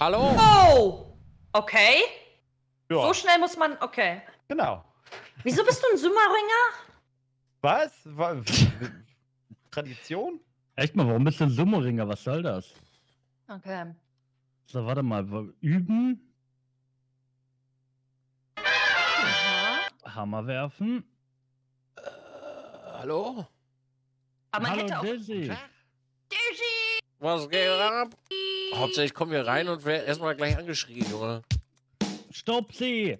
Hallo? Oh! Okay. Ja, So schnell muss man. Okay. genau. Wieso bist du ein Summeringer? Was? Wa- Tradition? Echt mal, warum bist du ein Summeringer? Was soll das? Okay. So, warte mal. Üben, Aha. Hammer werfen. Hallo? Aber man Hallo hätte auch. Dizzy. Dizzy! Was geht ab? Hauptsache ich komme hier rein und werde erstmal gleich angeschrien, Junge. Stopp sie!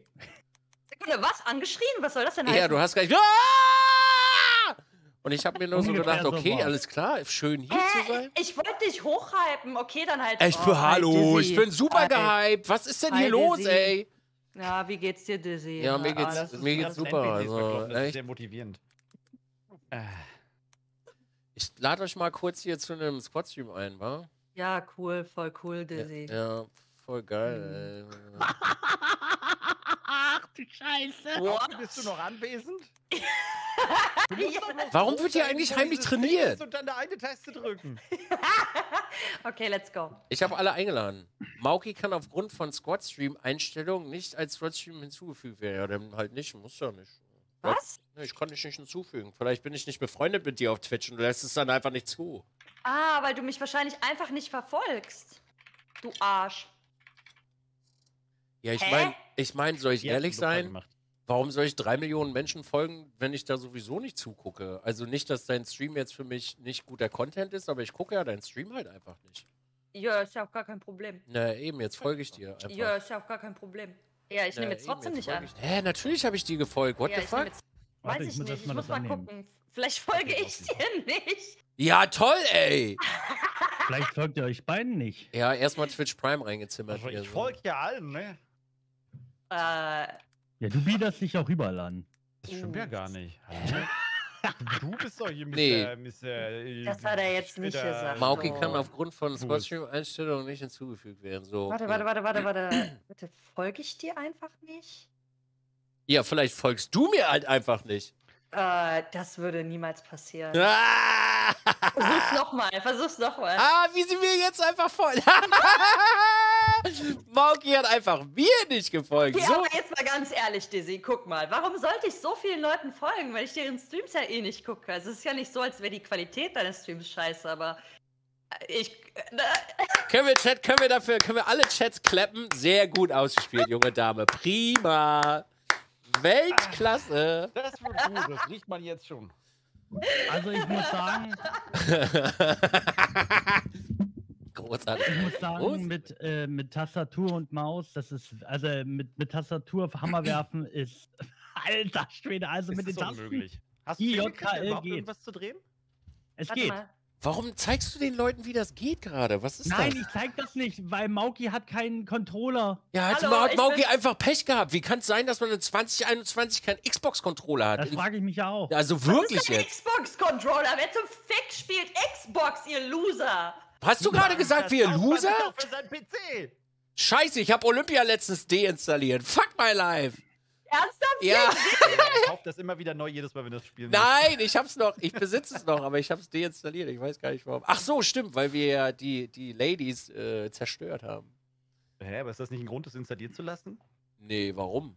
Sekunde, was? Angeschrien? Was soll das denn heißen? Ja, du hast gleich. Ah! Und ich habe mir nur so gedacht, okay, alles klar, schön hier zu Hä? sein. Ich wollte dich hochhypen. Okay, dann halt. Ich bin Oh, hallo, Dizzy. ich bin super Hi. gehypt. Was ist denn Hi, hier los, Dizzy. ey? Ja, wie geht's dir, Dizzy? Ja, mir geht's- alles- mir geht's super, also, das ist echt. sehr motivierend. Äh, Ich lade euch mal kurz hier zu einem Squad-Stream ein, wa? Ja, cool, voll cool, Dizzy. Ja, voll geil, ey. Ach du Scheiße! What? bist du noch anwesend? Warum wird hier eigentlich heimlich trainiert? Und dann eine eine Taste drücken. Okay, let's go. Ich habe alle eingeladen. Mauki kann aufgrund von Squad-Stream-Einstellungen nicht als Squad-Stream hinzugefügt werden. Ja, dann halt nicht, muss ja nicht. Was? Ich kann dich nicht hinzufügen. Vielleicht bin ich nicht befreundet mit dir auf Twitch und du lässt es dann einfach nicht zu. Ah, weil du mich wahrscheinlich einfach nicht verfolgst. Du Arsch. Ja, ich meine, ich mein, soll ich hast ehrlich sein? Warum soll ich drei Millionen Menschen folgen, wenn ich da sowieso nicht zugucke? Also nicht, dass dein Stream jetzt für mich nicht guter Content ist, aber ich gucke ja deinen Stream halt einfach nicht. Ja, ist ja auch gar kein Problem. Na eben, jetzt folge ich dir einfach. Ja, ist ja auch gar kein Problem. Ja, ich nehme jetzt eben, trotzdem nicht folge an. Hä, natürlich habe ich dir gefolgt. What ja, the fuck? Jetzt, Warte, weiß ich ich muss nicht, ich muss mal annehmen. gucken. Vielleicht folge ich dir nicht. Ja, toll, ey! Vielleicht folgt ihr euch beiden nicht. Ja, erstmal Twitch Prime reingezimmert. Also ich so. folge ja allen, ne? Äh, Ja, du bietest dich auch überall an. Das stimmt ja gar nicht. Du bist doch hier Mr. Nee. Äh, Das hat er jetzt nicht gesagt. Mauki kann aufgrund von. Squadstream-Einstellungen nicht hinzugefügt werden. So, warte, okay. warte, warte, warte, warte. Bitte folge ich dir einfach nicht? Ja, vielleicht folgst du mir halt einfach nicht. Äh, das würde niemals passieren. Ah, Versuch's nochmal, versuch's nochmal. ah wie sie mir jetzt einfach folgt. Mauki hat einfach mir nicht gefolgt. Okay, So, aber jetzt mal ganz ehrlich, Dizzy, guck mal. Warum sollte ich so vielen Leuten folgen, weil ich deren Streams ja eh nicht gucke? Also es ist ja nicht so, als wäre die Qualität deines Streams scheiße, aber äh, ich... Äh, können wir Chat, können wir dafür, können wir alle Chats klappen? Sehr gut ausgespielt, junge Dame. Prima. Weltklasse. Das wird gut, das riecht man jetzt schon. Also ich muss sagen, Großartig. ich muss sagen, Groß. mit, äh, mit Tastatur und Maus, das ist, also mit, mit Tastatur Hammer werfen ist, alter Schwede, also mit den ist Tasten, unmöglich. Hast du I, hingekriegt, J, K, L überhaupt geht. irgendwas zu drehen? es warte geht. mal. Warum zeigst du den Leuten, wie das geht gerade? Was ist Nein, das? ich zeig das nicht, weil Mauki hat keinen Controller. Ja, hat, Hallo, Mauki bin- einfach Pech gehabt. Wie kann es sein, dass man in 2021 keinen Xbox-Controller hat? Das frage ich mich ja auch. also Das wirklich ist ein jetzt. Xbox-Controller. Wer zum Fick spielt Xbox, ihr Loser? Hast du gerade gesagt, wir Loser? Für sein PC. Scheiße, ich habe Olympia letztens deinstalliert. Fuck my life. Ernsthaft? Ja. Er kauft das immer wieder neu, jedes Mal, wenn das Spiel Nein, ich hab's noch. Ich besitze es noch, aber ich hab's deinstalliert. Ich weiß gar nicht warum. Ach so, stimmt, weil wir ja die, die Ladies äh, zerstört haben. Hä, aber ist das nicht ein Grund, das installieren zu lassen? Nee, warum?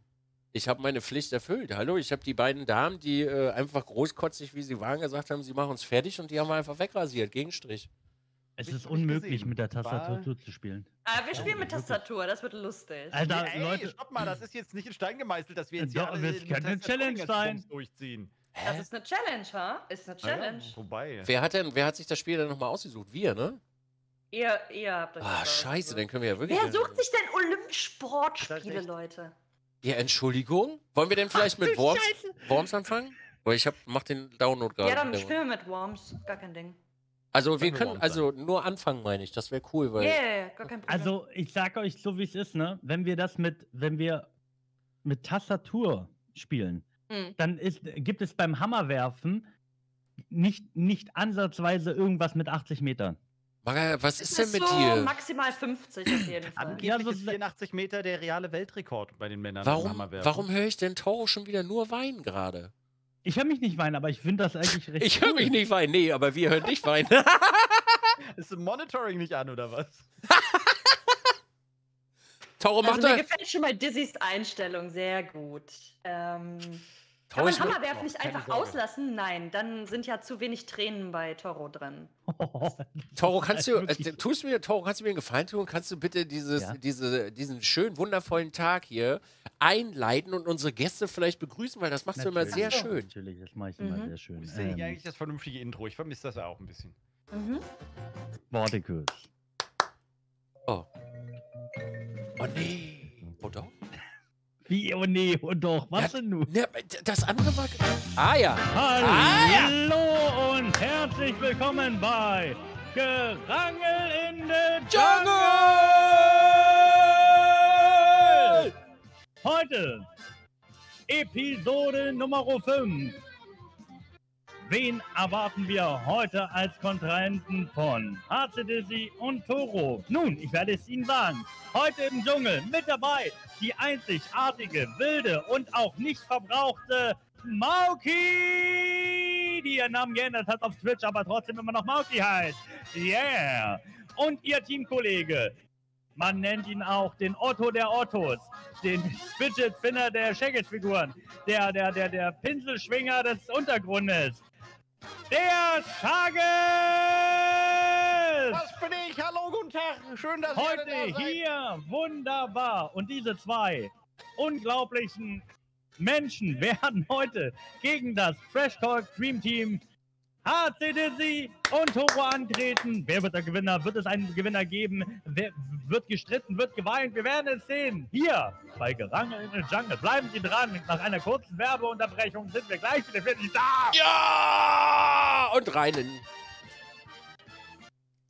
Ich habe meine Pflicht erfüllt. Hallo, ich habe die beiden Damen, die äh, einfach großkotzig, wie sie waren, gesagt haben, sie machen uns fertig und die haben wir einfach wegrasiert. Gegenstrich. Es ist unmöglich, gesehen. mit der War- Tastatur zu spielen. Ah, wir spielen mit Tastatur, das wird lustig. Alter, ey, Leute, stopp mal, das ist jetzt nicht in Stein gemeißelt, dass wir jetzt Doch, hier alle das mit könnte eine Challenge sein. Durchziehen. Das ist eine Challenge, ha? Ist eine Ah ja, Challenge. Wobei. Wer hat denn, wer hat sich das Spiel denn nochmal ausgesucht? Wir, ne? Ihr, ihr habt euch Ah, das scheiße, ausgesucht. dann können wir ja wirklich. Wer sucht sich denn Olymp-Sportspiele. Leute? Ja, Entschuldigung? Wollen wir denn vielleicht mit Worms, Worms anfangen? Weil ich hab, mach den Download gerade. Ja, dann spielen wir mit Worms. Gar kein Ding. Also wir Können also nur anfangen, meine ich. Das wäre cool, weil. Yeah, gar kein Problem. Also, ich sag euch so, wie es ist, ne? Wenn wir das mit, wenn wir mit Tastatur spielen, Hm. dann ist, gibt es beim Hammerwerfen nicht, nicht ansatzweise irgendwas mit 80 Metern. Maga, was Es ist denn ist mit so dir? maximal 50 auf jeden Fall. Angeblich Ja, so ist ist- 84 Meter der reale Weltrekord bei den Männern. im Warum, Hammerwerfen. warum höre ich denn Toro schon wieder nur weinen gerade? Ich höre mich nicht weinen, aber ich finde das eigentlich recht. Ich höre cool. mich nicht weinen. Nee, aber wir hören dich weinen. Ist im Monitoring nicht an, oder was? Toro, mach Also mir gefällt schon mal Dizzys Einstellung sehr gut. Ähm, kann man Hammerwerfen nicht einfach auslassen? Nein, dann sind ja zu wenig Tränen bei Toro drin. Toro, kannst du, äh, tust mir, Toro, kannst du mir einen Gefallen tun? Kannst du bitte dieses, Ja. diese, diesen schönen, wundervollen Tag hier einleiten und unsere Gäste vielleicht begrüßen, weil das machst du immer Natürlich. sehr Ach schön. Natürlich, das mache ich immer Mhm. sehr schön. Ist denn nicht Ähm, eigentlich das vernünftige Intro? Ich vermisse das ja auch ein bisschen. Mhm. Wortekurs. Oh. Oh nee. Oh doch? Wie, oh nee, und doch, was Ja, denn nun? Ne, das andere war. Ah ja. Hallo und herzlich willkommen bei Gerangel in the Jungle! Heute Episode Nummer 5. Wen erwarten wir heute als Kontrahenten von HCDC und Toro? Nun, ich werde es Ihnen sagen. Heute im Dschungel mit dabei die einzigartige, wilde und auch nicht verbrauchte Mauki, die ihren Namen geändert hat auf Twitch, aber trotzdem immer noch Mauki heißt. Yeah! Und ihr Teamkollege, man nennt ihn auch den Otto der Ottos, den Fidget Spinner der Shaggy-Figuren, der, der, der, der Pinselschwinger des Untergrundes, der Schagel! Das bin ich. Hallo, guten Tag. Schön, dass ihr alle da Heute seid. hier, wunderbar. Und diese zwei unglaublichen Menschen werden heute gegen das Trash Talk Dream Team HCDC und Toro antreten. Wer wird der Gewinner? Wird es einen Gewinner geben? Wer wird gestritten? Wird geweint? Wir werden es sehen. Hier bei Gerangel in the Jungle. Bleiben Sie dran. Nach einer kurzen Werbeunterbrechung sind wir gleich wieder für Sie da. Ja! Und reinen.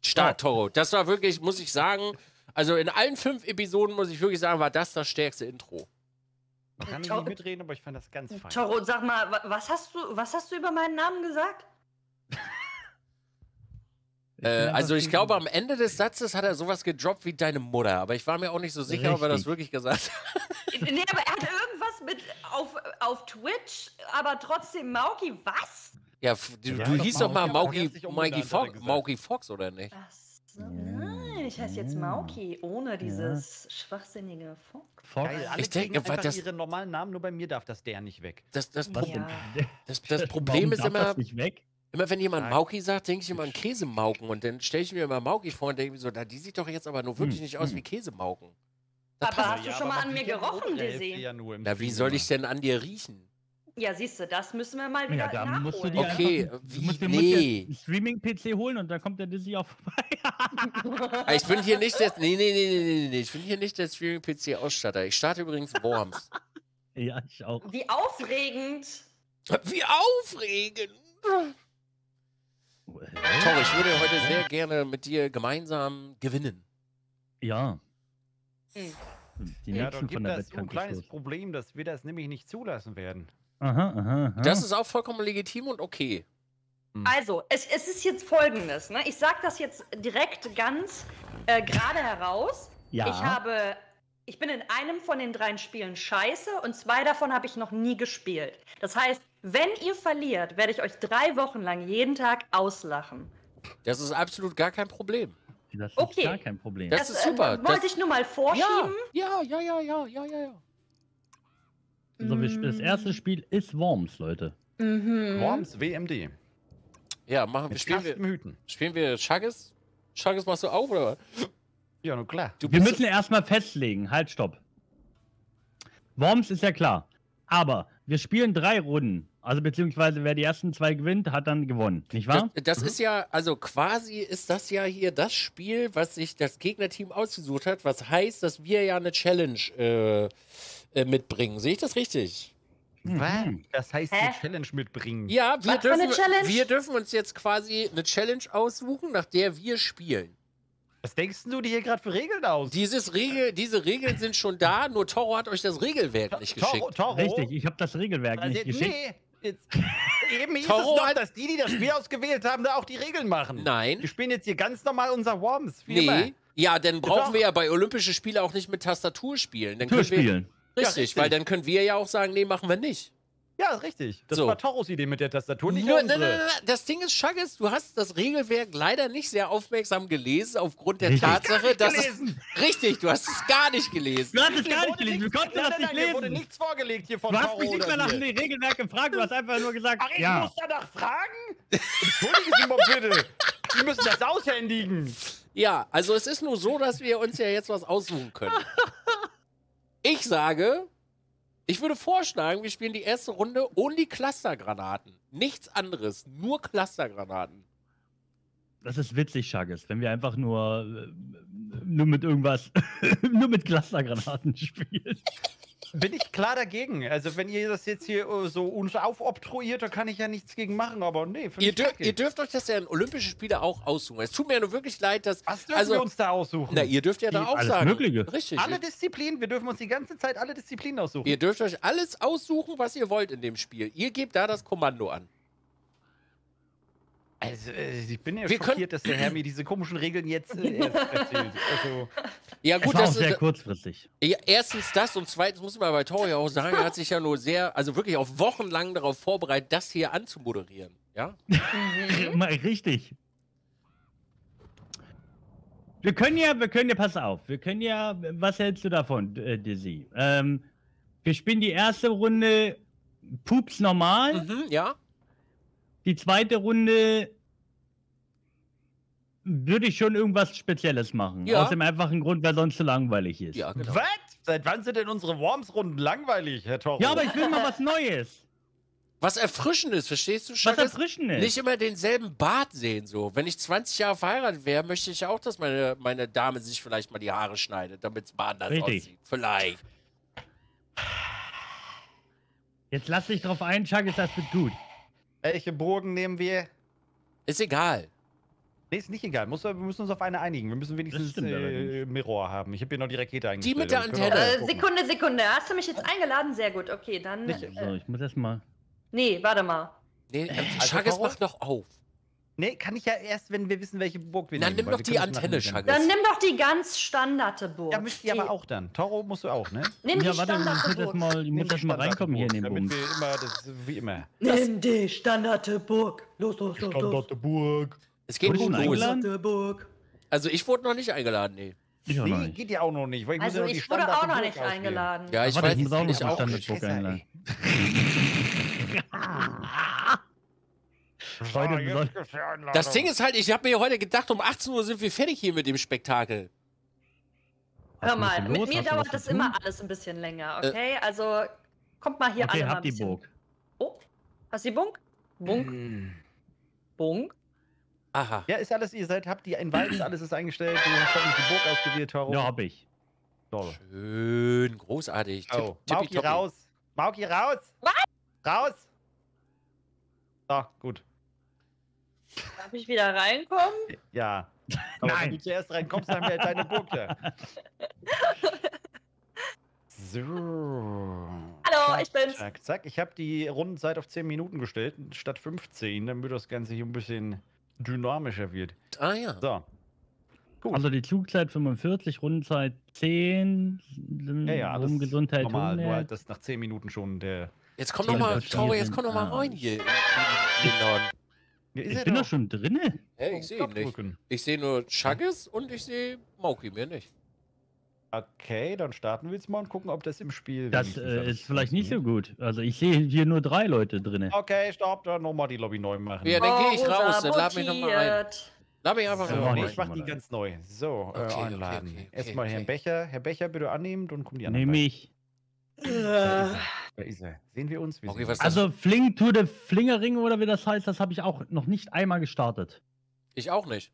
Stark, Toro. Das war wirklich, muss ich sagen, also in allen fünf Episoden, muss ich wirklich sagen, war das das stärkste Intro. Man kann Toro- nicht mitreden, aber ich fand das ganz fein. Toro, sag mal, wa- was hast du, was hast du über meinen Namen gesagt? Äh, also ich glaube, am Ende des Satzes hat er sowas gedroppt wie deine Mutter, aber ich war mir auch nicht so sicher, ob er das Richtig. wirklich gesagt hat. nee, aber er hat irgendwas mit auf, auf Twitch, aber trotzdem Mauki, was? Ja, du, Ja, du hieß doch mal Mauki, Mauki, Fox. Mauki Fox, oder nicht? Ach so, nein, ich heiße jetzt Mauki, ohne dieses schwachsinnige Funk. Fox. Geil, alle Ich denke, einfach das- ihre normalen Namen, nur bei mir darf das der nicht weg. Das, das, Pro Ja. das, das Problem Warum ist darf immer, das nicht weg? Immer wenn jemand Nein. Mauki sagt, denke ich immer an Käsemauken und dann stelle ich mir immer Mauki vor und denke mir so, na, die sieht doch jetzt aber nur wirklich Hm, nicht aus hm. wie Käsemauken. Das Aber passt- hast du schon mal an mir gerochen, Desi? Ja Na, wie soll ich denn an dir riechen? Ja, siehst du, das müssen wir mal wieder Ja, dann musst du nachholen. dir Okay, einfach, wie- du musst dir nee. einen Streaming-PC holen und dann kommt der Dizzy auch vorbei. Ich bin hier nicht der, nee, nee, nee, nee, nee, nee, ich bin hier nicht der Streaming-PC-Ausstatter. Ich starte übrigens Worms. ja, ich auch. Wie aufregend. Wie aufregend! Tor, ich würde heute sehr gerne mit dir gemeinsam gewinnen. Ja. Hm. Die Ja, doch von gibt das ein kleines los. Problem, dass wir das nämlich nicht zulassen werden. Aha, aha, aha. Das ist auch vollkommen legitim und okay. Also, es, es ist jetzt folgendes. Ne? Ich sage das jetzt direkt ganz äh, gerade heraus. ja. Ich habe. Ich bin in einem von den dreien Spielen scheiße und zwei davon habe ich noch nie gespielt. Das heißt, wenn ihr verliert, werde ich euch drei Wochen lang jeden Tag auslachen. Das ist absolut gar kein Problem. das ist okay. gar kein Problem. Das ist super. Äh, wollte Das- ich nur mal Ja, vorschieben. ja, ja, ja, ja, ja, ja, ja. so, wir sp- das erste Spiel ist Worms, Leute. Mhm. Worms WMD. Ja, machen wir. Mit Spielen wir, Hüten. spielen wir Chaggis? Chaggis machst du auf, oder? was? Ja, nur klar. Du Wir müssen erstmal festlegen. Halt, stopp. Worms ist ja klar. Aber wir spielen drei Runden. Also beziehungsweise wer die ersten zwei gewinnt, hat dann gewonnen. Nicht wahr? Das, das ist ja, also quasi ist das ja hier das Spiel, was sich das Gegnerteam ausgesucht hat, was heißt, dass wir ja eine Challenge äh, äh, mitbringen. Sehe ich das richtig? Was? Mhm. Das heißt, Hä? eine Challenge mitbringen. Ja, wir dürfen, Challenge? wir dürfen uns jetzt quasi eine Challenge aussuchen, nach der wir spielen. Was denkst du dir hier gerade für Regeln aus? Dieses Regel, diese Regeln sind schon da, nur Toro hat euch das Regelwerk nicht Toro, geschickt. Toro, Richtig, ich habe das Regelwerk Also, nicht geschickt. nee, jetzt, eben hieß Toro es doch, dass die, die das Spiel ausgewählt haben, da auch die Regeln machen. Nein. Wir spielen jetzt hier ganz normal unser Worms. Wie immer. Nee. Ja, dann brauchen doch. wir ja bei Olympischen Spielen auch nicht mit Tastatur spielen. Dann wir, spielen. richtig, Ja, richtig. weil dann können wir ja auch sagen, nee, machen wir nicht. Ja, richtig. Das So. war Toros Idee mit der Tastatur, nicht Nur, unsere. nein, nein, nein. Das Ding ist, Chagas, du hast das Regelwerk leider nicht sehr aufmerksam gelesen, aufgrund der Richtig. Tatsache, dass es. gelesen. Richtig, du hast es gar nicht gelesen. Du hast es gar nicht gelesen. Du nichts- konntest nein, das nicht nein, mir wurde lesen. nichts vorgelegt hier von Du hast mich nicht mehr nach dem Regelwerk gefragt. Du hast einfach nur gesagt, Ach, ich ja. muss danach fragen? Entschuldigen Sie mal bitte. Sie müssen das aushändigen. Ja, also es ist nur so, dass wir uns ja jetzt was aussuchen können. Ich sage, ich würde vorschlagen, wir spielen die erste Runde ohne die Clustergranaten. Nichts anderes, nur Clustergranaten. Das ist witzig, Chagas, wenn wir einfach nur, äh, nur mit irgendwas, nur mit Clustergranaten spielen. Bin ich klar dagegen. Also, wenn ihr das jetzt hier äh, so uns aufobtruiert, da kann ich ja nichts gegen machen, aber nee, Ihr, dür ihr dürft euch das ja in Olympische Spiele auch aussuchen. Es tut mir ja nur wirklich leid, dass. Was dürfen also, wir uns da aussuchen? Na, ihr dürft ja da Die- auch alles sagen. Mögliche. Richtig. alle Disziplinen, wir dürfen uns die ganze Zeit alle Disziplinen aussuchen. Ihr dürft euch alles aussuchen, was ihr wollt in dem Spiel. Ihr gebt da das Kommando an. Also, äh, ich bin ja Wir können- schockiert, dass der Herr mir diese komischen Regeln jetzt äh, erst erzählt. Also, Ja, Es gut, war auch das sehr ist. kurzfristig. Ja, erstens das und zweitens muss man bei Tori auch sagen, er hat sich ja nur sehr, also wirklich auf Wochen lang darauf vorbereitet, das hier anzumoderieren. Ja? Richtig. Wir können ja, wir können ja, pass auf, wir können ja, was hältst du davon, äh, Dizzy? Ähm, wir spielen die erste Runde Pups normal, Mhm, ja? Die zweite Runde würde ich schon irgendwas Spezielles machen. Ja. Aus dem einfachen Grund, weil sonst zu langweilig ist. Ja, genau. was? Seit wann sind denn unsere Worms-Runden langweilig, Herr Toro? Ja, aber ich will mal was Neues. Was Erfrischendes, verstehst du? Was Schakes? Erfrischendes. Nicht immer denselben Bart sehen, so. Wenn ich 20 Jahre verheiratet wäre, möchte ich auch, dass meine, meine Dame sich vielleicht mal die Haare schneidet, damit es mal anders Richtig. aussieht. Vielleicht. Jetzt lass dich drauf ein, Chuck, ist das wird gut. Welche Burgen nehmen wir? Ist egal. Nee, ist nicht egal. Muss, wir müssen uns auf eine einigen. Wir müssen wenigstens äh. Mirror haben. Ich habe hier noch die Rakete eingestellt. mit der Antenne. Äh. Sekunde, Sekunde. Hast du mich jetzt eingeladen? Sehr gut. Okay, dann. Nicht- So, Äh, ich muss erst mal. nee, warte mal. Nee, äh, also Schakes Toro? macht doch auf. Nee, kann ich ja erst, wenn wir wissen, welche Burg wir Na, nehmen. nimm weil doch die Antenne, Schagge. Dann nimm doch die ganz standarte Burg. Ja, müsst ihr aber auch dann. Toro musst du auch, ne? Nimm die Ja, warte, ich muss standarte Burg. mal, ich muss Nimm erst mal reinkommen hier in den Damit wir immer, das wie immer. Nimm die standarte Burg. Los, los, los, los. Burg. Es geht gut los. eingeladen? Standarte Burg. Also ich wurde noch nicht eingeladen, nee. Ich auch Nee, nicht. geht ja auch noch nicht. Weil ich muss ja Also ich wurde auch noch nicht eingeladen. Ja, ich weiß ich muss auch noch nicht. Burg Scheiße, einladen. Heute. Das Ding ist halt, ich habe mir heute gedacht, um 18 Uhr sind wir fertig hier mit dem Spektakel. Hör mal, mit mir dauert das tun? immer alles ein bisschen länger, okay? Also kommt mal hier Okay, alle mal hab ein die. Burg. Oh, hast du die Bunk? Bunk, Hm. Bunk. Aha. Ja, ist alles, ihr seid, habt die Invites, alles ist eingestellt. Du hast die Burg ausgewählt, Toro. Ja, hab ich. Toll. Schön, großartig. Tipp- Oh, Mauki raus. Mauki raus. Was? Raus. So, gut. Darf ich wieder reinkommen? Ja. Aber Nein. wenn du zuerst reinkommst, dann haben wir halt deine Burg da. So. Hallo, ich bin's. Zack, zack. Ich habe die Rundenzeit auf 10 Minuten gestellt, statt 15, damit das Ganze hier ein bisschen dynamischer wird. Ah ja. So. Gut. Also die Zugzeit 45, Rundenzeit 10, ja, ja, alles um Gesundheit normal. Nur 100. halt, dass nach 10 Minuten schon der. Jetzt komm Zehn doch mal, Minuten Tauri, jetzt komm doch mal ah. rein hier. in- Ja, Ich bin doch. schon drinne. Hä, ich sehe ihn nicht. Ich sehe nur Chaggis und ich sehe Mauki, mehr nicht. Okay, dann starten wir jetzt mal und gucken, ob das im Spiel. Das äh, ist vielleicht nicht so gut. Also ich sehe hier nur drei Leute drinne. Okay, stopp, dann nochmal die Lobby neu machen. Ja, dann geh ich Rosa raus, dann lad mich noch mal ein. Lass mich einfach So, mach nee, rein. ich mach die ganz neu. So, äh, Okay, okay, einladen. okay, okay, Erstmal Herrn. Becher. Herr Becher, bitte annehmen, dann kommen die anderen. Nehme ich. Äh, Da ist er. Sehen wir uns? Wir Okay, Also Fling to the Flingering oder wie das heißt, das habe ich auch noch nicht einmal gestartet. Ich auch nicht.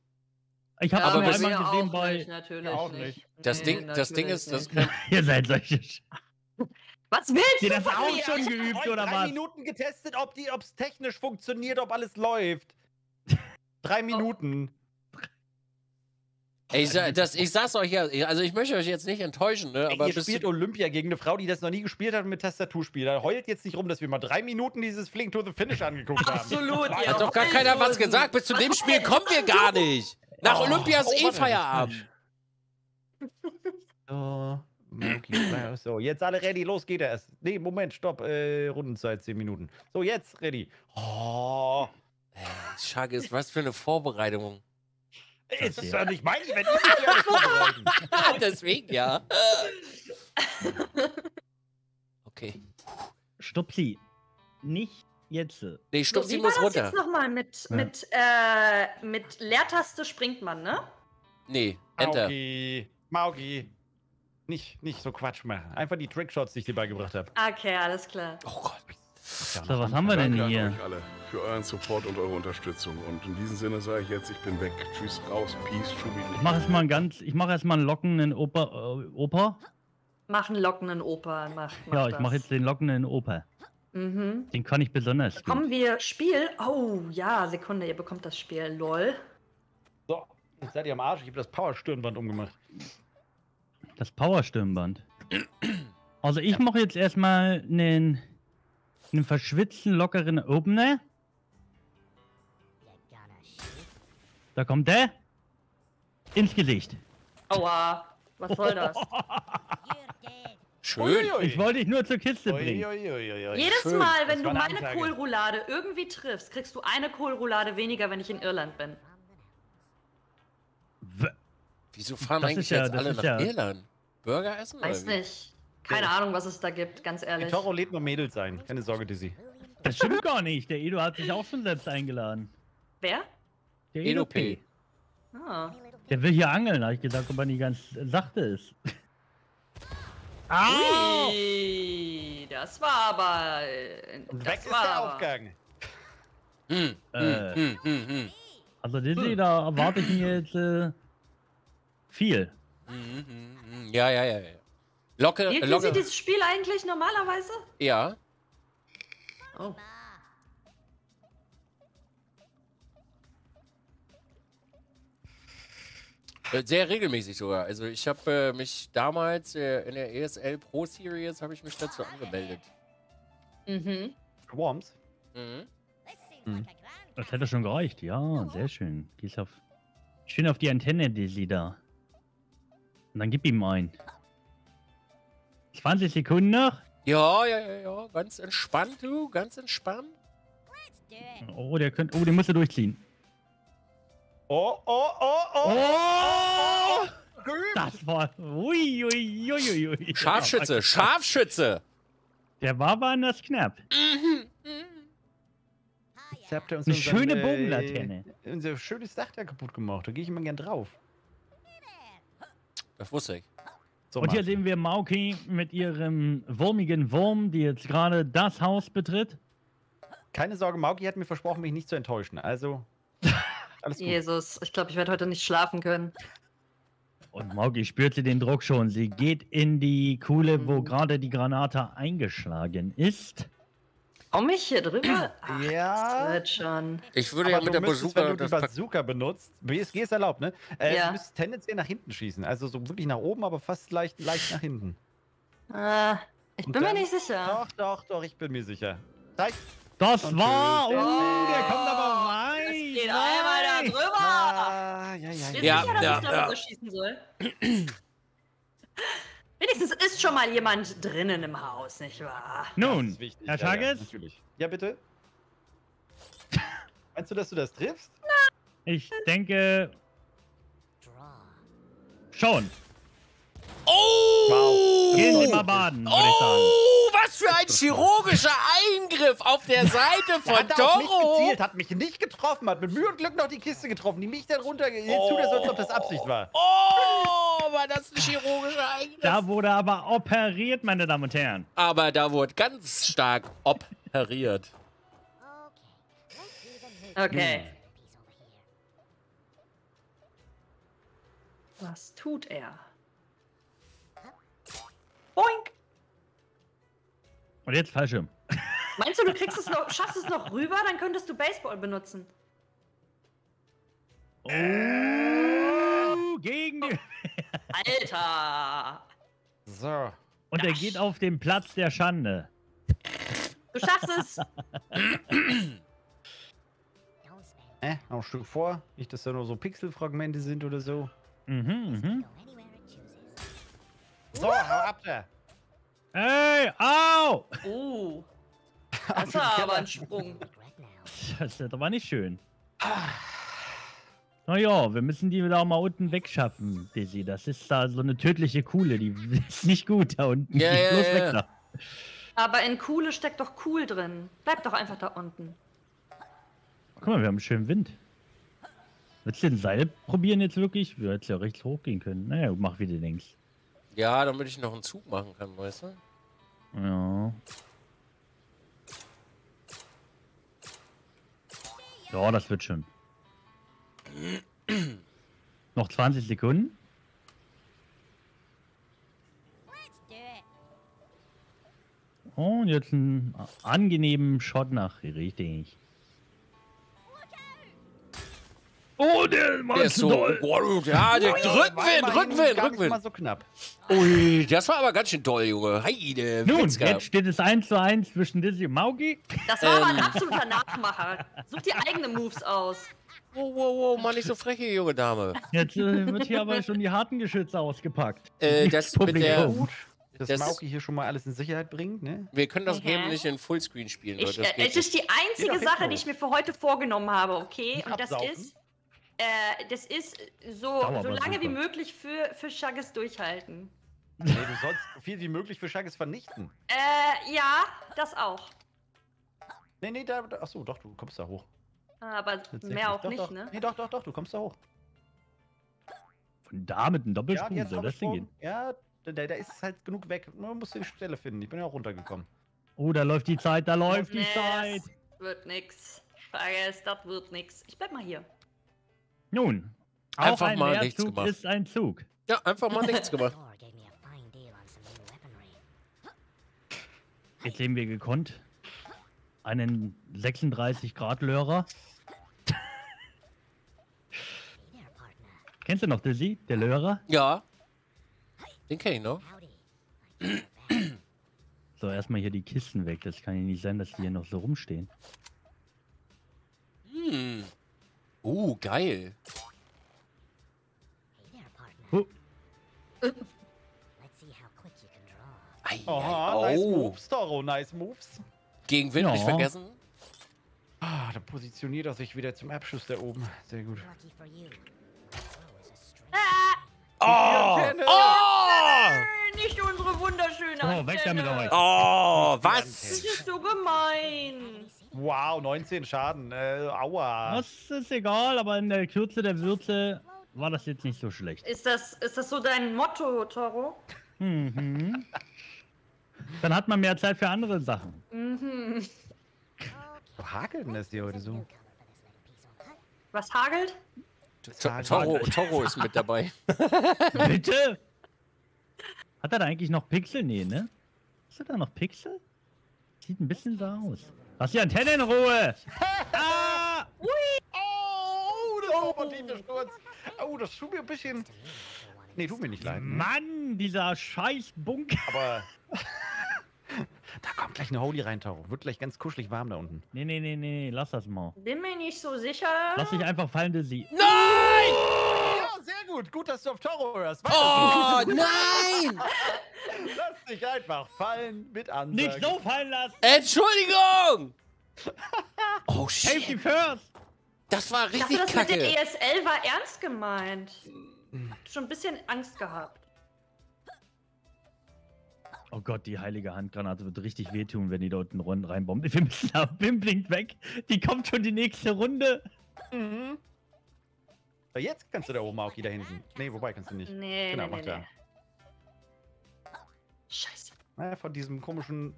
Ich habe ja, aber einmal gesehen auch bei... Nicht, natürlich auch nicht. nicht. Das Nee, Ding, das Ding ist, das Ihr seid solche... Was willst Ihr du das von auch mir? schon Ich- geübt oder drei was? Minuten getestet, ob die, es technisch funktioniert, ob alles läuft. Drei Minuten. Ey, ich, sa- das, ich sag's euch ja, also ich möchte euch jetzt nicht enttäuschen, ne? Ey, Aber ihr bis spielt Olympia gegen eine Frau, die das noch nie gespielt hat und mit Tastatur spielt. Da heult jetzt nicht rum, dass wir mal drei Minuten dieses Fling to the Finish angeguckt haben. Absolut, ja. hat doch gar keiner was gesagt. Bis zu dem Spiel kommen wir gar nicht. Nach Oh, Olympia ist oh, eh Feierabend. So, Fly. So, jetzt alle ready, los geht es. Nee, Moment, stopp. Äh, Rundenzeit 10 Minuten. So, jetzt ready. Oh. Schade ist, was für eine Vorbereitung. Ist das ja nicht mein Event? Muss. Deswegen, ja. Okay. Stupsi. Nicht jetzt. Nee, Stupsi wie war muss das runter. jetzt nochmal mit, Ja. mit, äh, mit Leertaste springt man, ne? Nee, Enter. Mauki. Mauki. Nicht, nicht so Quatsch machen. Einfach die Trickshots, die ich dir beigebracht habe. Okay, alles klar. Oh Gott. So, was haben wir denn Danke an hier? euch alle für euren Support und eure Unterstützung. Und in diesem Sinne sage ich jetzt, ich bin weg. Tschüss, raus, peace, Schubi. Ich mache jetzt mal einen ganz, ich mache erstmal einen lockenden Oper, äh, Oper. Mach einen lockenden Opa. Mach, mach Ja, ich mache jetzt den lockenden Oper. Mhm. Den kann ich besonders gut. Bekommen wir Spiel? Oh, ja, Sekunde, ihr bekommt das Spiel. Lol. So, jetzt seid ihr am Arsch. Ich habe das Power-Stirnband umgemacht. Das Powerstirnband. Also ich mache jetzt erstmal einen, einen verschwitzten, lockeren Opener. Da kommt der. Ins Gesicht. Aua. Was soll das? Schön. Ich wollte dich nur zur Kiste bringen. Jedes schön. Mal, wenn du meine Ansage. Kohlroulade irgendwie triffst, kriegst du eine Kohlroulade weniger, wenn ich in Irland bin. W- Wieso fahren Das eigentlich ja- jetzt alle nach ja- Irland? Burger essen? Weiß oder wie? nicht. Keine Ahnung, was es da gibt, ganz ehrlich. Toro lädt nur Mädels ein. Keine Sorge, Dizzy. Das stimmt gar nicht. Der Edo hat sich auch schon selbst eingeladen. Wer? Der Edo P. Ah. Der will hier angeln, habe ich gesagt, ob er nicht ganz sachte ist. Ah! Ui, das war aber. äh, Das weg ist war der aber. Aufgang. Hm, Äh. hm, hm, hm, hm. Also Disney, da erwarte ich mir jetzt äh, viel. Hm, hm, hm. Ja, ja, ja. ja. Locke, Wie, wie Locke. sieht dieses Spiel eigentlich normalerweise? Ja. Oh. Äh, Sehr regelmäßig sogar. Also ich habe äh, mich damals äh, in der ESL Pro Series habe ich mich dazu angemeldet. Mhm. Swarms. Mhm. Das hätte schon gereicht. Ja, sehr schön. Gehst auf, schön auf die Antenne, Disney da. Und dann gib ihm ein. 20 Sekunden noch. Ja, ja, ja, ja. Ganz entspannt, du. Ganz entspannt. Oh, der könnte. Oh, den musst du durchziehen. Oh, oh, oh, oh. Oh! Geübt. Das war. Ui, ui, ui, ui, ui. Scharfschütze, Scharfschütze. Der war aber anders knapp. Jetzt habt ihr uns Eine unseren, schöne äh, Bogenlaterne. Unser schönes Dach da kaputt gemacht. Da gehe ich immer gern drauf. Das wusste ich. So, Und hier sehen wir Mauki mit ihrem wurmigen Wurm, die jetzt gerade das Haus betritt. Keine Sorge, Mauki hat mir versprochen, mich nicht zu enttäuschen. Also, alles gut. Jesus, ich glaube, ich werde heute nicht schlafen können. Und Mauki spürt sie den Druck schon. Sie geht in die Kuhle, wo Mhm. gerade die Granate eingeschlagen ist. Komm ich hier drüber? Ach, Ja. Das wird schon. Ich würde Aber ja mit der müsstest, Bazooka wenn du die das Bazooka benutzt, BSG ist erlaubt, ne? Äh, Ja. Du müsstest tendenziell nach hinten schießen. Also so wirklich nach oben, aber fast leicht, leicht nach hinten. Äh, ich Und bin mir dann- nicht sicher. Doch, doch, doch, ich bin mir sicher. Zeig. Das Und war. Oh, tschüss. der kommt aber weit. Es geht einmal da drüber. Ah, ja, ja, ja. Ja, sicher, dass ja, ich ja. schießen soll? Wenigstens ist schon mal jemand drinnen im Haus, nicht wahr? Nun, wichtig. Herr ja, ja, natürlich. Ja, bitte. Meinst du, dass du das triffst? ich denke. Schon. Oh! Gehen Sie mal baden, würde ich sagen. Oh, was für ein chirurgischer Eingriff auf der Seite von hat auf mich Toro. gezielt, hat mich nicht getroffen, hat mit Mühe und Glück noch die Kiste getroffen, die mich dann runter... Jetzt tut er so, als ob das Absicht war. Oh, war das ein chirurgischer Eingriff? Da wurde aber operiert, meine Damen und Herren. Aber da wurde ganz stark operiert. Okay. Was tut er? Boink! Und jetzt Fallschirm. Meinst du, du kriegst es noch, schaffst es noch rüber? Dann könntest du Baseball benutzen. Oh, gegen die. Alter! So. Und er geht auf den Platz der Schande. Du schaffst es! Äh, noch ein Stück vor. Nicht, dass da nur so Pixelfragmente sind oder so. Mhm, mhm. So, hau ab da. Ey, au! Uh. Ab Das war aber ein Sprung. Das, das war nicht schön. Naja, wir müssen die wieder auch mal unten wegschaffen, Dizzy. Das ist da so eine tödliche Kuhle, die ist nicht gut da unten. Ja, ja, bloß ja, weg ja. da. Aber in Kuhle steckt doch cool drin. Bleib doch einfach da unten. Guck mal, wir haben einen schönen Wind. Willst du den Seil probieren jetzt wirklich? Wir hätten ja rechts hochgehen können. Naja, mach wie du denkst. Ja, damit ich noch einen Zug machen kann, weißt du? Ja. Ja, das wird schon. Noch 20 Sekunden. Und jetzt einen angenehmen Shot nach richtig. Oh, der war Der ist so. Boah, ja, der War Rückwind, Rückwind, Rückwind. mal so knapp. Ui, das war aber ganz schön toll, Junge. Heide, Nun, Witzka. jetzt steht es 1 zu 1 zwischen Dizzy und Maugi. Das war aber ein Ähm. absoluter Nachmacher. Such dir eigene Moves aus. Wow, wow, wow, mal nicht so frech, hier, junge Dame. Jetzt äh, wird hier aber schon die harten Geschütze ausgepackt. Äh, das mit der. Publikum. Dass Das- Mauki hier schon mal alles in Sicherheit bringt, ne? Wir können das Mhm. Game nicht in Fullscreen spielen, Ich, Leute. Das äh, es ist die einzige Sache, die ich mir für heute vorgenommen habe, okay? Nicht Und das ist, äh, das ist so, so aber lange wie möglich für, für Shagges durchhalten. Nee, du sollst so viel wie möglich für Shaggis vernichten. Äh, ja, das auch. Nee, nee, da, da achso, doch, du kommst da hoch. Aber Tatsächlich. mehr auch doch, nicht, doch. ne? Nee, doch, doch, doch, du kommst da hoch. Von da mit einem Doppelsprung jetzt soll das denn gehen? Ja, da, da ist halt genug weg. Man muss die Stelle finden. Ich bin ja auch runtergekommen. Oh, da läuft die Zeit, da läuft die Nee, Zeit. Das wird nix. Shagges, das wird nix. Ich bleib mal hier. Nun, Einfach auch ein mal nichts Leerzug gemacht. ist ein Zug. Ja, einfach mal nichts gemacht. Weaponry. Jetzt sehen wir gekonnt einen 36 Grad Lörer. Hey there, partner. Kennst du noch Dizzy, der Lörer? Ja. Den kenn ich noch. So, erstmal hier die Kisten weg. Das kann ja nicht sein, dass die hier noch so rumstehen. You can draw. Ei, Oha, ei, nice oh. Moves, Toro, nice Moves. Gegen Wind nicht Ja. vergessen. Ah, da positioniert er sich wieder zum Abschuss da oben. Sehr gut. Oh! Oh! nicht unsere wunderschöne Oh, weg damit euch. Oh, Das was? ist so gemein. Wow, 19 Schaden. Äh, aua. das ist egal, aber in der Kürze der Würze war das jetzt nicht so schlecht. Ist das, ist das so dein Motto, Toro? Mhm. Dann hat man mehr Zeit für andere Sachen. Mhm. Wo hagelt denn das hier heute so? Was hagelt? To- Toro, Toro ist mit dabei. Bitte? Hat er da eigentlich noch Pixel? Nee, ne? Hast du da noch Pixel? Sieht ein bisschen so aus. Lass die Antenne in Ruhe! ah! Oh, das war ein tiefer Sturz. Oh, das tut mir ein bisschen. Nee, tut mir nicht leid. Ne? Mann, dieser scheiß Bunker. Aber. da kommt gleich eine Holy rein, Toro. Wird gleich ganz kuschelig warm da unten. Nee, nee, nee, nee, lass das mal. Bin mir nicht so sicher. Lass dich einfach fallen, Dizzy. Nein! Ja, sehr gut. Gut, dass du auf Toro hörst. Oh, nein! Lass dich einfach fallen mit Ansage. Nicht so fallen lassen! Entschuldigung! Oh, Safety shit. first! Das war Ich dachte, richtig das mit der kacke. ESL war ernst gemeint. Hab schon ein bisschen Angst gehabt. Oh Gott, die heilige Handgranate wird richtig wehtun, wenn die da unten run- reinbombt. Wir müssen da, Bim blinkt weg. Die kommt schon die nächste Runde. Mhm. Jetzt kannst du da oben, Mauki, da hinten. Nee, wobei kannst du nicht. Nee, Genau, nee, nee, macht nee. Scheiße. Na, von diesem komischen.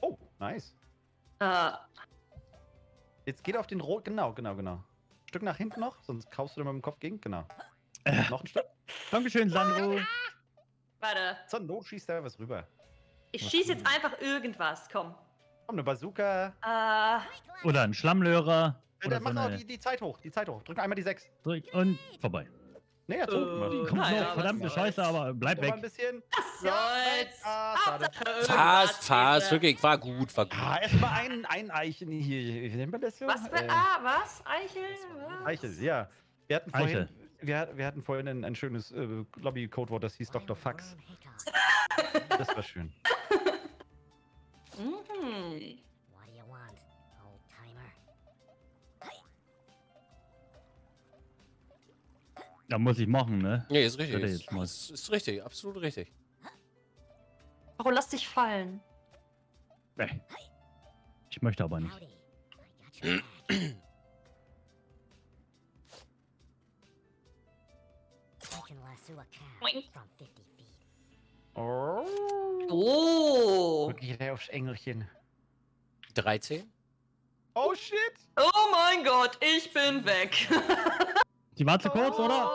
Oh, nice. Äh, Jetzt geht auf den Rot. Genau, genau, genau. Stück nach hinten noch, sonst kaufst du da mit dem Kopf gegen. Genau. Noch ein Stück. Dankeschön, Sandro. warte. Zur Not schießt da was rüber. Ich schieße jetzt einfach irgendwas. Komm. Komm, eine Bazooka. Äh, Oder ein Schlammlörer. Äh, Oder dann so mach auch eine die, die Zeit hoch, die Zeit hoch. Drück einmal die 6. Drück und vorbei. Nee, er hat Äh, gemacht. Kommt naja, noch, verdammte. Scheiße, aber bleib mal ein weg. bisschen. was soll's? ah, Fast, fast, wirklich. War gut, war gut. Ah, erstmal ein, ein Eichen hier. Wie nennt man das so? Was Äh, ah, was? Eichel? Was? Eichel, ja. Wir hatten vorhin Eichel. wir, wir hatten vorhin ein, ein schönes äh, Lobby-Codewort, das hieß Dr. Fax. Das war schön. Mhm. Da muss ich machen, ne? Nee, ist richtig. Ist, ist, ist richtig, absolut richtig. Warum lass dich fallen? Nee. Ich möchte aber nicht. Howdy. I got your back. I can lasso a cow Boing. from 50 feet. Oh. Oh. Geht er aufs Engelchen. 13? Oh shit! Oh mein Gott, ich bin weg. Die war zu kurz, oder?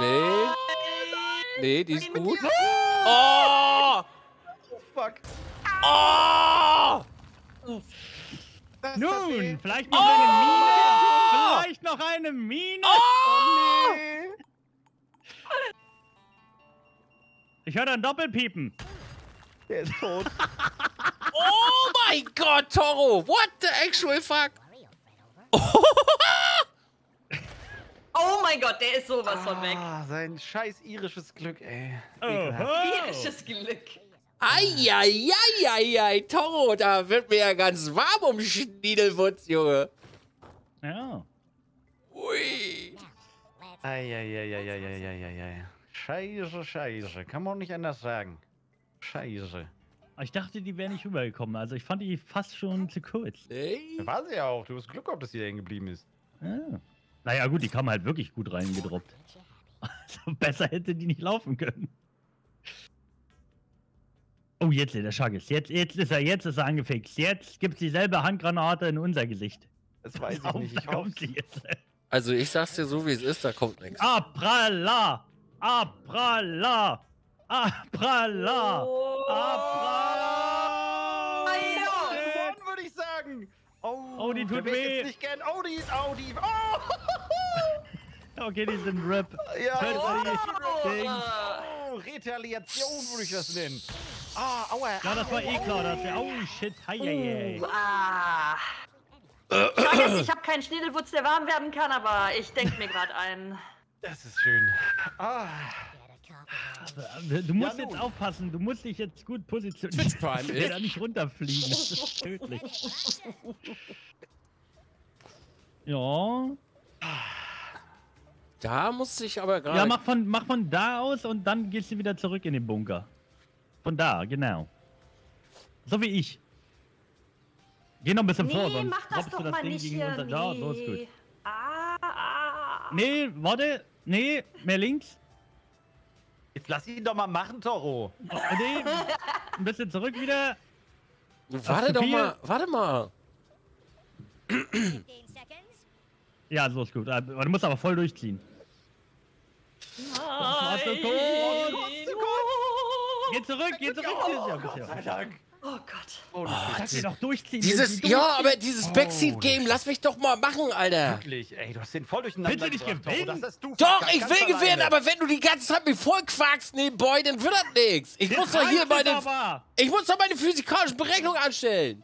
Nee, nee, die ist gut. Oh! Oh fuck. Oh! Nun, vielleicht noch Oh! eine Mine. Vielleicht noch eine Mine. Oh! Nee. Ich höre ein Doppelpiepen. Der ist tot. Oh mein Gott, Toro! What the actual fuck? Oh mein Gott, der ist sowas von weg. Ah, sein scheiß irisches Glück, ey. Oh, das Glück? Eieieiei, Toro, da wird mir ja ganz warm um Schniedelwutz, Junge. Ja. Ui. Eieieiei. Scheiße, scheiße. Kann man nicht anders sagen. Scheiße. Ich dachte, die wäre nicht rübergekommen. Also ich fand die fast schon zu kurz. Nee. War sie ja auch. Du hast Glück gehabt, dass sie da hängen geblieben ist. Ja. Naja, gut, die kam halt wirklich gut reingedroppt. Also besser hätte die nicht laufen können. Oh, jetzt der Schagges. Jetzt, jetzt ist er, jetzt ist er angefixt. Jetzt gibt's dieselbe Handgranate in unser Gesicht. Das weiß ich Auf, nicht. Ich hoffe. kommt sie jetzt. Also ich sag's dir so, wie es ist, da kommt nichts. Aprala! Aprala! Aprala! Oh. Aprala! Ei, Gewonnen, würde ich sagen. Oh, die tut will ich weh. Jetzt nicht gern. Oh, die, oh, die. Oh, Okay, die sind RIP. ja. Oh, oh, Retaliation würde ich das nennen. Ah, aua. Ja, das war eh klar, dass wir. Oh shit, hei, hei, hei. ah. Schade, ich habe keinen Schniedelwutz, der warm werden kann, aber ich denke mir gerade ein. Das ist schön. Ah. Du musst Ja, jetzt aufpassen, du musst dich jetzt gut positionieren. Twitch Prime Ich will ist- da nicht runterfliegen, das ist tödlich. Ja. Da musste ich aber gerade. Ja, mach von, mach von da aus und dann gehst du wieder zurück in den Bunker. Von da, genau. So wie ich. Geh noch ein bisschen vor, Nee, sonst mach das droppst doch du das mal Ding nicht gegen hier. unser... Ja, so ist gut. Nee. Ah, ah. Nee, warte. Nee, mehr links. Jetzt lass ihn doch mal machen, Toro. Oh, nee, ein bisschen zurück wieder. warte doch viel? mal, warte mal. 15 seconds. Ja, so ist gut. Du musst aber voll durchziehen. kurz. Geh zurück, geh zurück. Ja, bitte. Sei Dank. Oh Gott. Oh, Lass sie doch durchziehen. Dieses, sie ja, aber dieses Oh, Backseat-Game, lass mich doch mal machen, Alter. Wirklich, ey, du hast den voll durcheinander Willst du nicht gewinnen? Das hast du Doch, ich will gewinnen, alleine. aber wenn du die ganze Zeit mich voll quackst nebenbei, dann wird das nichts. Ich muss doch hier meine, aber. ich muss doch meine physikalischen Berechnungen anstellen.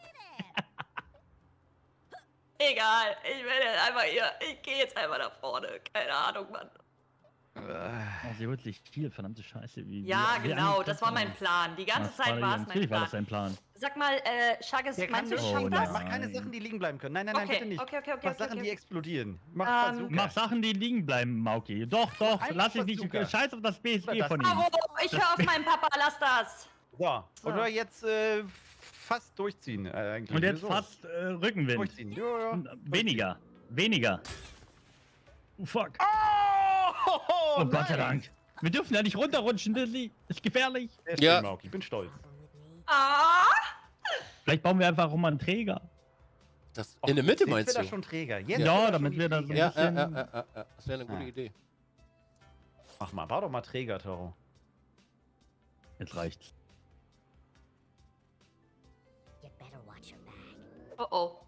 Egal, ich will jetzt einfach hier. Ich gehe jetzt einfach nach vorne. Keine Ahnung, Mann. Sie holt sich viel, verdammte Scheiße. Wie, Ja, wie, wie genau, angekündigt das war mein. Plan. Die ganze Zeit war es mein Natürlich war das Plan. sein Plan. Sag mal, äh, Der kann meinst du, nicht ich Oh, das? Mach keine. Sachen, die liegen bleiben können. Nein, nein, nein, Okay, bitte nicht. okay, okay, okay, Mach okay, Sachen, okay. die explodieren. Mach Ähm. Mach Sachen, die liegen bleiben, Mauki. Doch, doch, Einfach lass dich nicht. Scheiß auf das BSG Das- von ihm. Bravo, ich höre auf meinen Papa, lass das. So, So. oder jetzt äh, fast durchziehen äh, eigentlich. Und jetzt Wieso? fast äh, Rückenwind. Durchziehen. Ja, ja. Weniger. Weniger. Oh, fuck. Oh, Oh, Gott sei. Dank. Wir dürfen ja nicht runterrutschen, Dizzy. Ist gefährlich. Ja. Ich bin stolz. Ah, Vielleicht bauen wir einfach auch mal einen Träger. Das, in der Mitte meinst du? schon Träger. Jetzt Ja, er damit wir da so- Träger. Ja, ja, ja, bisschen- ja, ja, ja. Das wäre eine gute Ja. Idee. Mach mal, bau doch mal Träger, Toro. Jetzt reicht's. You better watch your back. oh oh.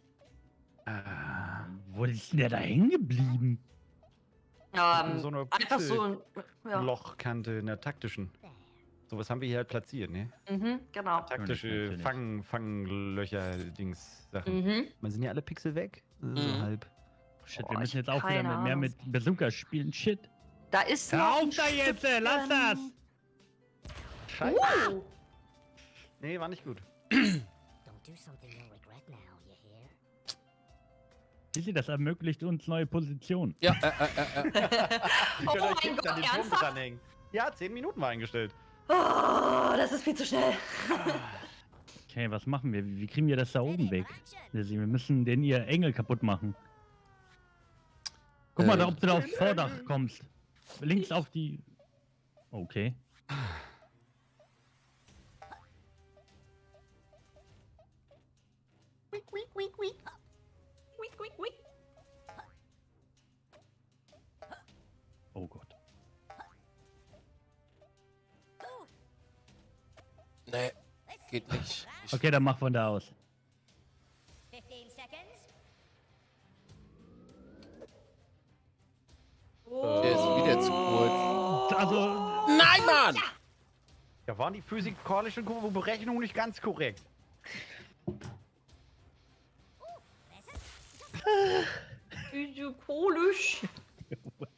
Ah, Wo ist denn der da hängen geblieben? Ähm, so eine einfach so ein. Ja. Lochkante in der taktischen. Sowas haben wir hier halt platziert, ne? Mhm, genau. Taktische. Fang, Fanglöcher-Dings-Sachen. Mhm. Man sind ja alle Pixel weg? So Mhm. halb. Shit, Boah, wir ich müssen jetzt auch wieder mit, mehr mit Bazooka spielen. Shit. Da ist Hör noch auf ein da jetzt, äh, lass das! Scheiße. Uh, Nee, war nicht gut. Don't do something you'll Sisi, das ermöglicht uns neue Positionen. Ja, äh, äh, äh, äh. Ich Oh könnte euch mein Gott, an den Turm ernsthaft? dranhängen. Ja, 10 Minuten war eingestellt. oh, das ist viel zu schnell. Okay, was machen wir? Wie, kriegen wir das da oben weg? Sisi, wir müssen den ihr Engel kaputt machen. Guck mal, Äh. da, ob du da aufs Vordach kommst. Links auf die. Okay. Wiek, Oh Gott. Nee, geht nicht. Ich, Okay, dann mach von da aus. 15 seconds. Der ist wieder zu kurz. Also, Nein, Mann! Da waren die physikalischen Berechnungen nicht ganz korrekt. Physikalisch.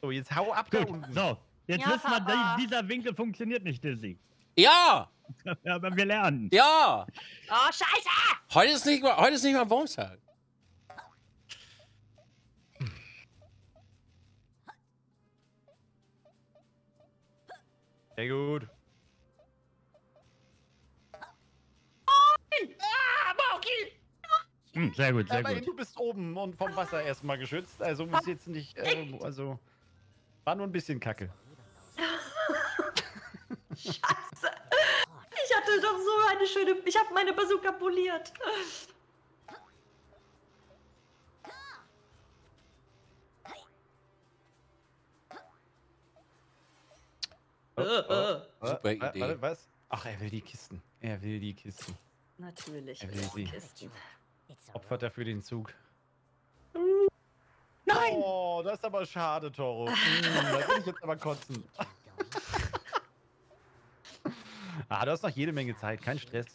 So, jetzt hau ab da gut. unten. So, jetzt Ja, wissen wir, Papa. die- dieser Winkel funktioniert nicht, Dizzy. Ja! Aber wir lernen. Ja! Oh, scheiße! Heute ist nicht mal, heute ist nicht mal Wurmstag. Sehr gut. Hm, sehr gut, sehr Aber gut. du bist oben und vom Wasser erstmal geschützt. Also muss jetzt nicht. Äh, also. War nur ein bisschen kacke. Scheiße. Ich hatte doch so eine schöne. Ich habe meine Bazooka poliert. Oh, oh, Super äh, Idee. Warte, was? Ach, er will die Kisten. Er will die Kisten. Natürlich. Er will sie. Kisten. Opfert dafür den Zug. Nein! Oh, das ist aber schade, Toro. Hm, da will ich jetzt aber kotzen. Ah, du hast noch jede Menge Zeit. Kein Stress.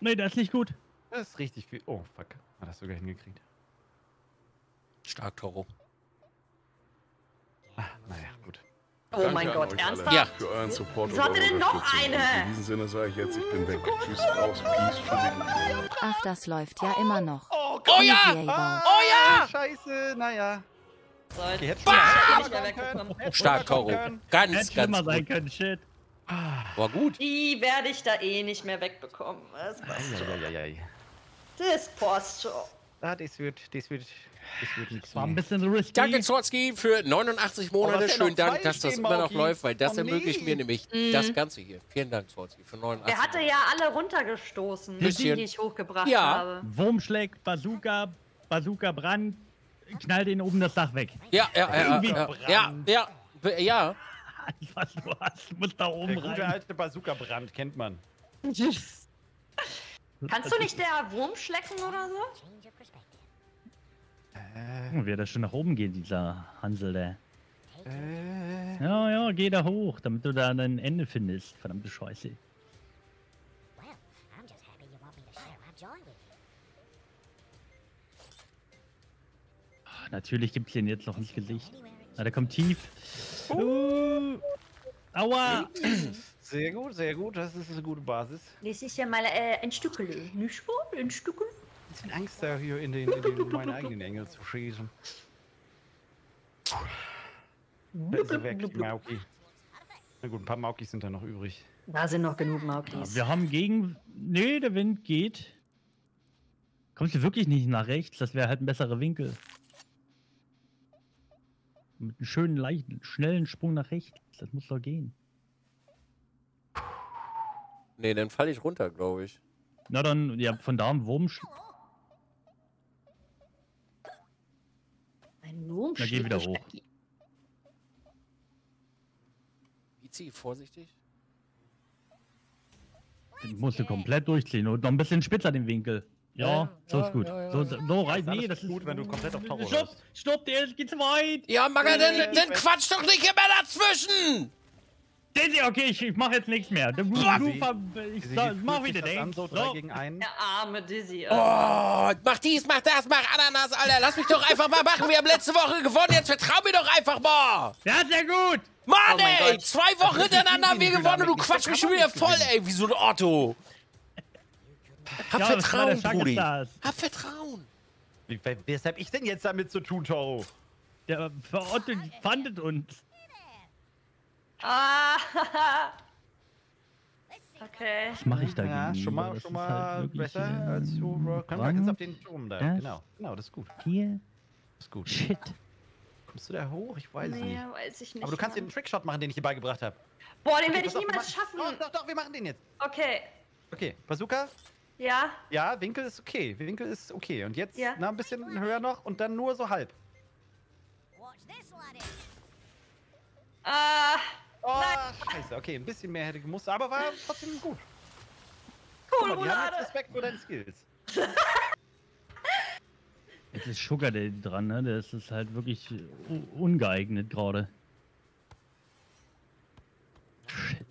Nee, das ist nicht gut. Das ist richtig viel. Oh, fuck. Hat das sogar hingekriegt. Stark, Toro. Ah, naja, gut. Oh Danke mein Gott, ernsthaft? Ja. Für euren Support Wieso und hat er eure denn noch eine? In diesem Sinne sage ich jetzt, ich bin weg. Tschüss, raus, peace. Ach, das läuft ja immer noch. Oh, Oh ja! EA Oh ja! Scheiße, naja. So, Okay, jetzt Stark, können. Ganz, Hätte schlimmer ganz sein gut. können, shit. War gut. Die werde ich da eh nicht mehr wegbekommen. Das passt schon. Das passt schon. Ah, das wird, das wird, das wird War ein bisschen risky. Danke, Zorzki, für 89 Monate. Schönen Dank, dass das immer noch läuft, weil das Oh, ermöglicht mir nämlich das Ganze hier. Vielen Dank, Zorzki, für 89 Der hatte ja alle runtergestoßen, die, Bisschen. die ich hochgebracht Ja. habe. Wurm schlägt, Bazooka, Bazooka Brand, knallt ihn oben das Dach weg. Ja, ja, ja, Irgendwie ja, ja, Brand. ja, ja, ja. Was du hast, muss da Der oben gute rein. alte Bazooka-Brand kennt man. Kannst du nicht der Wurm schlecken oder so? Guck, Wie das schon nach oben geht, dieser Hansel da. It. Äh, Ja, ja, geh da hoch, damit du da ein Ende findest. Verdammte Scheiße. Well, I'm just happy you want me to share my joy with you. Ach, Natürlich gibt's den jetzt noch ins Gesicht. Na, der kommt tief. Uh, aua! sehr gut, sehr gut. Das ist eine gute Basis. Das ist ja mal äh, ein Stückel. Nicht wahr? Ein Stückel? Ein bisschen Angst da hier in den, in den meine eigenen Engel zu schießen. Da ist er weg, die Mauki. Na gut, ein paar Maukis sind da noch übrig. Da sind noch genug Ja, Maukis. wir haben gegen. Nee, der Wind geht. Kommst du wirklich nicht nach rechts? Das wäre halt ein besserer Winkel. Mit einem schönen, leichten, schnellen Sprung nach rechts. Das muss doch gehen. Nee, dann falle ich runter, glaube ich. Na dann, ja, von da am Wurm. Wurm Na, geh wieder hoch. zieh vorsichtig. Den musst du komplett durchziehen und noch ein bisschen spitzer den Winkel. Ja, Ja, so ist gut. ja, ja, so, ja. so, alles Nee, das ist gut, wenn du komplett auf Toro Stopp, stopp, der ist- geht zu weit. Ja, Magga, dann, dann quatsch doch nicht immer dazwischen! Daisy, okay, ich, ich mach jetzt nichts mehr. Du, du, ich wie mach wieder denkst. so drei So. gegen einen. Der arme Dizzy. Oh, mach dies, mach das, mach Ananas, Alter. Lass mich doch einfach mal machen. Wir haben letzte Woche gewonnen. Jetzt vertrau mir doch einfach mal. Ja, sehr gut. Mann, Oh ey. Gott. Zwei Wochen hintereinander haben wir gewonnen und du quatsch mich schon wieder voll, ey. Wie so ein Otto. Hab Ja, Vertrauen, Brudi. Hab Vertrauen. Wie, was hab ich denn jetzt damit zu tun, Toro? Der verottet fandet uns. Ah, okay. Was mache ich da Ja, schon mal, schon mal halt besser äh, als du. Komm mal wann? ganz auf den Turm da. Genau, genau, das ist gut. Hier. Das ist gut. Shit. Kommst du da hoch? Ich weiß es Nee, nicht. weiß ich nicht. Aber du kannst den Mann. Trickshot machen, den ich dir beigebracht habe. Boah, den Okay, werde ich wir niemals schaffen. Doch, doch, doch, wir machen den jetzt. Okay. Okay, Bazooka? Ja. Ja, Winkel ist okay. Winkel ist okay. Und jetzt Ja. na, ein bisschen höher noch und dann nur so halb. Watch this, laddie. Ah, Oh, scheiße. Okay, ein bisschen mehr hätte gemusst, aber war trotzdem gut. cool, mal, die haben jetzt. Respekt vor deinen Skills. Jetzt ist Sugar Daddy dran, ne? Der ist halt wirklich ungeeignet gerade. Shit.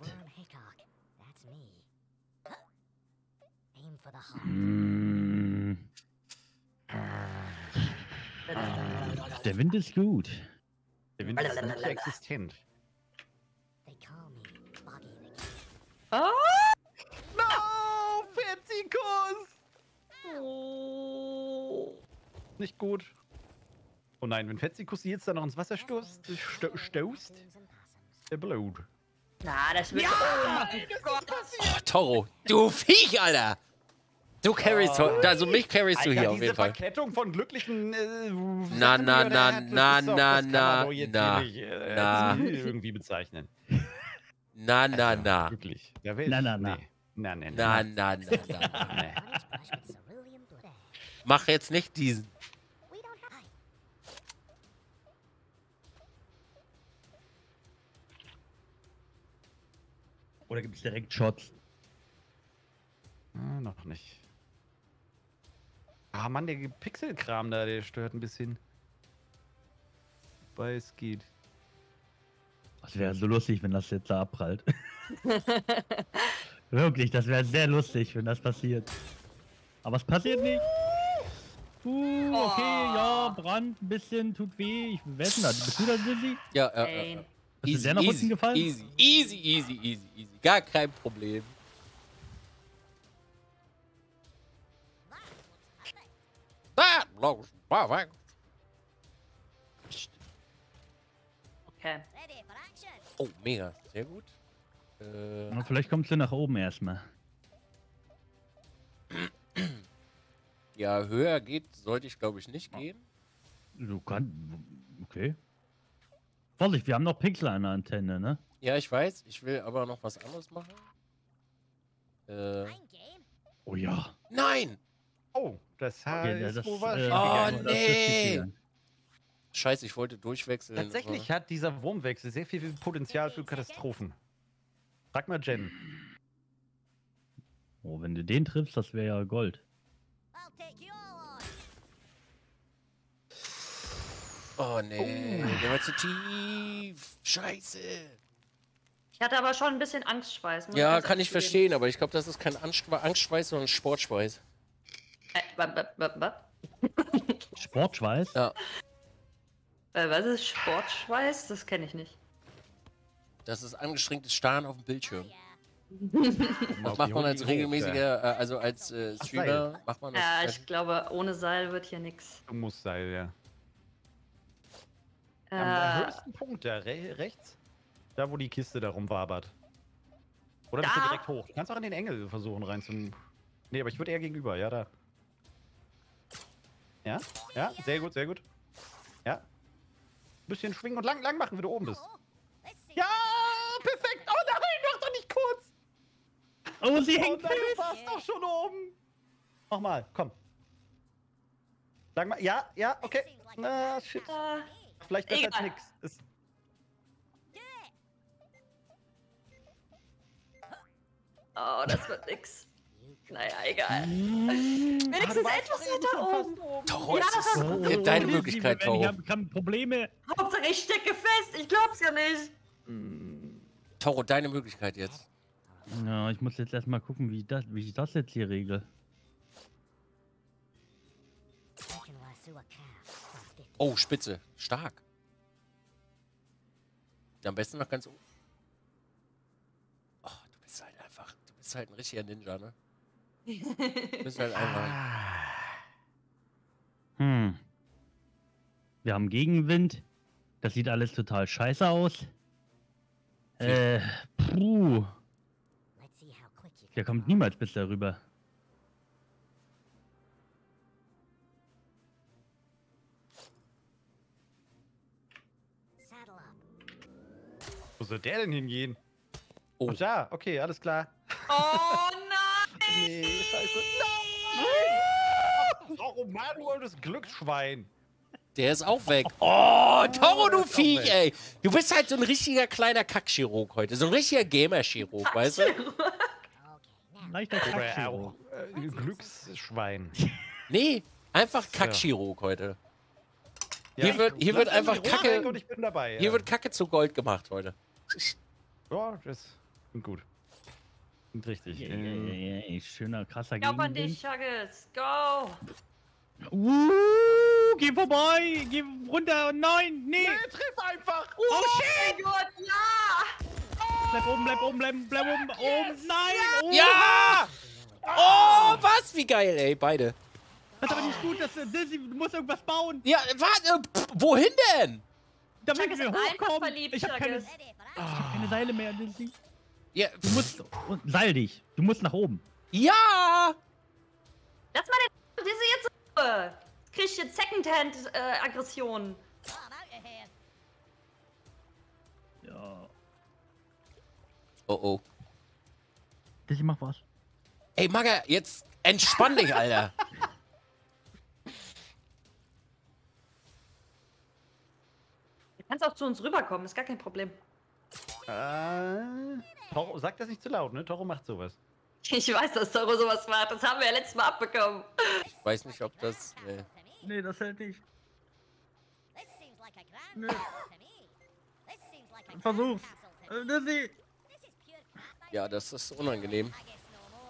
Mm, der Wind ist gut. Der Wind ist nicht existent. Ah. No, Fetzikus! Oh. Nicht gut. Oh nein, wenn Fetzikus jetzt dann noch ins Wasser stoßt, sto stoßt, der Blut. Na, das wird. oh mein Gott. Oh, Toro. Du Viech, Alter. Du carryst, Oh. also mich carryst du hier auf diese jeden Fall. Verkettung von glücklichen äh, Na, Sachen, na, die er da na, hat, das na, ist doch- na, das kann man na, doch jetzt na, hier nicht, äh, na. als Müll irgendwie bezeichnen. Na, na, na. Wirklich. Da will Na, ich- na, na. Nee. Na, na, Na, na. na, na, na. Nee. Bunny's brush with cerulean blood. Mach jetzt nicht diesen. Oder gibt es direkt Shots? Ah, noch nicht. Ah, Mann, der Pixelkram da, der stört ein bisschen. Weil es geht. Das wäre so lustig, wenn das jetzt da abprallt. Wirklich, das wäre sehr lustig, wenn das passiert. Aber es passiert nicht. Uh, okay, ja, Brand, ein bisschen, tut weh. Ich denn da? Bist du da, Dizzy? Ja, ja, ja. Ja. Ist dir der noch unten gefallen? Easy, easy, easy, easy, easy. Gar kein Problem. Looks perfect. Okay. Oh, mega. Sehr gut. Äh, Na, vielleicht kommst du nach oben erstmal. ja, höher geht, sollte ich glaube ich nicht gehen. Du kannst. Okay. Vorsicht, wir haben noch Pixel an der Antenne, ne? Ja, ich weiß. Ich will aber noch was anderes machen. Äh. Oh ja. nein! Oh, das Okay, heißt, das, wo war äh, Oh, nee. Scheiße, ich wollte durchwechseln. Tatsächlich hat dieser Wurmwechsel sehr viel Potenzial für Katastrophen. Frag mal Jen. Oh, wenn du den triffst, das wäre ja Gold. Oh nee, der war zu tief. Scheiße. Ich hatte aber schon ein bisschen Angstschweiß. Ja, kann ich verstehen, aber ich glaube, das ist kein Angstschwe- Angstschweiß, sondern Sportschweiß. Äh, Sportschweiß? Ja. Äh, was ist Sportschweiß? Das kenne ich nicht. Das ist angestrengtes Starren auf dem Bildschirm. Das macht man als regelmäßiger, äh, also als äh, Ach, Streamer, macht man das. Ja, ich glaube, ohne Seil wird hier nichts. Du musst Seil, ja. Äh, Am höchsten Punkt da, re rechts. Da, wo die Kiste da rumwabert. Oder bist du Da? direkt hoch? Du kannst auch in den Engel versuchen rein zum... Nee, aber ich würde eher gegenüber, ja, da. Ja, ja, sehr gut, sehr gut bisschen schwingen und lang, lang machen, wie du oben bist. Ja, perfekt. Oh nein, mach doch nicht kurz. Oh, sie oh, hängt nein, fest. Du warst doch schon oben. Nochmal, komm. Lang mal, ja, ja, okay. Na, ah, shit. Ah, Vielleicht besser Egal. als nix. Ist oh, das wird nix. Naja, egal. Mm. Wenigstens etwas weiter oben. Toro, Ja, es ist das gib deine Möglichkeit, wenn Ich Toro. habe hab Probleme. Hauptsache ich stecke fest. Ich glaub's ja nicht. Toro, deine Möglichkeit jetzt. Ja, ich muss jetzt erstmal gucken, wie ich das, wie ich das jetzt hier regle. Taking Lasso a calf. for 50 Oh, Spitze. Stark. Am besten noch ganz oben. Oh, du bist halt einfach. Du bist halt ein richtiger Ninja, ne? Bist halt einfach. Hm. Wir haben Gegenwind. Das sieht alles total scheiße aus. Äh, puh. Der kommt niemals bis darüber. Wo soll der denn hingehen? Oh. Ach da, okay, alles klar. Oh nein! Nee, scheiße. Nein! Warum Manuel das Glücksschwein? Der ist auch weg. Oh, Toro, du Viech, ey. Du bist halt so ein richtiger kleiner Kackchirurg heute. So ein richtiger Gamer-Chirurg, weißt du? Leichter Kackchirurg. äh, Glücksschwein. Nee, einfach Kackchirurg heute. Ja, Hier wird- hier wird einfach Kacke- weg Und ich bin dabei. Hier wird Kacke zu Gold gemacht heute. Ja, das klingt gut. Richtig. Ja, ja, Ähm, ja, ja, schöner, krasser Glaub an dich, Chagas. Go! Uh, geh vorbei! Geh runter! Nein! Nee! triff einfach! Oh, shit! Mein Gott, ja! Bleib oben, bleib oben, bleib, bleib oben! Oben! Nein! Oh. Ja! Oh, was? Wie geil, ey, beide. Das ist aber nicht gut, dass, äh, Dizzy, du musst irgendwas bauen, Ja, warte, pff, wohin denn? damit Chuck ist wir hochkommen. verliebt, Ich hab keine, ich hab keine Seile mehr, Dizzy. Ja, Du musst, und seil dich. Du musst nach oben. ja! Lass mal den diese jetzt Ruhe. Krieg ich jetzt of here. Ja. Oh, oh. Dizzy, mach was. Ey, Maga, jetzt entspann dich, Alter. Du kannst auch zu uns rüberkommen, ist gar kein Problem. Äh, Toro, sag das nicht zu laut, ne? Toro macht sowas. Ich weiß, dass Toro sowas macht. Das haben wir ja letztes Mal abbekommen. Ich weiß nicht, ob das. Me, Nee, das hält nicht. Nee. Versuch's. Äh. Ja, das ist unangenehm.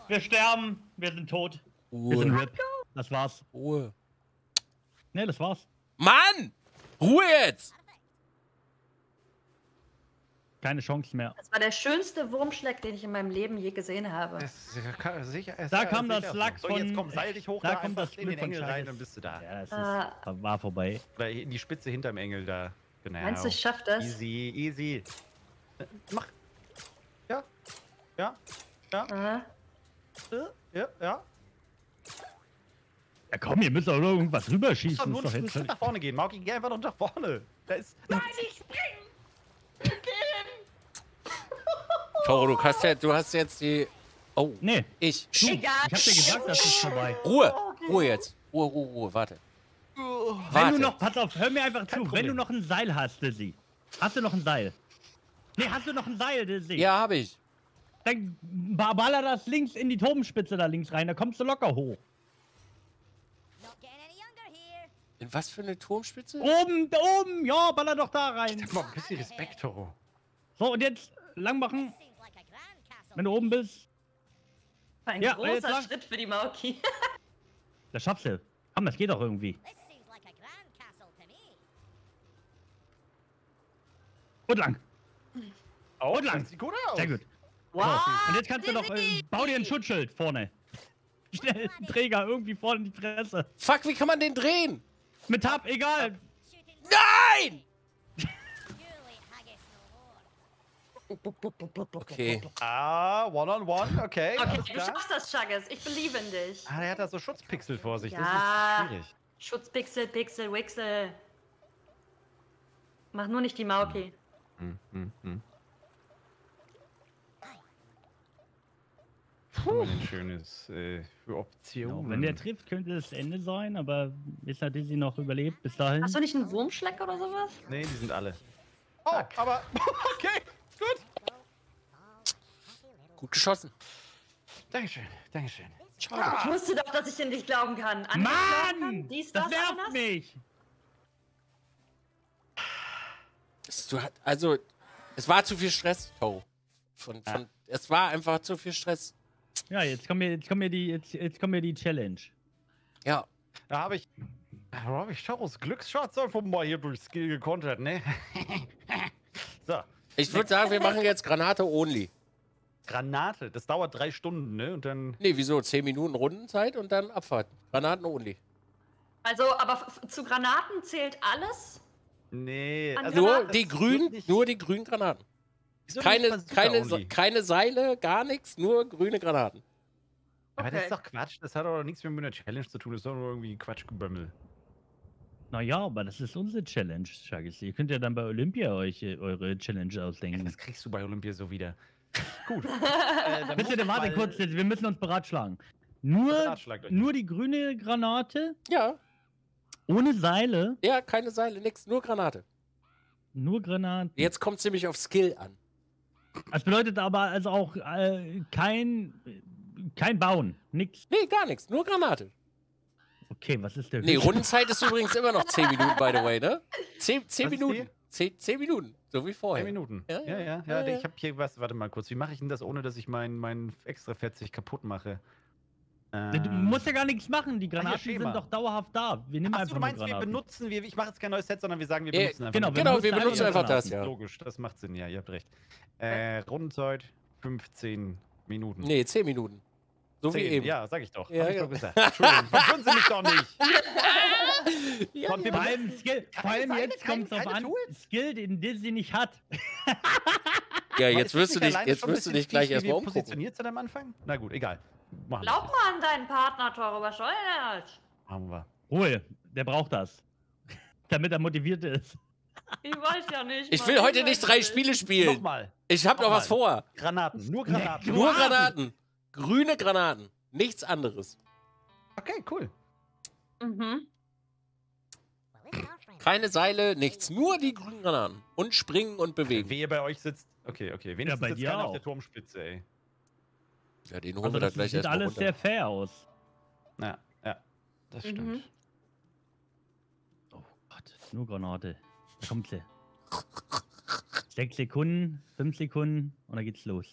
Wir sterben. Wir sind tot. Wir sind Ruhe. RIP. Das war's. Ruhe. Nee, das war's. Mann! Ruhe jetzt! Keine Chance mehr. Das war der schönste Wurmschleck, den ich in meinem Leben je gesehen habe. Es, sicher, es, Da ja, kam das so. Lack So, von- jetzt komm, seil dich hoch, da da, kommt das in den Glück von Engel rein, dann bist du da. Ja, das Ah. ist, war vorbei. Oder in die Spitze hinterm Engel da. Genau. Meinst du, ich schaff das? Easy, easy. Äh, Mach. Ja. Ja. Ja. Aha. äh, Ja. Ja. Ja komm, ihr müsst doch irgendwas Muss doch rüberschießen. nur Ist doch einen jetzt Schritt nach vorne gehen. Mauki, geh einfach noch nach vorne. Da ist. Nein, ich Toro, du hast, ja, du hast jetzt die. Oh, Nee, ich. du, ich hab dir gesagt, das ist vorbei. Ruhe! Ruhe jetzt. Ruhe, Ruhe, Ruhe, warte. Wenn Warte. du noch, pass auf, hör mir einfach zu. Wenn du noch ein Seil hast, Dizzy. Hast du noch ein Seil? Nee, hast du noch ein Seil, Dizzy? Ja, hab ich. Dann ba- baller das links in die Turmspitze da links rein, da kommst du locker hoch. In was für eine Turmspitze? Oben, da oben, ja, baller doch da rein. Sag mal ein bisschen Respekt, Toro. So, und jetzt lang machen, wenn du oben bist. Ein Ja, großer. Schritt für die Mauki. Das schaffst du. Komm, das geht doch irgendwie. Und lang. Oh, Und lang. sieht gut aus. Sehr gut. Wow. Und jetzt kannst du noch, äh, bau dir ein Schutzschild vorne. Schnell, einen Träger irgendwie vorne in die Fresse. Fuck, wie kann man den drehen? Mit Tab, egal. Nein! Okay. Ah, one on one, okay. Okay, du schaffst das, Chagas. Ich beliebe in dich. Ah, der hat da so Schutzpixel vor sich. Ja. Das ist schwierig. Schutzpixel, Pixel, Wixel. Mach nur nicht die Mauki. Hm, hm, hm. Wir denn schönes äh, für Ja, Optionen? wenn der trifft, könnte das Ende sein, aber ist hat Dizzy noch überlebt bis dahin? Hast du nicht einen Wurmschleck oder sowas? Nee, die sind alle. Oh, aber okay, gut. Geschossen. Dankeschön, Dankeschön. Ich wusste doch, dass ich dir nicht glauben kann. Ananas glauben kann? Mann! Dies, Das das, nervt Ananas? mich! Du also, es war zu viel Stress, Toe. Von, von, Es war einfach zu viel Stress. Ja, jetzt kommt mir, jetzt kommt mir die, jetzt, jetzt kommt mir die Challenge. Ja. Da habe ich. Da habe ich Toros Glücksschatz einfach mal hier durch Skill gekontert, ne? so. Ich würde sagen, wir machen jetzt Granate only. Granate, das dauert drei Stunden, ne? Und dann. Nee, wieso? Zehn Minuten Rundenzeit und dann Abfahrt. Granaten only. Also, aber zu Granaten zählt alles? Nee. Also Nur die grünen, nur die grünen Granaten. wieso Keine, keine, keine Seile, gar nichts, nur grüne Granaten. Aber das ist Okay. doch Quatsch. Das hat doch nichts mehr mit einer Challenge zu tun. Das ist doch nur irgendwie Quatschgebömmel. Naja, aber das ist unsere Challenge, Chagis. Ihr könnt ja dann bei Olympia euch äh, eure Challenge Ja, ausdenken. das kriegst du bei Olympia so wieder. Gut. äh, Bitte, warte kurz, wir müssen uns beratschlagen. Nur, nur die grüne Granate, Ja, ohne Seile, ja, keine Seile, nix, nur Granate. nur Granaten. Jetzt kommt es nämlich auf Skill an. Das bedeutet aber also auch äh, kein, kein Bauen, nix. Nee, gar nichts, nur Granate. Okay, was ist der Nee, Rundenzeit ist übrigens immer noch 10 Minuten, by the way, ne? 10, 10 Was ist Minuten. 10, 10 Minuten, so wie vorher. Minuten. Ja, Ja, ja, ja. ja, ja. Ich habe hier was. Warte mal kurz. Wie mache ich denn das, ohne dass ich meinen mein extra 40 kaputt mache? Du Ähm, musst ja gar nichts machen, die Granaten sind doch dauerhaft da. Wir nehmen Achso, einfach du meinst, wir benutzen, wir, ich mache jetzt kein neues Set, sondern wir sagen, wir benutzen einfach genau, wir Genau, benutzen wir benutzen einfach Granaten. das, ja. Logisch, das macht Sinn, ja, ihr habt recht. Äh, Rundenzeit 15 Minuten. Nee, 10 Minuten. So wie eben. Ja, sag ich doch. Ja, hab ich ja. doch gesagt. Entschuldigung, verwirren Sie mich doch nicht. Ja, Und wir Vor allem, Skill, vor Keine allem Seile, jetzt keine- kommt es auf keine an? Skill, den Disney nicht hat. ja, jetzt wirst du nicht dich, jetzt wirst du dich gleich erstmal umgucken. positioniert sind am Anfang? Na gut, egal. Machen Glaub mal an deinen Partner, Toro. Was soll das? Machen wir. Ruhe, der braucht das. Damit er motiviert ist. Ich weiß ja nicht. Ich will heute nicht drei. Spiele spielen. Nochmal. Ich hab noch was vor. Granaten. Nur Granaten. Nur Granaten. Grüne Granaten. Nichts anderes. Okay, cool. Mhm. Keine Seile, nichts. Nur die grünen Granaten. Und springen und bewegen. Wie ihr bei euch sitzt. Okay, okay. Wenigstens bei sitzt dir keiner auf der Turmspitze, ey. Ja, den holen Also wir da das gleich sieht erstmal alles runter. sehr fair aus. Ja, ja. Das Mhm. stimmt. Oh Gott, nur Granate. Da kommt sie. Sechs Sekunden, fünf Sekunden und dann geht's los.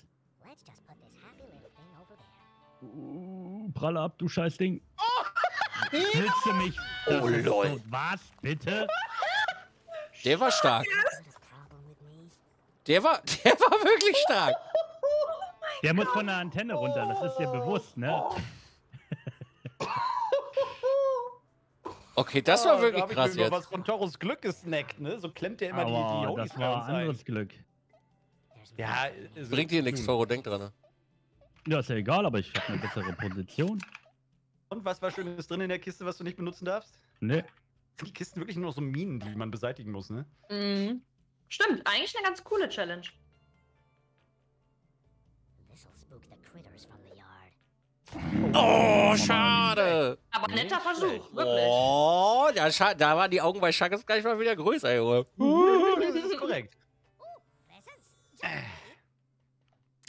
There. Uh, prall ab, du Scheißding. Willst du mich? Oh, lol. Was? Bitte? Der war stark. Der war, der war wirklich stark. Der muss von der Antenne runter, das ist dir bewusst, ne? Okay, das war wirklich da hab ich krass mir noch jetzt. was von Toros Glück gesnackt, ne? So klemmt er immer die, die Aber Holy das war ein. anderes Glück. Ja, es Bringt dir nichts. Toro, denk dran. Ja, ist ja egal, aber ich habe eine bessere Position. Und was war Schönes drin in der Kiste, was du nicht benutzen darfst? Ne? Sind die Kisten wirklich nur noch so Minen, die man beseitigen muss, ne? Mhm. Stimmt, eigentlich eine ganz coole Challenge. This'll spook the critters from the yard. Oh, schade. Aber netter Versuch, wirklich. Oh, da, da waren die Augen bei Chagas gleich mal wieder größer, Junge. das ist korrekt.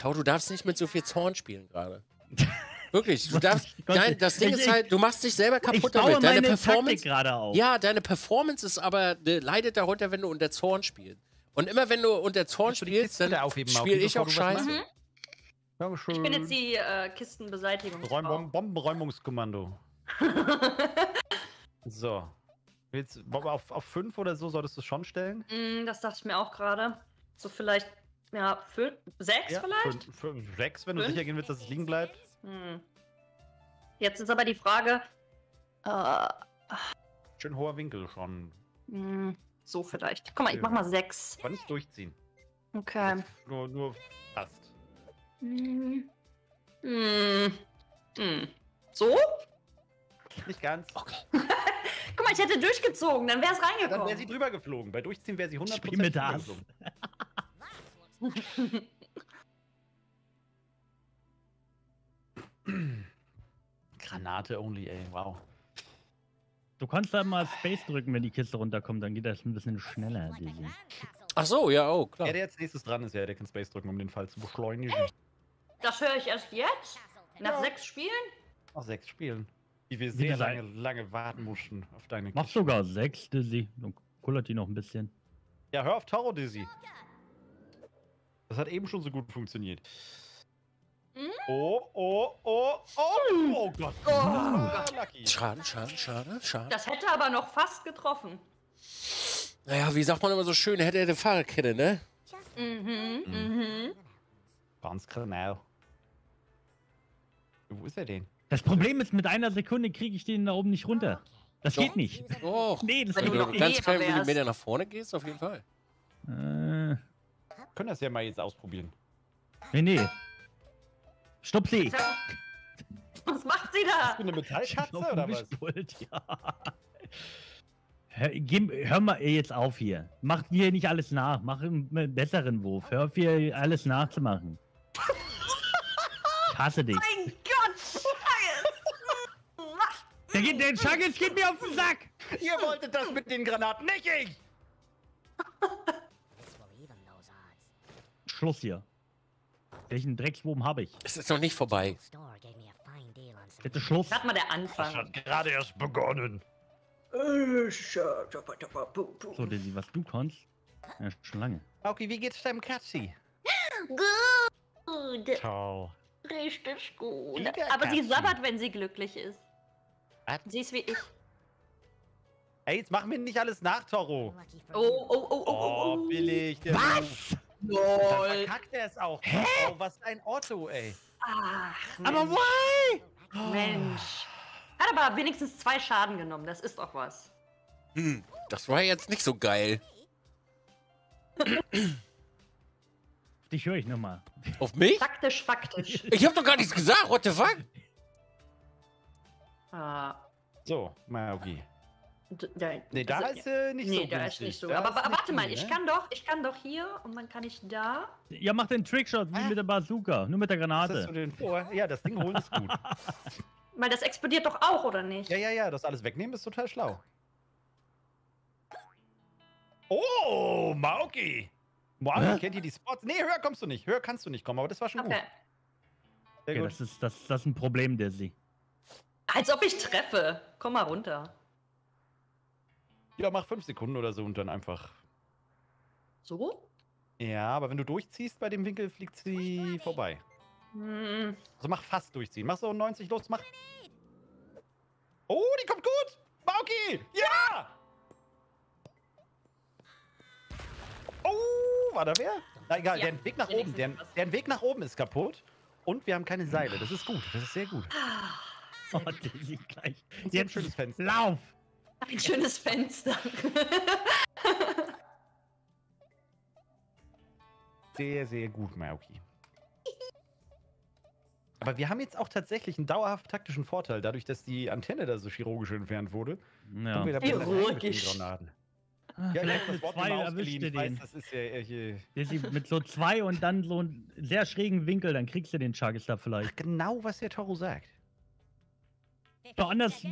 Tau, du darfst nicht mit so viel Zorn spielen gerade. Wirklich, du darfst. Nein, das Ding ich- ist halt, du machst dich selber Ich kaputt baue damit. Deine meine Performance. gerade auf. Ja, deine Performance ist aber, ne, leidet darunter, wenn du unter Zorn spielst. Und immer wenn du unter Zorn spielst, dann spiele ich auch scheiße. machst? Dankeschön. Ich bin jetzt die äh, Kistenbeseitigung. Räum Bom Bombenräumungskommando. so. Willst, auf, auf fünf oder so solltest du es schon stellen? Mm, das dachte ich mir auch gerade. So vielleicht, ja, fünf, sechs vielleicht? Fünf, fünf, sechs, wenn du Fünf? sicher gehen willst, dass es liegen bleibt. Hm. Jetzt ist aber die Frage, äh, Schön hoher Winkel schon. mh, so vielleicht. Guck mal, ich mach mal sechs. Aber nicht durchziehen. Okay. Nur, nur fast. Hm. Hm. Hm. So? Nicht ganz. Guck mal, ich hätte durchgezogen, dann wäre es Dann wäre sie reingekommen. drüber geflogen. Bei Durchziehen wäre sie 100% Spiel mit geflogen. Granate only, ey. Wow. Du kannst da mal Space drücken, wenn die Kiste runterkommt, dann geht das ein bisschen schneller. Castle. Ach so, ja, oh, klar. Ja, der jetzt nächstes dran ist, ja, der kann Space drücken, um den Fall zu beschleunigen. Das höre ich erst jetzt? Nach sechs Spielen? Nach sechs Spielen. Die wir sehr lange, lange warten mussten auf deine Mach Kiste. sogar sechs, Dizzy. Dann kullert die noch ein bisschen. Ja, hör auf Toro Dizzy. Das hat eben schon so gut funktioniert. Hm? Oh, oh, oh, oh, oh Gott. Oh. Das lucky. Schade, schade, schade, schade. Das hätte aber noch fast getroffen. Naja, wie sagt man immer so schön, hätte er eine Fahrradkette, ne? Just Mhm, mhm. Ganz genau. Wo ist er denn? Das Problem ist, mit einer Sekunde kriege ich den da oben nicht runter. Das Doch. geht nicht. Och, Nee, das Wenn du noch ganz kleinen. Millimeter nach vorne gehst, auf jeden Fall. Äh, Können das ja mal jetzt ausprobieren. nee, nee. Stopp sie! Was macht sie Hast da? du eine Metallkatze oder was? Mischpult, ja. Hör, geh, hör mal jetzt auf hier. Mach dir nicht alles nach. Mach einen besseren Wurf. Hör auf hier alles nachzumachen. Ich hasse dich. Mein Gott! Scheiße. Der, geht, der Schuggles geht mir auf den Sack! Ihr wolltet das mit den Granaten, nicht ich! Schluss hier. Welchen Dreckswurm habe ich? Es ist noch nicht vorbei. Bitte Schluss. Das hat mal der Anfang. gerade erst begonnen. So, Dizzy, was du kannst. Ja, schon lange. Okay, wie geht's deinem Katzi? Gut. Toll. Richtig gut. Aber sie sabbert, wenn sie glücklich ist. Was? Sie ist wie ich. Ey, jetzt mach mir nicht alles nach, Toro. Oh, you. oh, oh, oh, Oh, oh. billig. Was? Dann Lol. verkackt er es auch. Oh, was ein Otto, ey. Ach, Aber Mensch. why? Mensch. Hat aber wenigstens zwei Schaden genommen. Das ist doch was. Hm, das war jetzt nicht so geil. Auf dich höre ich nochmal. Auf mich? Faktisch, faktisch. Ich hab doch gar nichts gesagt, what the fuck? Ah, So, Maugi. Da, Nee, da also- ist äh, nicht so Nee, da ist nicht so. Da Aber warte mal, viel, ich ne? kann doch, ich kann doch hier und dann kann ich da. Ja, mach den Trickshot wie Ah. mit der Bazooka. Nur mit der Was hast du Granate. denn vor? Ja, das Ding holen ist gut. Weil das explodiert doch auch, oder nicht? Ja, ja, ja, das alles wegnehmen ist total schlau. Oh, Mauki! Mauki Hä? kennt ihr die Spots? Nee, höher kommst du nicht. Höher kannst du nicht kommen, aber das war schon Okay. gut. Sehr Ja, gut. das, ist, das, das ist ein Problem, Dizzy. Als ob ich treffe. Komm mal runter. Ja, mach fünf Sekunden oder so und dann einfach. So? Ja, aber wenn du durchziehst bei dem Winkel, fliegt sie vorbei. Hm. Also mach fast durchziehen. Mach so 90 los, mach. Oh, die kommt gut! Mauki! Ja! Oh, war da wer? Na egal, Ja, der Weg nach oben. Der, was. der Weg nach oben ist kaputt. Und wir haben keine Seile. Das ist gut. Das ist sehr gut. Oh, Dizzy gleich. Und so ein Jetzt schönes Fenster. Lauf! Ein schönes Fenster. Sehr, sehr gut, Mauki. Aber wir haben jetzt auch tatsächlich einen dauerhaft taktischen Vorteil, dadurch, dass die Antenne da so chirurgisch entfernt wurde. Ja. Den Chirurgisch. Granaten. Ah, Ja, ich vielleicht mit zwei mal erwischt ausgeliehen. ihr Ich weiß, den. das ist ja hier. Mit so zwei und dann so einen sehr schrägen Winkel, dann kriegst du den da vielleicht. Genau, was der Toro sagt. Doch anders.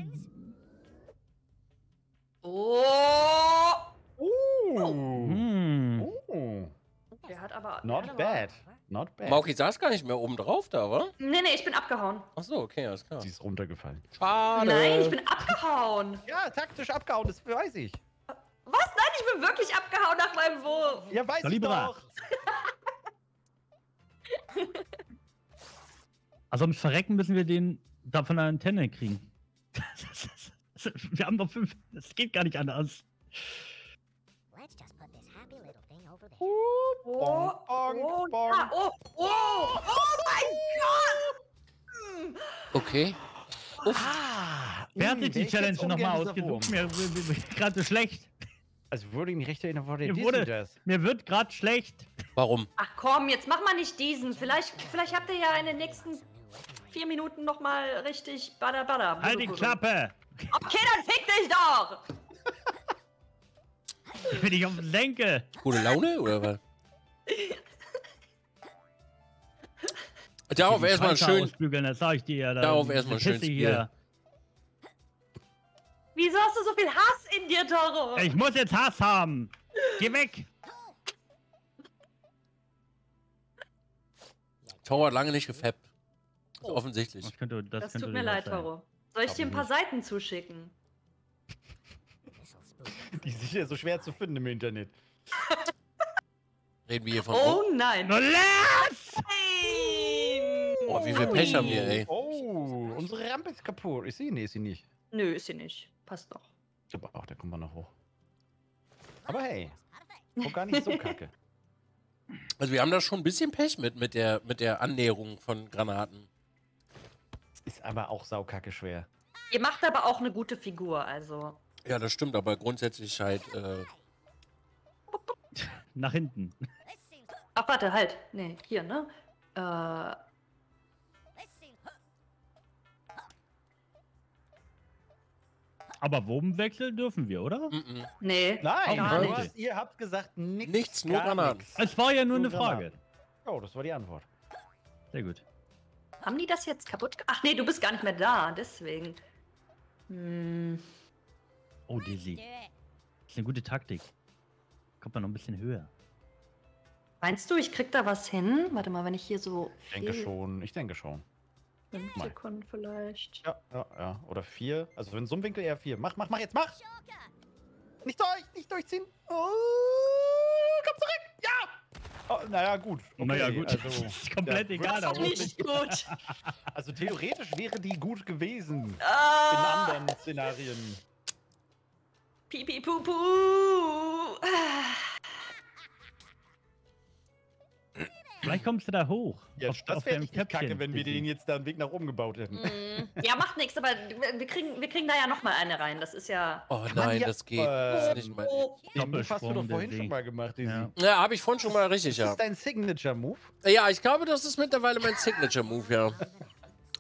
Oh! Uh. Hm. Oh. Der hat aber. Not hat bad. Not bad. Mauki saß gar nicht mehr oben drauf da? Aber, nee, nee, ich bin abgehauen. Ach so, okay, alles klar. Sie ist runtergefallen. Schade. Nein, ich bin abgehauen. Ja, taktisch abgehauen, das weiß ich. Was? Nein, ich bin wirklich abgehauen nach meinem Wurf. Ja, weiß ich Kalibra. doch. Also ums Verrecken müssen wir den da von der Antenne kriegen. wir haben noch fünf. Das geht gar nicht anders. Let's just put this happy little thing over there. Oh, Bonk, oh, bonk. ja, oh, oh, oh mein Gott! Okay. Ah, Wer hat die Challenge nochmal ausgesucht? Mir mir gerade so schlecht. Also würde ich mich recht erinnern, war der Mir wurde- das. Mir wird gerade schlecht. Warum? Ach komm, jetzt mach mal nicht diesen. Vielleicht, vielleicht habt ihr ja in den nächsten vier Minuten noch mal richtig bada bada. Halt die Klappe! Okay, dann fick dich doch! Ich bin nicht auf den Senkel. Gute Laune oder was? Darauf erstmal schön. Das sag ich dir. ja, da- Darauf erstmal schön hier. Wieso hast du so viel Hass in dir, Toro? Ich muss jetzt Hass haben. Geh weg. Tor hat lange nicht gefappt. Ist offensichtlich. Das, könnte, das, Das könnte tut mir leid, sein. Toro. Soll ich dir ein paar Seiten zuschicken? Die ist sicher so schwer zu finden im Internet. Reden wir hier von. Oh nein! Lass! Oh, wie viel Pech haben wir, ey. Oh, unsere Rampe ist kaputt. Ist sie? Nee, ist sie nicht. Nö, ist sie nicht. Passt doch. Aber auch, da kommen wir noch hoch. Aber hey, war gar nicht so kacke. Also, wir haben da schon ein bisschen Pech mit, mit, der, mit der Annäherung von Granaten. Ist aber auch saukacke schwer. Ihr macht aber auch eine gute Figur, also. Ja, das stimmt, aber grundsätzlich halt. Äh, Nach hinten. Ach, warte, halt. Nee, hier, ne? Äh. Aber Woben wechseln dürfen wir, oder? mm -mm. nee. Nein, gar nicht. hast, ihr habt gesagt nichts. Nichts, nur gar Granaten. Es war ja nur Nur eine Frage. Granaten. Oh, das war die Antwort. Sehr gut. Haben die das jetzt kaputt ge- Ach nee, du bist gar nicht mehr da, deswegen. Hm. Oh, Dizzy. Das ist eine gute Taktik. Kommt man noch ein bisschen höher. Meinst du, ich krieg da was hin? Warte mal, wenn ich hier so. Ich denke schon, ich denke schon. Fünf Mal. Sekunden vielleicht. Ja, ja, ja. Oder vier. Also in so einem Winkel eher vier. Mach, mach, mach jetzt, mach! Nicht durch, nicht durchziehen. Oh, komm zurück. Oh, naja, gut. Okay, naja, gut. Also, ist komplett ja, egal. Das Da ist nicht gut. also theoretisch wäre die gut gewesen. In ah, anderen Szenarien. Pipi Pupu. Ah. Vielleicht kommst du da hoch. Ja, Auf- das wäre richtig kacke, wenn wir den jetzt da einen Weg nach oben gebaut hätten. Mm, Ja, macht nichts, aber wir kriegen, wir kriegen da ja noch mal eine rein. Das ist ja. Oh nein, ja- das geht. Äh, Das ist nicht mein. Oh, Den Move hast du doch vorhin schon mal gemacht. Ja. Ja, habe ich vorhin schon mal richtig, Das ja. ist dein Signature-Move. Ja, ich glaube, das ist mittlerweile mein Signature-Move, ja.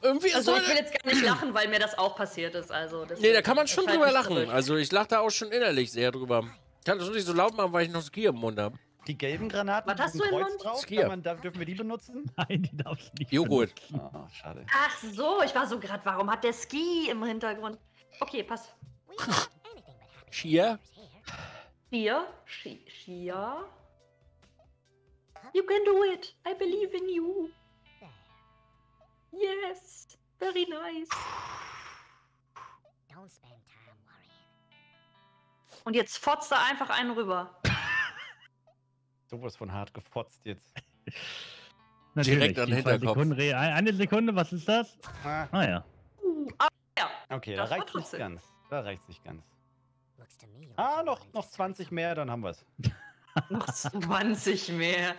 Irgendwie Also ich will jetzt gar nicht lachen, weil mir das auch passiert ist. Also das Nee, da kann man schon das drüber lachen. zurück. Also ich lache da auch schon innerlich sehr drüber. Ich kann das nicht so laut machen, weil ich noch Skier im Mund habe. Die gelben Granaten, Was hast mit dem du im Kreuz Mund? drauf, Skier. kann man, da, dürfen wir die benutzen? Nein, die darfst du nicht. Joghurt. benutzen. Oh, schade. Ach so, ich war so gerade. Warum hat der Ski im Hintergrund? Okay, pass. Skier? Shia, Shi- Shia. You can do it. I believe in you. Yes. Very nice. Don't spend time worrying. Und jetzt fotzt da einfach einen rüber. Sowas von hart gefotzt jetzt. Natürlich, Direkt an den Hinterkopf. Ein- Eine Sekunde, was ist das? Ah, Ah ja. Uh, ah, ja. okay, Das da war reicht's nicht ganz. Da reicht's nicht ganz. Ah, noch, noch 20 mehr, dann haben wir's. Noch 20 mehr.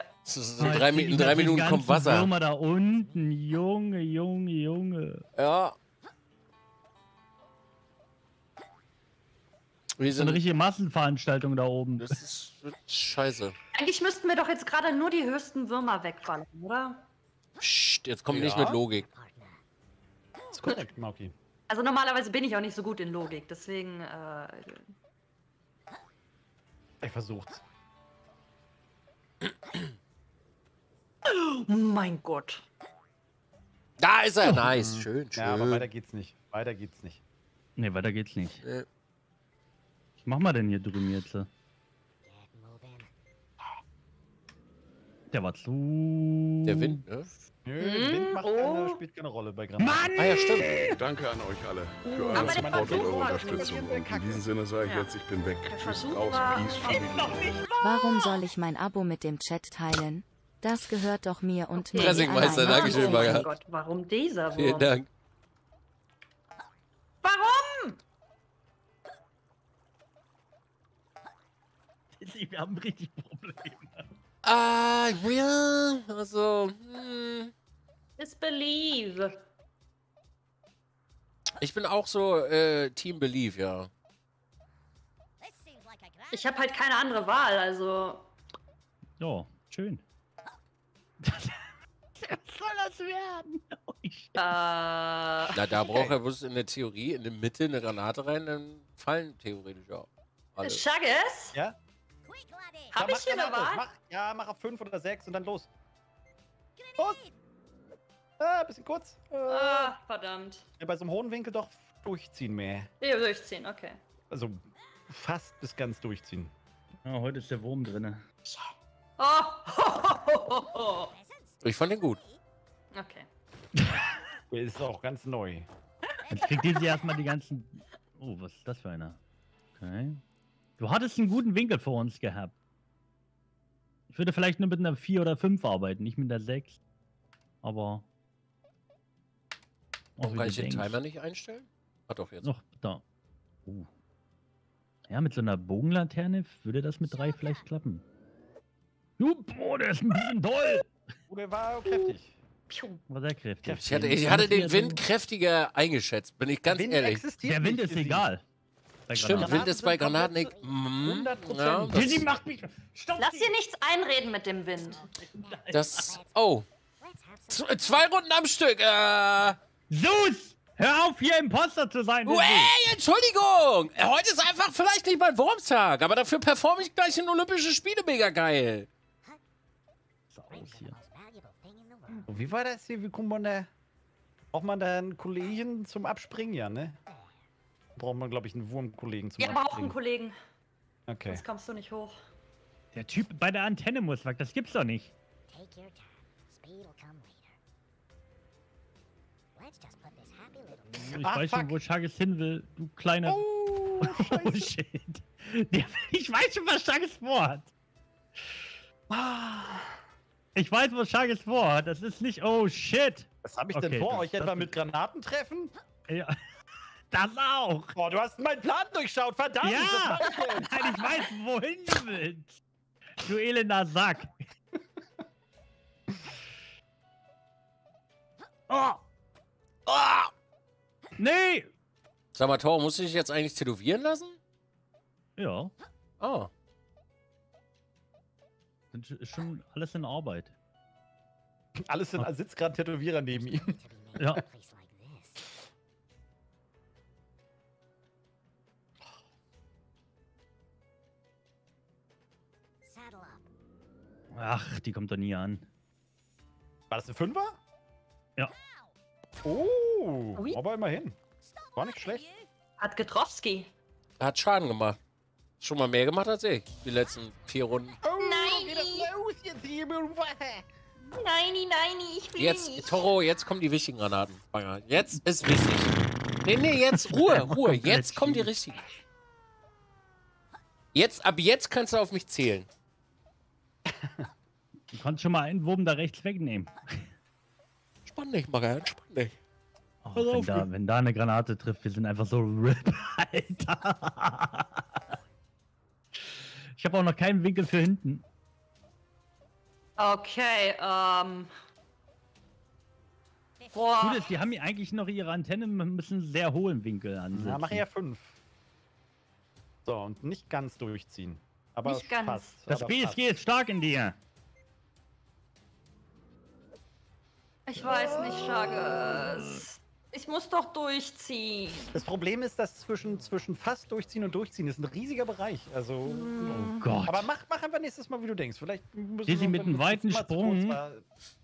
In drei, in drei Minuten kommt Wasser. Würmer da unten. Junge, Junge, Junge. Ja. Wir Das ist eine sind. richtige Massenveranstaltung da oben. Das ist scheiße. Eigentlich müssten wir doch jetzt gerade nur die höchsten Würmer wegballern, oder? Psst, jetzt kommt nicht Ja. mit Logik. Das ist korrekt, Mauki. Also normalerweise bin ich auch nicht so gut in Logik, deswegen. Äh, Er versucht's. oh mein Gott. Da ist er. Nice. Schön, schön. Ja, aber weiter geht's nicht. Weiter geht's nicht. Nee, weiter geht's nicht. Äh, Was machen wir denn hier drüben jetzt? Der war zu. Der Wind, ne? Nö, Hm, Wind macht oh. keine, spielt keine Rolle bei Granaten. Mann! Ah ja, stimmt. Danke an euch alle für der Support und eure Unterstützung. Und in diesem Sinne sage ich Ja. jetzt, ich bin weg. Tschüss, raus, peace, Familie. Warum soll ich mein Abo mit dem Chat teilen? Das gehört doch mir und mir Dressingmeister, alleine. Dankeschön, Oh mein Maga. Gott, warum dieser Wurm? Vielen Dank. Warum? Wir haben richtig Probleme. Ah, ja. Also. Hm. Disbelieve. Ich bin auch so äh, Team Believe, ja. Ich habe halt keine andere Wahl, also. Ja, schön. Was soll das werden? Oh, ich- Äh, Na, da braucht er bloß in der Theorie in der Mitte eine Granate rein, dann fallen theoretisch auch. Alle. Shagges? Ja? Hab Ja, ich hier eine. Wahl? Mach, ja, mach auf 5 oder 6 und dann los. Los! Ah, bisschen kurz. Äh, Ah, verdammt. ja, bei so einem hohen Winkel doch durchziehen mehr. Ja, durchziehen, okay. Also fast bis ganz durchziehen. Ja, heute ist der Wurm drin. Oh, ho, ho, ho, ho. Ich fand den gut. Okay. Der ist auch ganz neu. Jetzt kriegt ihr sie erstmal die ganzen. Oh, was ist das für einer? Okay. Du hattest einen guten Winkel vor uns gehabt. Ich würde vielleicht nur mit einer 4 oder 5 arbeiten, nicht mit einer 6. Aber. Warum kann du ich den. Timer nicht einstellen? Hat doch jetzt. Noch da. Uh. Ja, mit so einer Bogenlaterne würde das mit 3 vielleicht klappen. Du, boah, der ist ein bisschen toll. Oh, der war kräftig. War sehr kräftig. Ich hatte, Den ich hatte den Wind kräftiger eingeschätzt, bin ich ganz Wind ehrlich. Der Wind ist egal. Bei Stimmt, Granaten. Wind ist bei Granaten Ich, mm, 100%. ja, das, macht mich. Stopp! Lass dir nichts einreden mit dem Wind. das. Oh. Z- Zwei Runden am Stück. Äh. Sus! Hör auf, hier Imposter zu sein! Hey, Entschuldigung! Heute ist einfach vielleicht nicht mein Wurmstag, aber dafür performe ich gleich in Olympische Spiele mega geil. Wie war das hier? Wie kommt man da? Braucht man da einen Kollegen zum Abspringen, ja, ne? Braucht man, glaube ich, einen Wurmkollegen zum Wir brauchen Abspringen. Kollegen, Okay. sonst kommst du nicht hoch. Der Typ bei der Antenne muss weg, das gibt's doch nicht. Take your time. Speed will come later. Let's just put this happy little Ich Ah, weiß schon, fuck. wo Chagas hin will, du kleiner. Oh, Oh, shit. Ich weiß schon, was Chagas vorhat. Ich weiß, was Chagas vorhat. Das ist nicht. Oh shit. Was habe ich Okay, denn vor? das- Euch etwa das- mit Granaten treffen? Ja. Das auch. Boah, du hast meinen Plan durchschaut, verdammt! Ja. Nein, ich weiß, wohin du willst. Du elender Sack. Oh, Ah! nee. Sag mal, Tor, musst du dich jetzt eigentlich tätowieren lassen? Ja, Oh. ist schon alles in Arbeit. Alles sind, sitzt gerade ein Tätowierer neben ihm. Ja. Ach, die kommt doch nie an. War das ein Fünfer? Ja. Oh, Ui. aber immerhin. War nicht schlecht. Hat Getrowski. Hat Schaden gemacht. Schon mal mehr gemacht als ich. Die letzten vier Runden. Oh, Nein. geht das los jetzt hier mit dem Wasser? Nein, nein, ich will Jetzt, Toro, jetzt kommen die wichtigen Granaten. Jetzt ist wichtig. Nee, nee, jetzt Ruhe, Ruhe. Jetzt kommen die richtigen. Jetzt, ab jetzt kannst du auf mich zählen. Du kannst schon mal einen Wurm da rechts wegnehmen. Spann dich, Maga, entspann dich. Oh, wenn, auf, da, wenn da eine Granate trifft, wir sind einfach so RIP, Alter. Ich habe auch noch keinen Winkel für hinten. Okay, ähm. Boah. Gut ist, die haben hier eigentlich noch ihre Antenne, müssen sehr hohen Winkel ansetzen. Na, mach eher fünf. So, und nicht ganz durchziehen. Aber Nicht ganz. fast. Das aber BSG ist stark in dir. Ich weiß nicht, Chagas. Ich muss doch durchziehen. Das Problem ist, dass zwischen, zwischen fast durchziehen und durchziehen ist ein riesiger Bereich. Also. Oh Gott. Aber mach, mach einfach nächstes Mal, wie du denkst. Vielleicht müssen Dizzy, wir- mit einem du weiten Sprung war,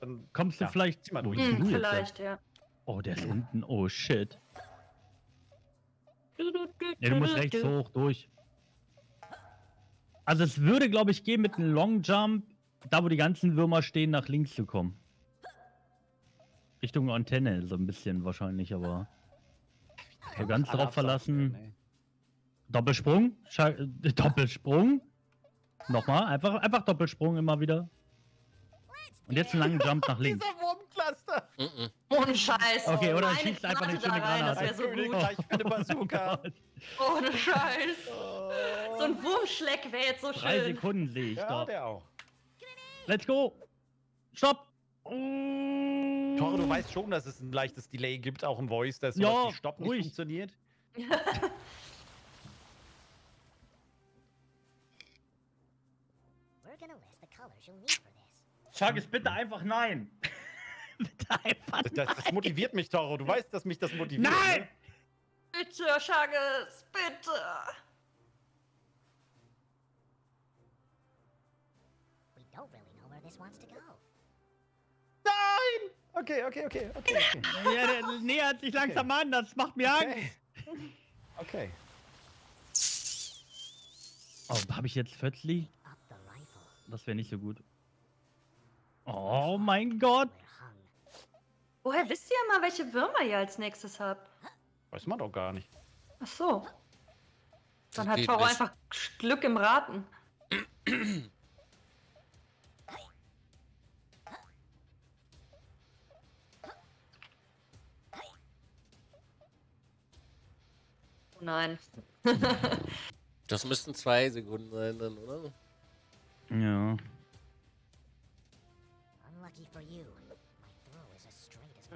dann Kommst du Ja, vielleicht zieh mal durch. Hm, jetzt. vielleicht, ja. Oh, der ist unten. Oh, shit. Nee, du musst rechts hoch, durch. Also es würde, glaube ich, gehen mit einem Long Jump, da wo die ganzen Würmer stehen, nach links zu kommen. Richtung Antenne, so ein bisschen wahrscheinlich, aber... So ganz drauf verlassen. können. Doppelsprung. Scha äh, Doppelsprung. Nochmal. Einfach, einfach Doppelsprung immer wieder. Und jetzt einen langen Jump nach links. Dieser Wurmcluster! Mhm. Ohne Scheiß. Okay, oh, oder eine schießt einfach eine da schöne rein, Das Granate. wäre so gut. Für eine Bazooka. Gott. Ohne Scheiß. So ein Wurmschleck wäre jetzt so Drei schön. Sekunden sehe ich Ja, da. der auch. Let's go. Stopp. Mm. Tore, du weißt schon, dass es ein leichtes Delay gibt, auch im Voice, dass Ja, wie Stopp nicht ruhig. funktioniert. This. Chagis, bitte einfach nein. bitte einfach Das, das, das motiviert mich, Toro. Du weißt, dass mich das motiviert. Nein! Ne? Bitte, Chagas, bitte. We don't really know where this wants to go. Nein! Okay, okay, okay, okay, okay. Ja, der nähert sich langsam an, das macht mir Angst. Okay. okay. Oh, habe ich jetzt Fötzli? Das wäre nicht so gut. Oh mein Gott. Woher wisst ihr immer, welche Würmer ihr als nächstes habt? Weiß man doch gar nicht. Ach so. Das Dann hat geht Toro einfach Glück im Raten. Oh nein. Das müssten zwei Sekunden sein dann, oder? Ja. Unlucky for you. My throw is as straight as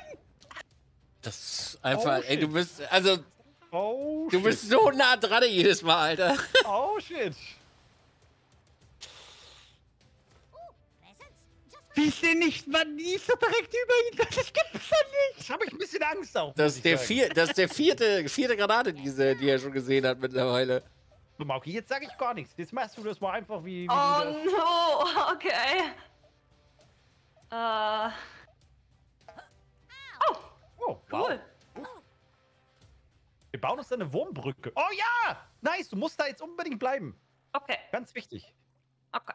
Das ist einfach, Oh, ey, du bist, also, Oh, du bist so nah dran jedes Mal, Alter. Oh, shit. Wie ist denn nicht, man, die ist doch direkt über ihn. Das gibt's doch nicht. Ich habe ich ein bisschen Angst auch. Das ist der, vier, das ist der vierte, vierte Granate, diese, die er schon gesehen hat mittlerweile. So, Mauki, jetzt sage ich gar nichts. Jetzt machst du das mal einfach wie. wie Oh no, okay. Äh, Oh, wow. cool. Wir bauen uns da eine Wurmbrücke. Oh ja! Nice, du musst da jetzt unbedingt bleiben. Okay, Ganz wichtig. okay.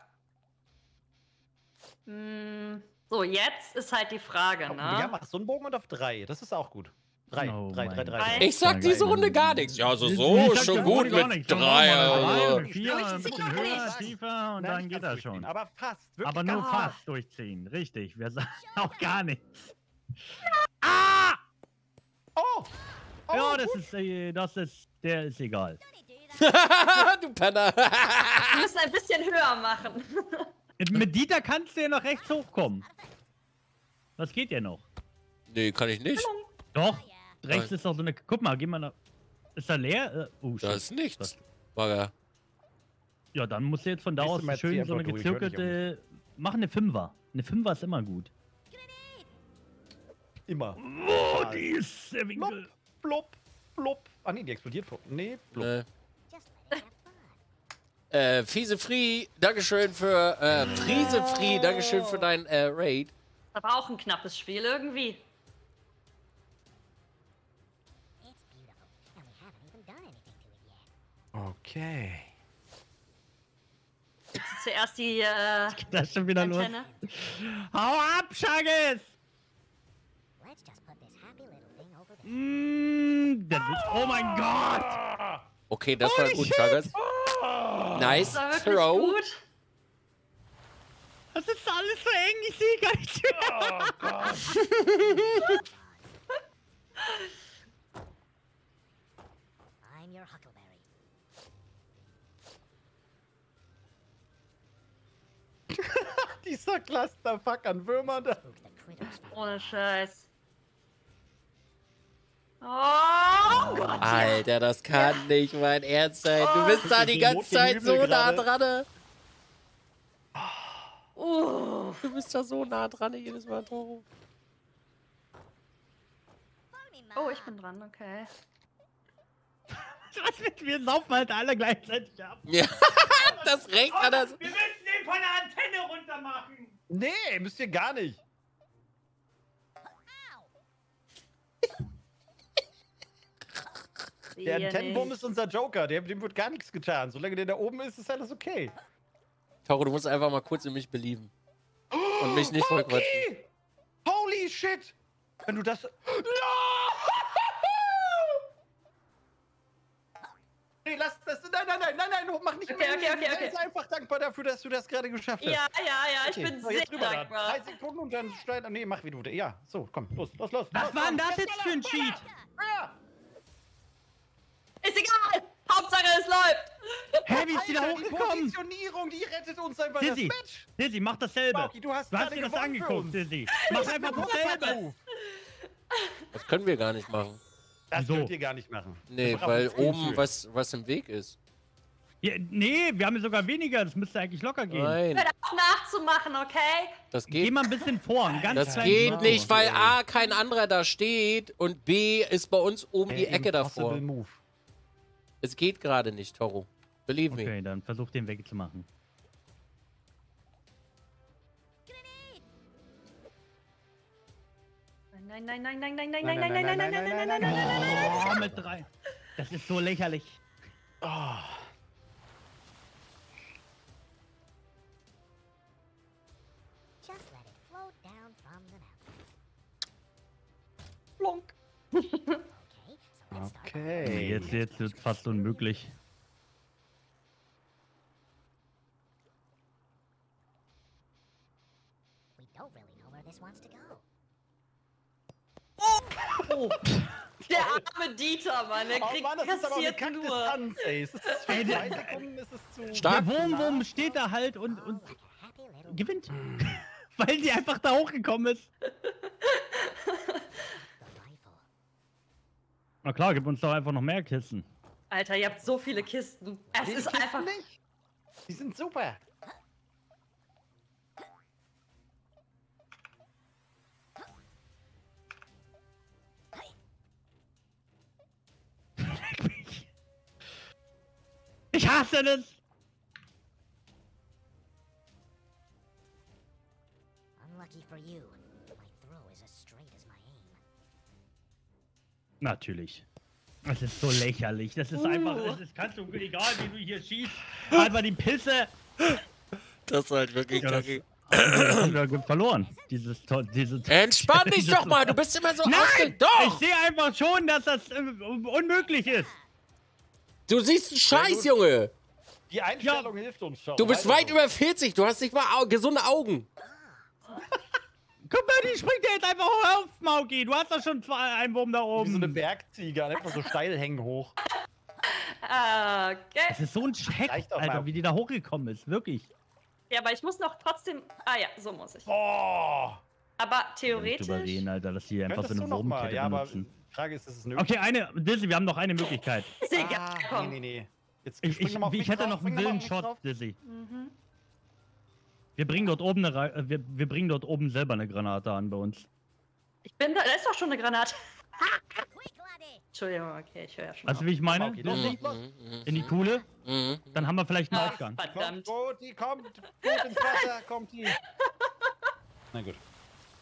So, jetzt ist halt die Frage, Ja, ne? mach so einen Bogen und auf drei. Das ist auch gut. Drei, Oh drei, drei, drei, drei. Ich sag diese Runde gar nichts. Ja, also so schon ja gut mit drei. Also. vier, Ich ein bisschen höher, nichts. tiefer und Nein, dann nicht geht das schon. Aber fast. Wirklich Aber nur Ah. fast durchziehen, richtig. Wir sagen auch gar nichts. Oh! oh ja, das ist, äh, das ist, der ist egal. du Penner. Wir müssen ein bisschen höher machen. Mit Dieter kannst du ja noch rechts hochkommen. Was geht ja noch? nee, kann ich nicht. Doch, rechts ist doch so eine. Guck mal, geh mal nach. Ist da leer? Äh, Oh, Da ist nichts. Bagger. Ja, dann musst du jetzt von da aus schön so eine gezirkelte. Mach eine Fünfer. Eine Fünfer ist immer gut. Immer. Oh, die ist der Winkel. Blub, blub. Ah, nee, die explodiert vor. Nee, blub. just äh, Fiese Free, Dankeschön für. Äh, Friese Free, Dankeschön für dein äh, Raid. Aber auch ein knappes Spiel irgendwie. Okay. Zuerst die. Äh, das schon wieder Antenne. los. Hau ab, Chagis! Mm, oh mein Gott! Okay, das war Holy gut. Chagas. Nice Das war Throw. gut. Das ist alles so eng, ich sehe gar nichts mehr. Oh Gott. I'm your Huckleberry. Dieser Clusterfuck an Würmern da. Ohne Scheiß. Oh Gott. Alter, das kann nicht mein Ernst sein. Du bist da die ganze Zeit so nah dran. Uh, Du bist da so nah dran jedes Mal, Toro. oh, ich bin dran, okay. Wir saufen halt alle gleichzeitig ab. Ja, das recht an das. Wir müssen den von der Antenne runter machen. Nee, müsst ihr gar nicht. Der Antennenwurm ist unser Joker. Der, dem wird gar nichts getan. Solange der da oben ist, ist alles okay. Toro, du musst einfach mal kurz in mich belieben. Und mich nicht. Okay. Holy shit! Wenn du das. No! Nee, lass das. Nein, nein, nein, nein, nein, mach nicht Okay, mehr. okay, okay, okay. ist einfach dankbar dafür, dass du das gerade geschafft hast. Ja, ja, ja, ich Okay, bin so, sehr dankbar. Drei Sekunden und dann schneid. Nee, mach wie du. Ja, so, komm, los, los, los. Was los, war denn das jetzt für ein Cheat? Ja. Ist egal! Hauptsache es läuft! Hä, wie ist die da hochgekommen? Die Positionierung, die rettet uns einfach Dizzy, das Match. Dizzy, mach dasselbe. Mauki, du hast Du hast dir das angeguckt. Dizzy. Mach einfach dasselbe. Das können wir gar nicht machen. Das Wieso? könnt ihr gar nicht machen. Nee, weil oben was, was im Weg ist. Ja, nee, wir haben ja sogar weniger. Das müsste eigentlich locker gehen. Nein, Hört auf nachzumachen, okay? das Geh geht. mal ein bisschen vor. Ein ganz Das geht Mal. nicht, weil A, kein anderer da steht und B, ist bei uns oben die Hey, Ecke impossible davor. Move. Es geht gerade nicht, Toro. Believe me. Okay, dann versuch den wegzumachen. Nein, nein, nein, nein, nein, nein, nein, nein, nein, nein, nein, nein, nein, nein, nein, nein. Oh, mit drei. Das ist so lächerlich. Oh. Just Okay, so let's start. Okay. Jetzt, jetzt wird fast unmöglich. Oh. Der arme Dieter, Mann, der Oh kriegt Mann, das ist aber eine kassiert nur. Kackdistanz, ey. Es ist zwei Sekunden ist es zu... Stark. Der Wurm-Wurm steht da halt und, und little gewinnt. Weil sie einfach da hochgekommen ist. the rifle. Na klar, gib uns doch einfach noch mehr Kisten. Alter, ihr habt so viele Kisten. Es Die ist Kisten einfach. nicht. Die sind super. Ich hasse das! Unlucky for you. Natürlich. Das ist so lächerlich. Das ist einfach, das ist, kannst du, egal wie du hier schießt, einfach die Pisse. Das ist halt wirklich Ja, das- kacke. haben wir verloren. Dieses, to- diese Entspann dich dieses- doch mal, du bist immer so Nein! ausge... Ich Doch! sehe einfach schon, dass das äh, unmöglich ist. Du siehst einen Scheiß, Junge! Die Einstellung hilft uns schon. Du bist Weiter weit über 40, du hast nicht mal au gesunde Augen. Guck mal, die springt ja jetzt einfach hoch auf, Mauki. Du hast doch schon zwei, einen Wurm da Wie so eine oben. Bergziege, einfach so steil hängen hoch. Ah, Das okay. ist so ein Check, Alter, mal. wie die da hochgekommen ist. Wirklich. Ja, aber ich muss noch trotzdem. Ah ja, so muss ich. Oh! Aber theoretisch. Überreden, Alter, dass die einfach so eine? Wurmkette Ja, aber benutzen. die Frage ist, ist es nötig? Okay, eine, Dizzy, wir haben noch eine Möglichkeit. Ist egal, Ah, komm. nee, nee, nee. Jetzt Ich, ich, noch mal auf ich hätte noch einen spring mal auf wilden mich Shot, drauf. Dizzy. Mhm. Wir bringen dort oben eine, Ra- äh, wir, wir bringen dort oben selber eine Granate an bei uns. Ich bin da. Da ist doch schon eine Granate. Entschuldigung, okay, ich höre ja schon. Du, auf. wie ich meine? Okay, los. in die Kuhle, Mhm. dann haben wir vielleicht einen Ach, Aufgang. verdammt. Kommt, die kommt. Gut ins Wasser, kommt die. Na gut.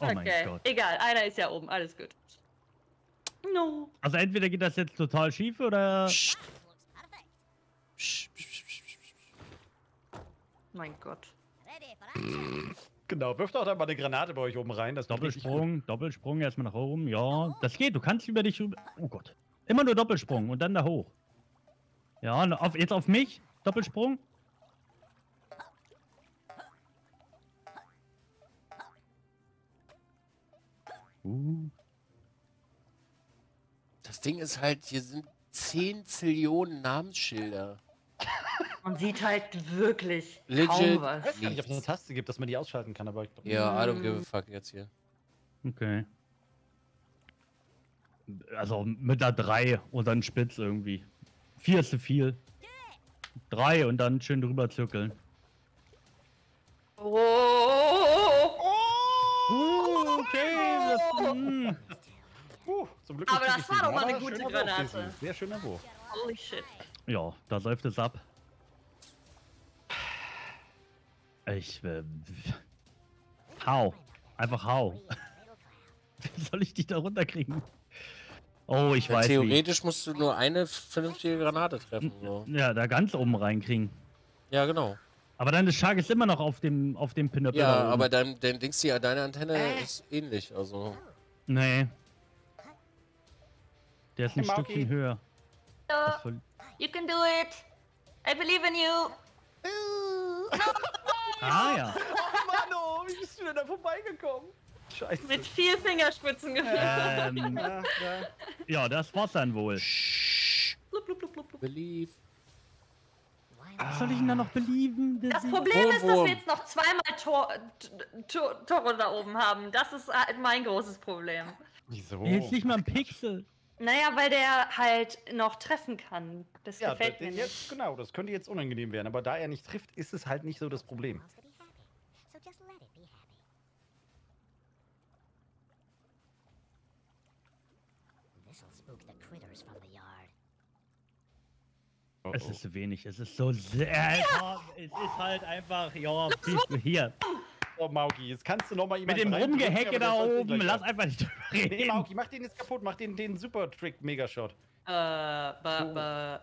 Oh mein okay, Gott. egal, einer ist ja oben, alles gut. No. Also entweder geht das jetzt total schief oder... Psst, psst, psst. Mein Gott. Genau, wirft auch da mal eine Granate bei euch oben rein. Das. Doppelsprung, Doppelsprung, erstmal nach oben. Ja, das geht. Du kannst über dich rüber... Oh Gott. Immer nur Doppelsprung und dann da hoch. Ja, auf, jetzt auf mich. Doppelsprung. Uh. Das Ding ist halt, hier sind 10 Zillionen Namensschilder. Man sieht halt wirklich Legit. kaum was. Ich weiß gar nicht, ob es eine Taste gibt, dass man die ausschalten kann, aber ich glaube. Ja, I don't give a fuck jetzt hier. Okay. Also mit der 3 und dann spitz irgendwie. 4 ist zu viel. 3 und dann schön drüber zirkeln. Oh, Uh, okay. Das, mm. Uh, zum Glück Aber das war doch mal eine gute Granate. Sehr schöner Wurf. holy shit. Ja, da läuft es ab. Ich. Äh, hau. Einfach hau. Wie soll ich dich da runterkriegen? Oh, ich Ja, weiß wie. theoretisch musst du nur eine vernünftige Granate treffen. So. Ja, da ganz oben reinkriegen. Ja, genau. Aber dann ist Shark ist immer noch auf dem auf dem Pinöppel. Ja, aber dein, dein Dings hier, deine Antenne ist ähnlich. Also. Nee. Der ist ein Hey, Mauki. Stückchen höher. Voll- you can do it. I believe in you. Ah ja. Oh Mann, oh, wie bist du denn da vorbeigekommen? Scheiße. Mit viel Fingerspitzengefühl. Ähm, Ja, ja. ja, das war's dann wohl. Shh. Blub, blub, blub, blub, blub. Believe. Was soll ich denn da noch belieben? Das Problem ist, dass wir jetzt noch zweimal Tor, T- Tor, Tore da oben haben. Das ist halt mein großes Problem. Wieso? Jetzt nicht mal ein Pixel. Naja, weil der halt noch treffen kann. Das Ja, gefällt mir nicht. jetzt, genau, das könnte jetzt unangenehm werden, aber da er nicht trifft, ist es halt nicht so das Problem. Oh, Es oh. ist zu wenig. Es ist so sehr. Ja, es ist halt einfach. Ja, hier. Oh, Mauki, jetzt kannst du noch mal Mit dem Rumgehecke da oben. Lass einfach nicht drüber Nee, reden. Mauki, mach den jetzt kaputt, mach den, den Super-Trick-Megashot. Äh, ba, So. ba,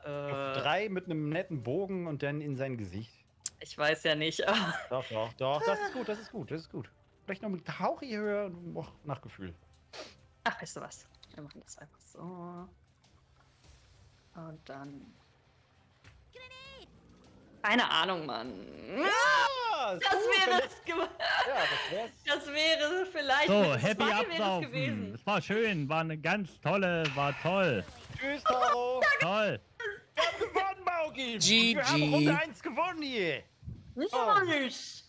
äh, drei mit einem netten Bogen und dann in sein Gesicht. ich weiß ja nicht. Doch, doch, doch, das ist gut, das ist gut, das ist gut. Vielleicht noch mit Hauch hier höher und och, nach Gefühl. Ach, weißt du was? Wir machen das einfach so. Und dann. Keine Ahnung, Mann. Ja, ist Das gut, wäre das- es gewesen. Ja, das. Das wäre vielleicht. So, happy absaufen. gewesen. Es war schön, war eine ganz tolle, war toll. Tschüss, Taro. Toll. gewonnen, Mauki. GG. Wir haben Runde 1 gewonnen hier. Nice.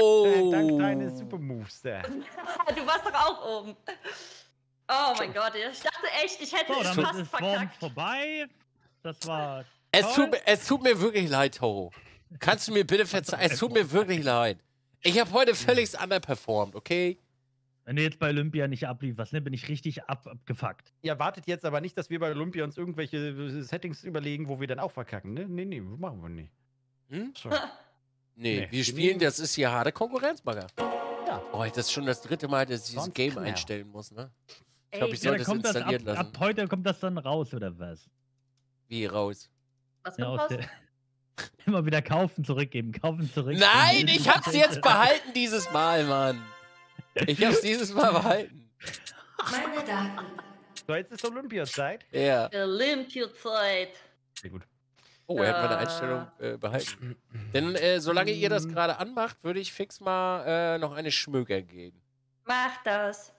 Oh. Dank deines Super Moves da. Du warst doch auch oben. Oh mein Gott, ich dachte echt, ich hätte So, es fast ist verkackt. vorbei. Das war Es Toll. tut, mir- es tut mir wirklich leid, Toro. Kannst du mir bitte verzeihen? Es tut mir wirklich leid. Ich habe heute völlig underperformed, okay? Wenn du jetzt bei Olympia nicht ablieferst, ne, bin ich richtig ab, abgefuckt. Ihr erwartet jetzt aber nicht, dass wir bei Olympia uns irgendwelche Settings überlegen, wo wir dann auch verkacken, ne? Nee, nee, machen wir nicht. Hm? So. Nee, Nee, wir spielen, das ist hier harte Konkurrenz, Bagger. Ja. Oh, das ist schon das dritte Mal, dass ich dieses Sonst Game einstellen muss, ne? Ey, glaub, ich Ja, soll dann das kommt das ab, installieren lassen. ab heute kommt das dann raus, oder was? Wie raus? was Ja, kommt aus raus? immer wieder kaufen, zurückgeben, kaufen, zurückgeben. Nein, ich hab's jetzt behalten dieses Mal, Mann. Ich hab's dieses Mal behalten. Meine Daten. So, jetzt ist Olympiazeit. Ja. Olympiazeit. Sehr gut. Oh, er hat meine Äh. Einstellung äh, behalten. Denn äh, solange ihr das gerade anmacht, würde ich fix mal äh, noch eine Schmöker gehen. Mach das.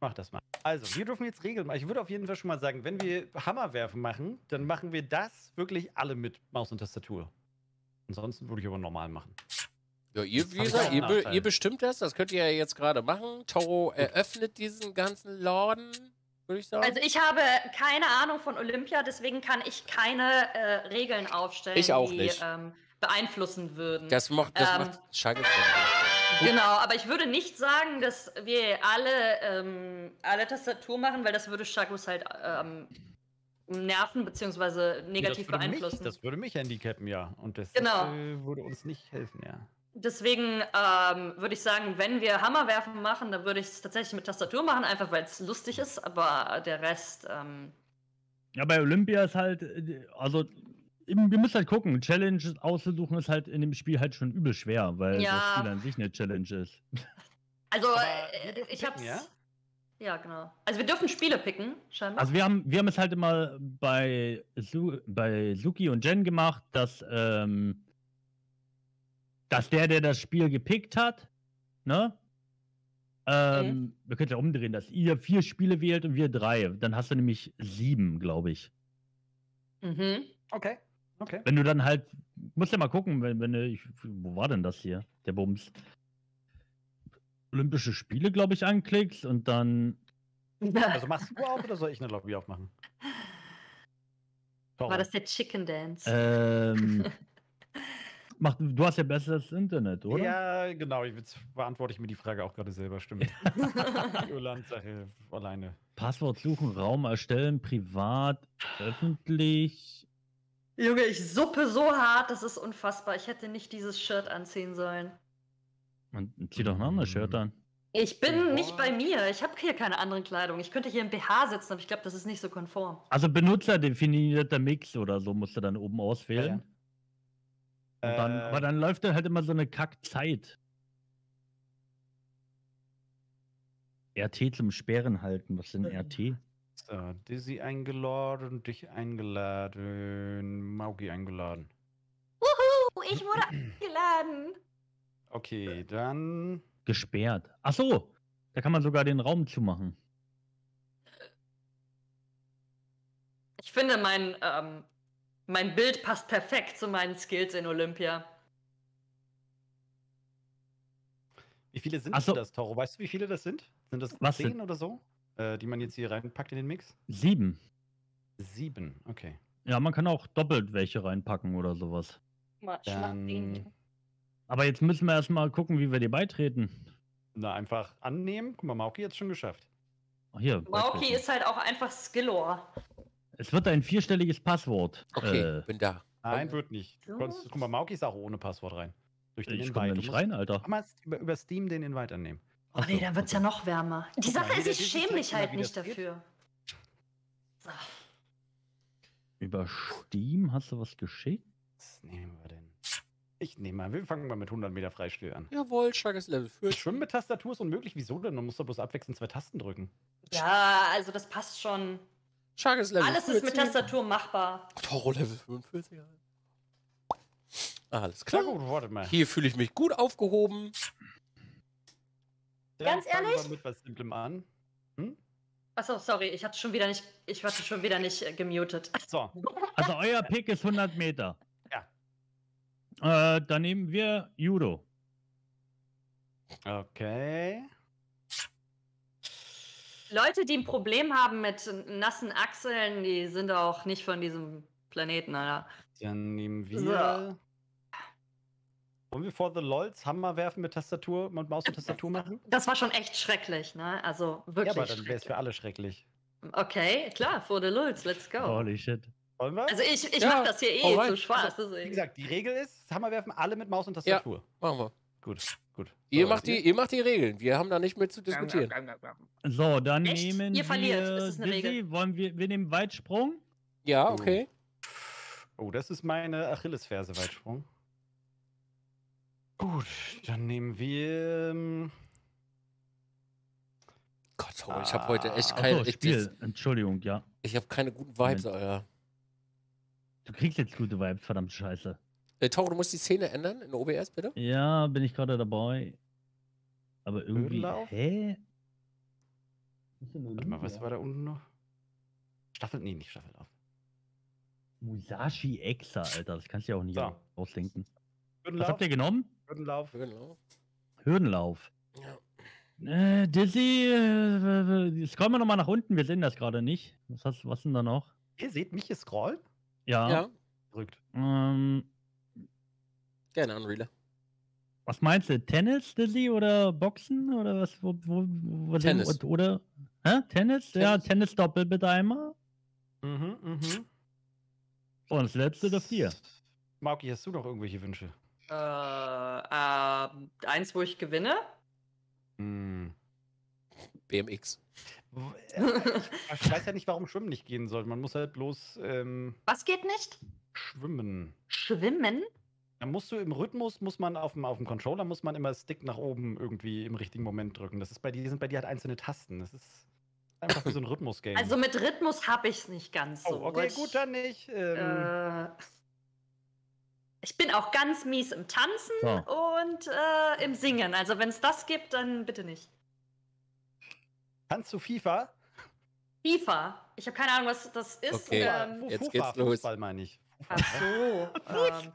Mach das mal. Also, wir dürfen jetzt Regeln machen. Ich würde auf jeden Fall schon mal sagen, wenn wir Hammerwerfen machen, dann machen wir das wirklich alle mit Maus und Tastatur. Ansonsten würde ich aber normal machen. Ja, ihr, wie gesagt, ihr, be ihr bestimmt das. Das könnt ihr ja jetzt gerade machen. Toro eröffnet diesen ganzen Laden, würde ich sagen. Also ich habe keine Ahnung von Olympia, deswegen kann ich keine äh, Regeln aufstellen, Ich auch die nicht. Ähm, beeinflussen würden. das macht, das ähm, macht von Genau, aber ich würde nicht sagen, dass wir alle, ähm, alle Tastatur machen, weil das würde Shagus halt ähm, nerven bzw. negativ das würde beeinflussen. Mich, das würde mich handicappen, ja. Und das Genau. äh, würde uns nicht helfen, ja. Deswegen ähm, würde ich sagen, wenn wir Hammerwerfen machen, dann würde ich es tatsächlich mit Tastatur machen, einfach weil es lustig ist, aber der Rest, ähm, Ja, bei Olympia ist halt, äh, also wir müssen halt gucken. Challenge auszusuchen ist halt in dem Spiel halt schon übel schwer, weil Ja. das Spiel an sich eine Challenge ist. also äh, wir dürfen ich picken, hab's. ja? Ja? genau. Also wir dürfen Spiele picken, scheinbar. Also wir haben, wir haben es halt immer bei, Su bei Suki und Jen gemacht, dass, ähm, dass der, der das Spiel gepickt hat, ne? Ähm, Wir können es ja umdrehen, dass ihr vier Spiele wählt und wir drei. Dann hast du nämlich sieben, glaube ich. mhm. Okay. Okay. Wenn du dann halt, musst ja mal gucken, wenn, wenn du, ich, wo war denn das hier, der Bums? Olympische Spiele, glaube ich, anklickst und dann, Also machst du auf oder soll ich eine Lobby aufmachen? War das der Chicken Dance? ähm, mach, du hast ja besseres Internet, oder? Ja, genau. Jetzt beantworte ich mir die Frage auch gerade selber, stimmt. die Irland-Sache alleine. Passwort suchen, Raum erstellen, privat, öffentlich. Junge, ich suppe so hart, das ist unfassbar. Ich hätte nicht dieses Shirt anziehen sollen. Und zieh doch ein anderes Shirt an. Ich bin Boah. nicht bei mir. Ich habe hier keine andere Kleidung. Ich könnte hier im BH sitzen, aber ich glaube, das ist nicht so konform. Also benutzerdefinierter Mix oder so musst du dann oben auswählen. Und dann, Äh, aber dann läuft da halt immer so eine Kackzeit. RT zum Sperren halten. Was sind RT? So, Dizzy eingeladen, dich eingeladen, Mauki eingeladen. Wuhu, ich wurde eingeladen. Okay, dann. Gesperrt. Ach so, da kann man sogar den Raum zumachen. Ich finde, mein, ähm, mein Bild passt perfekt zu meinen Skills in Olympia. Wie viele sind so. denn das, Toro? Weißt du, wie viele das sind? Sind das Was zehn denn? oder so? Äh, die man jetzt hier reinpackt in den Mix? Sieben. Sieben, okay. Ja, man kann auch doppelt welche reinpacken oder sowas. Mal, Dann. Aber jetzt müssen wir erstmal gucken, wie wir dir beitreten. Na, einfach annehmen. Guck mal, Mauki hat es schon geschafft. Ach, hier. Mauki ist halt auch einfach Skillor. Es wird ein vierstelliges Passwort. Okay, Äh, bin da. Nein, wird nicht. Du konntest, guck mal, Mauki ist auch ohne Passwort rein. Durch den ich komme Du nicht rein, Alter. Mal über, über Steam den Invite annehmen. Oh Ach nee, so, dann wird's okay. ja noch wärmer. Die Sache ist, ich schäme mich halt nicht dafür. So. Über Steam hast du was geschickt? Was nehmen wir denn? Ich nehme mal, wir fangen mal mit 100 Meter Freistil an. Jawohl, starkes Level. Für Schwimmen mit Tastatur ist unmöglich. Wieso denn? Man muss doch bloß abwechselnd zwei Tasten drücken. Ja, also das passt schon. starkes Level. Alles ist mit 14. Tastatur machbar. Toro Level 45. Alter. Alles Klar, klar. gut, warte mal. Hier fühle ich mich gut aufgehoben. Dann Ganz fangen ehrlich? Wir mit was Simplem an. Achso, sorry, ich hatte schon wieder nicht, ich hatte schon wieder nicht äh, gemutet. So, Also euer Pick ist 100 Meter. Ja. Äh, dann nehmen wir Judo. okay. Leute, die ein Problem haben mit nassen Achseln, die sind auch nicht von diesem Planeten, Alter. Dann nehmen wir. So. Wollen wir vor The LOLs Hammer werfen mit Tastatur, mit Maus und Tastatur machen? Das war schon echt schrecklich, ne? Also Ja, wirklich. aber dann wäre es für alle schrecklich. Okay, klar, for the Lulz, let's go. Holy shit. Wollen wir? Also ich, ich Ja, mach das hier eh alright. zu Spaß. Also, Wie gesagt, die Regel ist, Hammer werfen alle mit Maus und Tastatur. Machen wir. Gut, gut. Ihr, So, macht die, ihr macht die Regeln. Wir haben da nicht mit zu diskutieren. So, dann Echt? nehmen Ihr verliert. wir. Ist das eine Dizzy, Regel? wollen wir, wir nehmen Weitsprung. Ja, Oh. okay. Oh, das ist meine Achillesferse Weitsprung. Gut, dann nehmen wir. ähm, Gott, Toro, ich habe heute echt Ah, keine. Achso, ich Spiel. Entschuldigung, ja. ich habe keine guten Vibes, Alter. Du kriegst jetzt gute Vibes, verdammt Scheiße. Äh, Toro, du musst die Szene ändern in OBS, bitte. Ja, bin ich gerade dabei. Aber irgendwie. Höhenlauf? Hä? Warte mal, was war da unten noch? Staffel, nee, nicht Staffel auf. Musashi Exa, Alter. Das kannst du ja auch nicht So. ausdenken. Was Hürdenlauf. habt ihr genommen? Hürdenlauf. Genau. Hürdenlauf. Ja. Äh, Dizzy, äh, scrollen wir nochmal nach unten. Wir sehen das gerade nicht. Was, hast, was denn da noch? Ihr seht mich hier scrollen? Ja. Ja, Verrückt. Ähm, gerne, Unreal. was meinst du? Tennis, Dizzy, oder Boxen? Oder was? Wo, wo, wo Tennis. Sind, oder? Hä? Tennis? Ja, Tennis. Tennis Doppel bitte einmal. Mhm, mhm. Und das letzte dürft ihr. Mauki, hast du noch irgendwelche Wünsche? Äh, äh, eins, wo ich gewinne. Hm. BMX. Äh, Ich weiß ja nicht, warum Schwimmen nicht gehen soll. Man muss halt bloß ähm, Was geht nicht? schwimmen. Schwimmen? Dann musst du im Rhythmus, muss man auf dem, auf dem Controller, muss man immer Stick nach oben irgendwie im richtigen Moment drücken. Das ist bei dir, sind bei dir halt einzelne Tasten. Das ist einfach wie so ein Rhythmus-Game. Also mit Rhythmus habe ich es nicht ganz so. oh, okay, gut, dann nicht. Ähm, Äh, ich bin auch ganz mies im Tanzen So. und äh, im Singen. Also wenn es das gibt, dann bitte nicht. Kannst du FIFA? FIFA. Ich habe keine Ahnung, was das ist. Okay. Ähm, jetzt geht's los. Fußball meine ich. Ach so. ähm,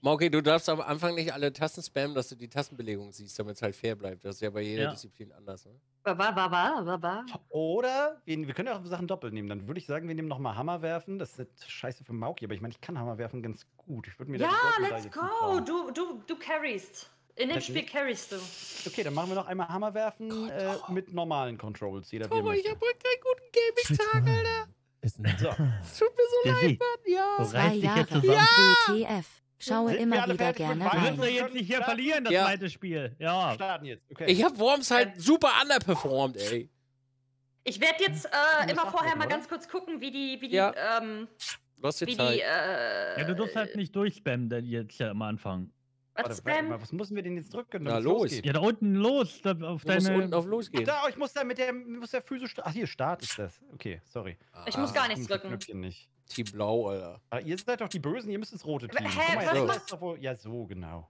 Mauki, du darfst am Anfang nicht alle Tasten spammen, dass du die Tastenbelegung siehst, damit es halt fair bleibt. Das ist ja bei jeder Ja. Disziplin anders. Ne? war, war, war, war. Oder wir, wir können ja auch Sachen doppelt nehmen. Dann würde ich sagen, wir nehmen nochmal Hammer werfen. Das ist scheiße für Mauki, aber ich meine, ich kann Hammer werfen ganz gut. Ich würde mir da Ja, let's go. Du, du, du carryst. In dem Spiel carryst du. Okay, dann machen wir noch einmal Hammer werfen äh, mit normalen Controls. Jeder er Toro, ich möchte. hab heute keinen guten Gaming-Tag, Alter. Ist nicht. So. Es tut mir so leid, Mann. Ja. Zwei Jahre. zusammen. WTF. Schaue Sind wir immer wieder gerne Du Weihnachten? willst rein. ja jetzt nicht hier verlieren, das Ja. zweite Spiel. Ja. Starten jetzt. Okay. Ich hab Worms halt super underperformed, ey. Ich werde jetzt äh, immer vorher mal ganz kurz gucken, wie die, wie die, Ja. ähm, Lost wie die äh, Ja, du darfst halt nicht durchspammen denn jetzt ja am Anfang. Was Warte, mal, was müssen wir denn jetzt drücken? Na, los. losgeht? Ja, da unten los, da auf Du musst deine. unten auf losgehen. Da, oh, ich muss da mit der, muss der physisch. Ach, hier, Start ist das. Okay, sorry. Ich muss Ah, gar nichts Komische drücken. Nicht. Team Blau, Alter. Ah, ihr seid doch die Bösen, ihr müsst ins rote Team. Hä, mal, was doch wohl- Ja, so, genau.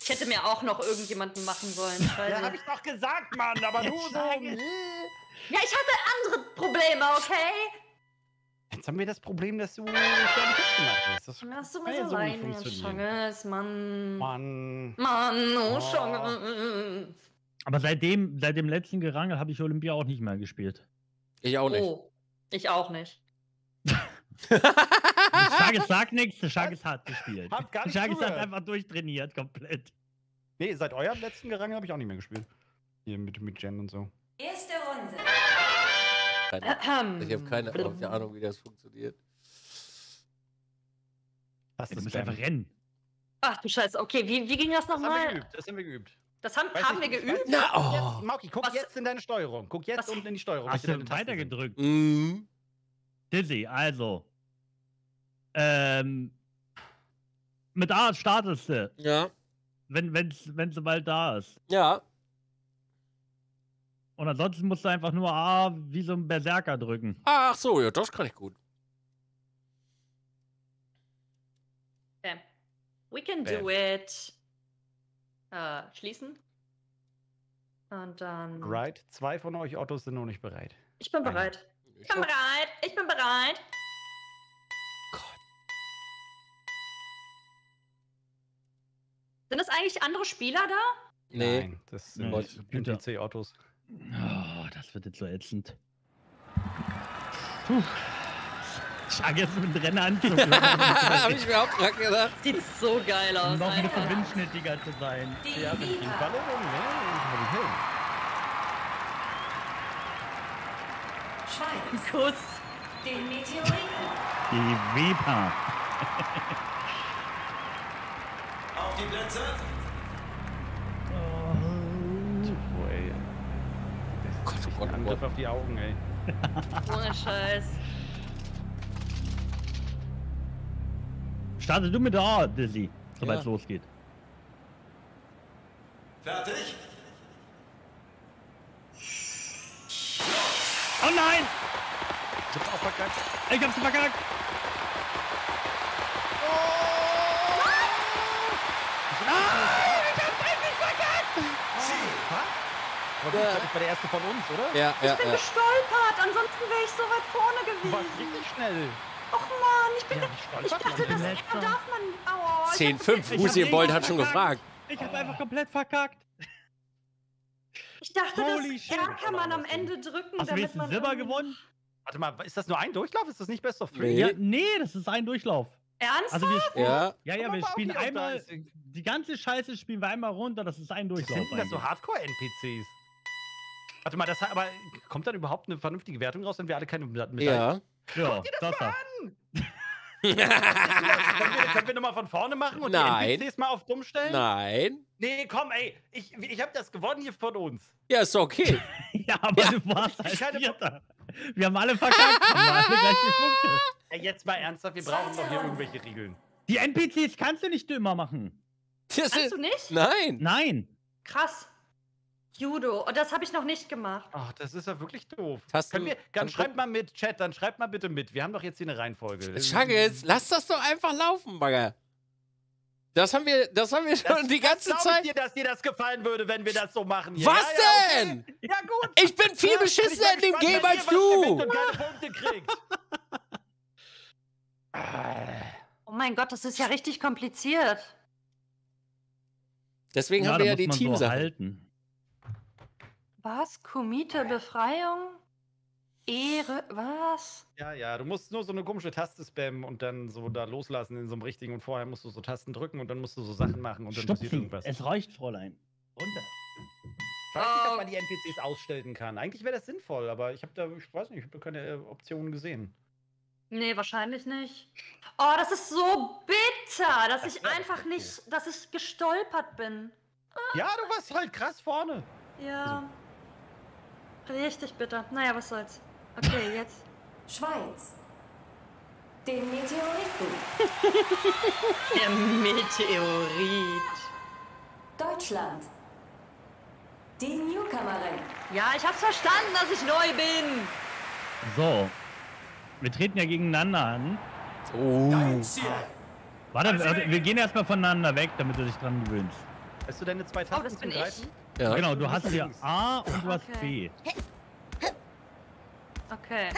Ich hätte mir auch noch irgendjemanden machen sollen. Ja, hab ich doch gesagt, Mann, aber du so. Ja, ich hatte andere Probleme, okay? Jetzt haben wir das Problem, dass du festgemacht hast. Das Lass du ja so so leid, funktionieren. Chance, Mann. Mann. Mann, oh, Oh. Chance. Aber seitdem, seit dem letzten Gerangel habe ich Olympia auch nicht mehr gespielt. Ich auch nicht. Oh, ich auch nicht. Chagas sagt nichts, der hat gespielt. Hab gar nicht Chagas hat einfach durchtrainiert, komplett. Nee, seit eurem letzten Gerangel habe ich auch nicht mehr gespielt. Hier mit, mit Jen und so. Erste Runde. Keine, ich habe keine, Ahnung, wie das funktioniert. Ja, du musst einfach rennen. Ach du Scheiße, okay, wie, wie ging das nochmal? Das haben wir geübt. Das haben, Weiß haben nicht, wir weiß geübt? nicht, Na, guck oh. jetzt, Mauki, guck Was- jetzt in deine Steuerung. Guck jetzt Was- unten in die Steuerung. Hast du sind. weitergedrückt? Mhm. Dizzy, also. Ähm. mit A startest du, Ja. wenn wenn's, wenn sie bald da ist. Ja. Und ansonsten musst du einfach nur A wie so ein Berserker drücken. Ach so, ja, das kann ich gut. Okay. We can do Bam. it. Äh, schließen. Und dann. Right. Zwei von euch Ottos sind noch nicht bereit. Ich bin Einer. bereit. Ich Ich bin bereit. Ich bin bereit. Gott. Sind das eigentlich andere Spieler da? Nee. Nein, das Nee, sind ich- Günther. Oh, das wird jetzt so ätzend. Puh. Ich sag jetzt mit Rennanzug. Hab ich mir auch gerade gedacht. Sieht so geil aus. noch ein bisschen windschnittiger zu sein. Ja, dann ne, hab ich hin. Schweiz. Kuss. Den Meteoriten. Die Weber. Auf die Plätze. Oh, ey. Gott, Angriff Gott. auf die Augen, ey. Ohne Scheiß. Starte du mit der A, Dizzy, sobald es Ja. losgeht. Fertig? Oh nein! Ich hab's auch verkackt. Ich hab's verkackt! Ich, war der erste von uns, oder? Ja, ja, Ich bin ja. gestolpert. Ansonsten wäre ich so weit vorne Du warst gewesen. richtig schnell. Och man, ich bin. Ja, ich dachte, das denn? er darf man. Oh, ich 10, hab- 5. Ich Husi hab Bolt hat schon gefragt. Ich hab einfach komplett verkackt. Ich dachte, Holy das shit. R kann man am Ende drücken, Hast damit man. Silber gewonnen? Warte mal, ist das nur ein Durchlauf? Ist das nicht Best of Three? Nee. Ja, nee, das ist ein Durchlauf. Ernsthaft? Also wir spielen, Ja. ja, ja, wir spielen einmal, das. die ganze Scheiße spielen wir einmal runter, das ist ein Durchlauf. sind das so. Hardcore-NPCs? Warte mal, das, aber kommt dann überhaupt eine vernünftige Wertung raus, wenn wir alle keine Medaillen Ja. Ja, das da. können wir, können wir nochmal von vorne machen und Nein. die NPCs mal auf dumm stellen? Nein. Nee, komm, ey, ich, ich habe das gewonnen hier von uns. Ja, ist okay. Ja, aber du warst halt Keine- Vierter. Wir haben alle verkackt. Wir haben alle gleiche Punkte. Ey, jetzt mal ernsthaft, wir brauchen doch hier irgendwelche Regeln. Die NPCs kannst du nicht dümmer machen. Das Kannst ist, du nicht? nein. Nein. Krass. Judo. Und das habe ich noch nicht gemacht. Ach, das ist ja wirklich doof. Tasten- Können wir, dann dann schreibt mal mit, Chat, dann schreibt mal bitte mit. Wir haben doch jetzt hier eine Reihenfolge. Schaggels, lass das doch einfach laufen, Bagger. Das haben wir, das haben wir schon die ganze glaub Zeit. Ich dir, dass dir das gefallen würde, wenn wir das so machen. Hier. Was ja, ja, denn? Okay. Ja, gut. Ich bin viel Ja, beschissener in dem Game wenn als du. Und keine Punkte kriegt. Oh mein Gott, das ist ja richtig kompliziert. Deswegen Ja, haben wir ja die Teamsachen. Was? Kumite Befreiung? Ehre. Was? Ja, ja, du musst nur so eine komische Taste spammen und dann so da loslassen in so einem richtigen und vorher musst du so Tasten drücken und dann musst du so Sachen machen und dann passiert Stupsi, irgendwas. es reicht, Fräulein. Runter. Ich weiß nicht, ob man die NPCs ausstellen kann. Eigentlich wäre das sinnvoll, aber ich habe da, ich weiß nicht, ich habe da keine äh, Optionen gesehen. Nee, wahrscheinlich nicht. Oh, das ist so bitter, dass Das ich einfach okay. nicht, dass ich gestolpert bin. Ja, du warst halt krass vorne. Ja. Richtig bitter. Naja, was soll's. Okay, jetzt. Schweiz. Den Meteoriten. Der Meteorit. Deutschland. Die Newcomerin. Ja, ich hab's verstanden, dass ich neu bin. So. Wir treten ja gegeneinander an. Oh. Warte, warte, wir gehen erstmal voneinander weg, damit du dich dran gewöhnst. Hast du deine zwei Oh, Tasten das zum bin ich. Ja. Genau, du hast hier. A und du hast Okay. B. Okay.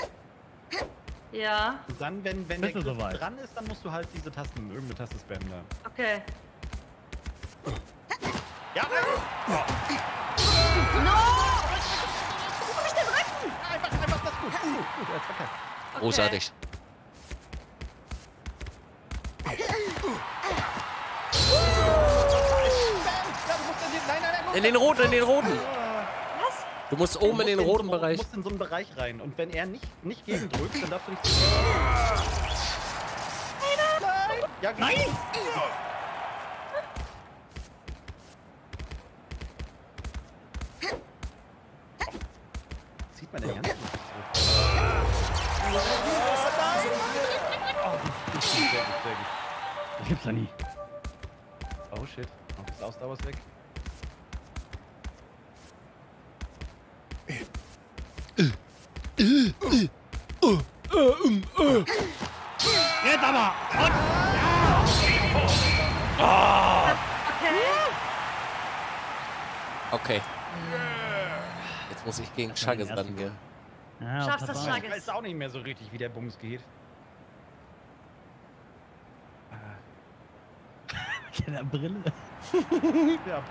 Ja, dann, wenn, wenn Bist der du Griff soweit? dran ist, dann musst du halt diese Tasten, irgendeine Taste spammen da. okay. Ja, No! einfach, einfach das gut. Gut, gut, er hat's verkackt. Okay. Nein, nein, nein, In den roten, in den roten. Was? Du musst oben in den roten so- Bereich. Du musst in so einen Bereich rein. Und wenn er nicht, nicht gegendrückt, dann darfst du nicht. Nein! Ja, Nein! Sieht man denn ganz gut so. Oh, sehr gut, sehr gut. Das gibt's doch nie. Ausdauer ist weg. Jetzt aber! Und Okay. Jetzt muss ich gegen Chagas ersten rangehen. ja, Schaffst das. Schlag. Ich weiß auch nicht mehr so richtig, wie der Bums geht. Mit der Brille. Ja, auch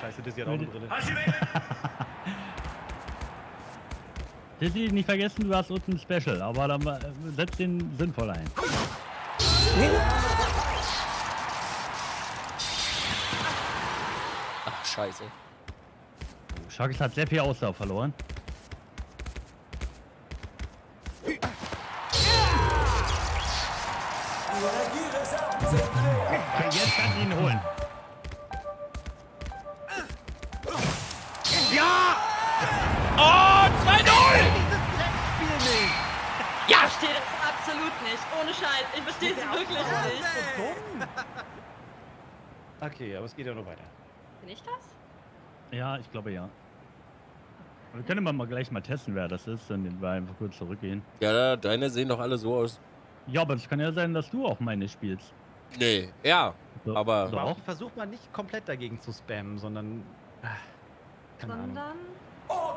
scheiße, das hat auch eine Brille. Dizzy, nicht vergessen, du hast unten ein Special, aber dann äh, setz den sinnvoll ein. Ach, scheiße. Sharkis hat sehr viel Ausdauer verloren. Ja, jetzt kannst du ihn holen. Oh, 2-0! Ich verstehe das absolut nicht. Ohne Scheiß. Ich verstehe es wirklich nicht. Okay, aber es geht ja noch weiter. Bin ich das? Ja, ich glaube ja. Wir können mal gleich mal testen, wer das ist, dann wir einfach kurz zurückgehen. Ja, deine sehen doch alle so aus. Ja, aber es kann ja sein, dass du auch meine spielst. Nee, ja. So, Aber- so auch versucht mal nicht komplett dagegen zu spammen, sondern. ah, Keine Ahnung.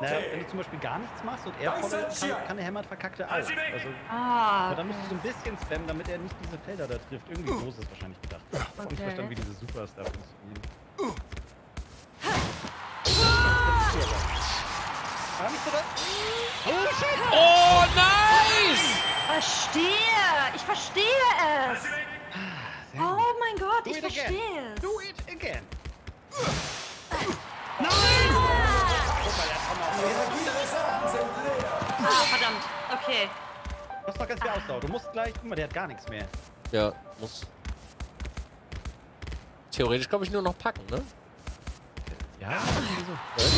Naja, wenn du zum Beispiel gar nichts machst und er voll kann, kann der Hämmert verkackte auch. Also, Ah. aber dann musst du so ein bisschen spammen, damit er nicht diese Felder da trifft. Irgendwie so ist es wahrscheinlich gedacht. Ich hab auch nicht Okay. verstanden, wie diese Superstar funktionieren. Ah, so das? Oh, nice! Verstehe! Ich verstehe es! Sehr Oh gut. mein Gott, Do ich verstehe es! Do it again. Ah, verdammt. Okay. Du hast noch ganz viel Ausdauer. Du musst gleich. Guck mal, der hat gar nichts mehr. Ja, muss. Theoretisch glaube ich nur noch packen, ne? Ja, drück.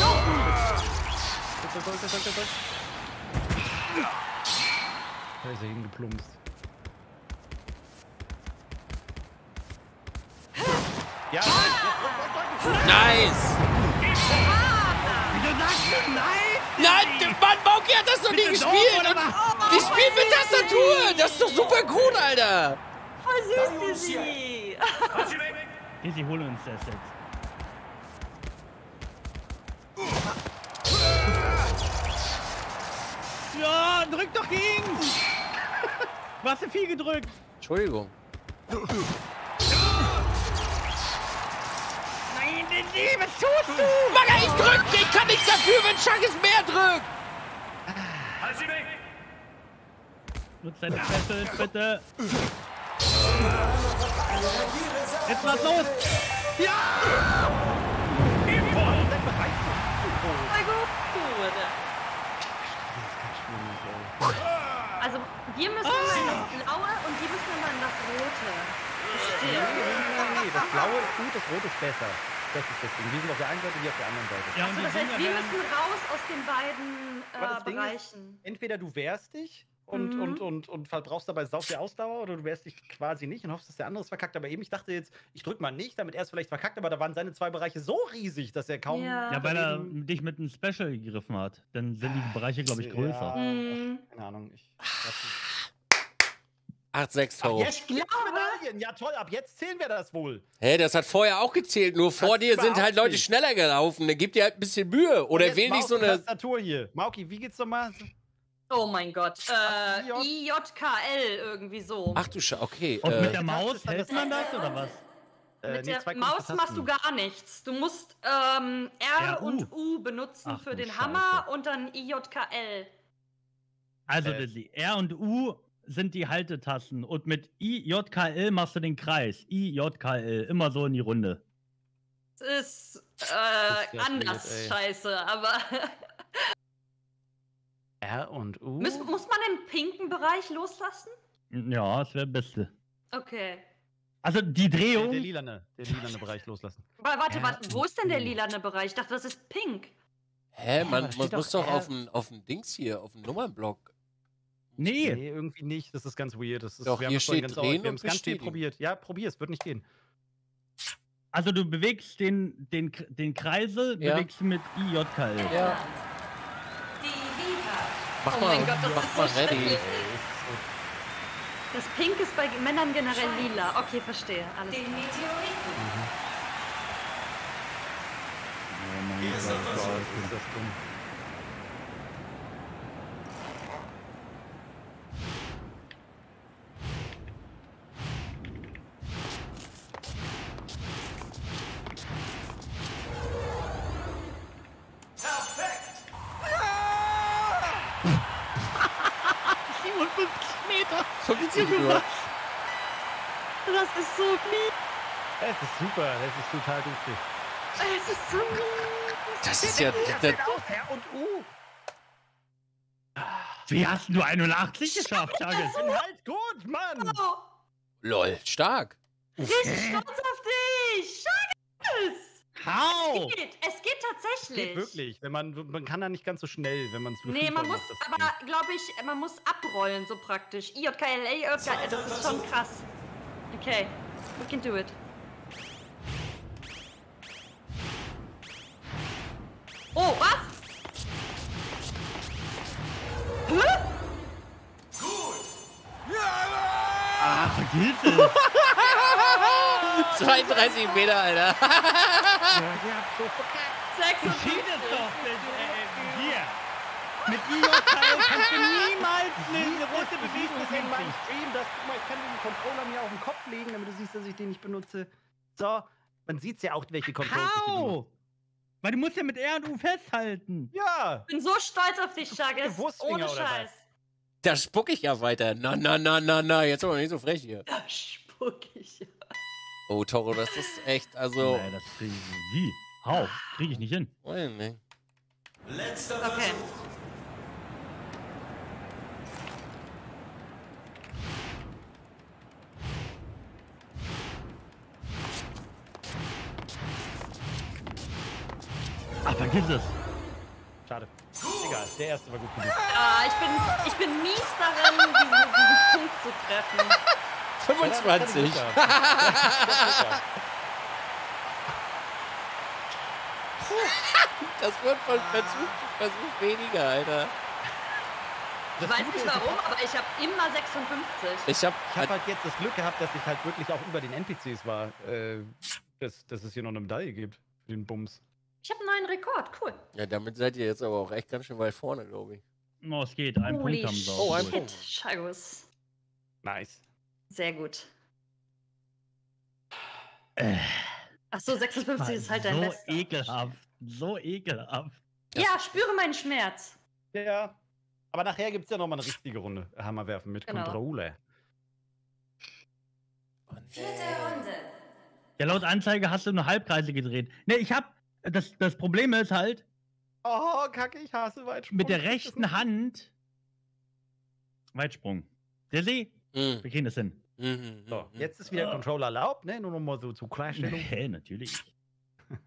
Da ist er hingeplumpst. Ja, drück. Nice! Nein? Nein, Mann, Bauki hat das noch nie gespielt! die spielt mit Tastatur! Das ist doch super gut, Alter! Voll süß, Dizzy! Dizzy, hol uns das jetzt. Ja, drück doch gegen! Du hast ja viel gedrückt. Entschuldigung. Dizzy, was tust du? Maga, ich drück! Ich kann nichts dafür, wenn Chuck es mehr drückt! Halt sie weg! Nutz deine Special, bitte. Jetzt was los! Gut. Also, wir müssen immer in das Blaue und die müssen immer in das Rote. Verstehe. Nee, das Blaue ist gut, das Rote ist besser. Das ist das Ding. Wir sind auf der einen Seite, wir auf der anderen Seite. Ja, und Also, das heißt, wir müssen raus aus den beiden äh, Ding ist- Bereichen. Entweder du wehrst dich und, Mhm. und, und, und verbrauchst dabei sau viel Ausdauer oder du wehrst dich quasi nicht und hoffst, dass der andere es verkackt. Aber eben, ich dachte jetzt, ich drück mal nicht, damit er es vielleicht verkackt, aber da waren seine zwei Bereiche so riesig, dass er kaum. Ja. Ja, weil er dich mit einem Special gegriffen hat. Dann sind die Bereiche, glaube ich, größer. Ja, Mhm. Keine Ahnung. Ich, weiß nicht. 8-6 Ach, Toro. jetzt gibt's Medaillen. Ja, toll, ab jetzt zählen wir das wohl. Hä, das hat vorher auch gezählt, nur vor Hat's dir sind halt Leute nicht. schneller gelaufen. Dann gib dir halt ein bisschen Mühe. Oder wähl nicht so eine. Tastatur hier. Mauki, wie geht's nochmal? Oh mein Gott. Äh, IJKL irgendwie so. Ach du Scheiße, okay. Und mit Äh, der Maus hält das- man das oder was? Äh, Mit nee, der Maus machst du gar nichts. Du musst ähm, R R, U. und U benutzen Ach für den Scheiße. Hammer und dann IJKL. Also, Äh. R und U sind die Haltetasten. Und mit IJKL machst du den Kreis. IJKL, immer so in die Runde. Es ist äh, anders weird, scheiße, aber R und U. muss, muss man den pinken Bereich loslassen? Ja, das wäre das Beste. Okay. Also, die der, Drehung. der lilane, der lilane Bereich loslassen. Aber warte, R warte, wo ist denn der U. lilane Bereich? Ich dachte, das ist pink. hä, man, man muss doch dem auf dem Dings hier, auf dem Nummernblock. Nee, Nee, irgendwie nicht. Das ist ganz weird. Das ist, Doch, wir haben steht ganz, wir haben es ganz viel probiert. Ja, probier es, wird nicht gehen. Also du bewegst den, den, den Kreisel, Ja. bewegst du mit IJKL. Ja. Die. Mach Oh mal, mein Gott, das mach ist mal so ready. Das Pink ist bei Männern generell lila. Okay, verstehe. Alles Den klar. Meteoriten. Oh mein Gott, Ist das dumm. Perfekt! 57 Meter! 50 nur. Das ist so mies. Es ist super, es ist total duftig. Es ist so mies. Das ist ja. Das, aus, Herr und U. Wie hast du 81 geschafft, Tage? Ich bin halt gut, Mann. Oh, lol, stark. richtig stolz auf dich. Scheiße. How? Es geht, es geht tatsächlich. Geht wirklich. Wenn man, man kann da nicht ganz so schnell, wenn man es Nee, man muss, aber glaube ich, man muss abrollen, so praktisch. IJKLA, IJKL, das ist schon krass. Okay, we can do it. Oh, was? Hä? Ah, vergiss es! 32 Meter, Alter. Geschieht es doch! Äh, hier! Mit IJKL kannst du niemals eine rote Bewegung in meinem hinkriegen. Stream, das, guck mal, ich kann den Controller mir auf den Kopf legen, damit du siehst, dass ich den nicht benutze. So, man sieht ja auch, welche Controller ich benutze. Weil du musst ja mit R und U festhalten. Ja, Ich bin so stolz auf dich, Chagas. Ohne? Scheiß. Da spuck ich ja weiter. Na, na, na, na, na. Jetzt aber nicht so frech hier. Da spuck ich. Oh, Toro, das ist echt, also. Nein, das krieg ich Wie? How? Krieg ich nicht hin. Weiß nicht. Letzter Okay. Versuch. Ach, vergiss es. schade. Egal, der erste war gut genug. Ah, ich bin, ich bin mies darin, diesen, diesen Punkt zu treffen. 25. Das wird von Versuch zu Versuch weniger, Alter. Ich weiß nicht warum, aber ich habe immer 56. Ich hab. Ich habe halt jetzt das Glück gehabt, dass ich halt wirklich auch über den NPCs war, äh, dass, dass es hier noch eine Medaille gibt für den Bums. Ich habe einen neuen Rekord, cool. Ja, damit seid ihr jetzt aber auch echt ganz schön weit vorne, glaube ich. Oh, es geht. Ein Holy Punkt haben sie Oh, ein. Punkt. Shit, Chagos. Nice. Sehr gut. Äh, Ach so, 56 ist halt dein so Bester. ekelhaft. So ekelhaft. Ja, spüre meinen Schmerz. Ja. Aber nachher gibt es ja nochmal eine richtige Runde Hammer werfen mit Genau. Controller. Vierte Runde. Ja, laut Anzeige hast du nur Halbkreise gedreht. Ne, ich hab. Das, das Problem ist halt, Oh, kacke, ich hasse Weitsprung. mit der rechten Hand. Weitsprung. Der See. Wir kriegen das hin. Mhm. So, jetzt ist wieder Controller erlaubt, ne? Nur noch mal so zur Klarstellung. Hä, natürlich.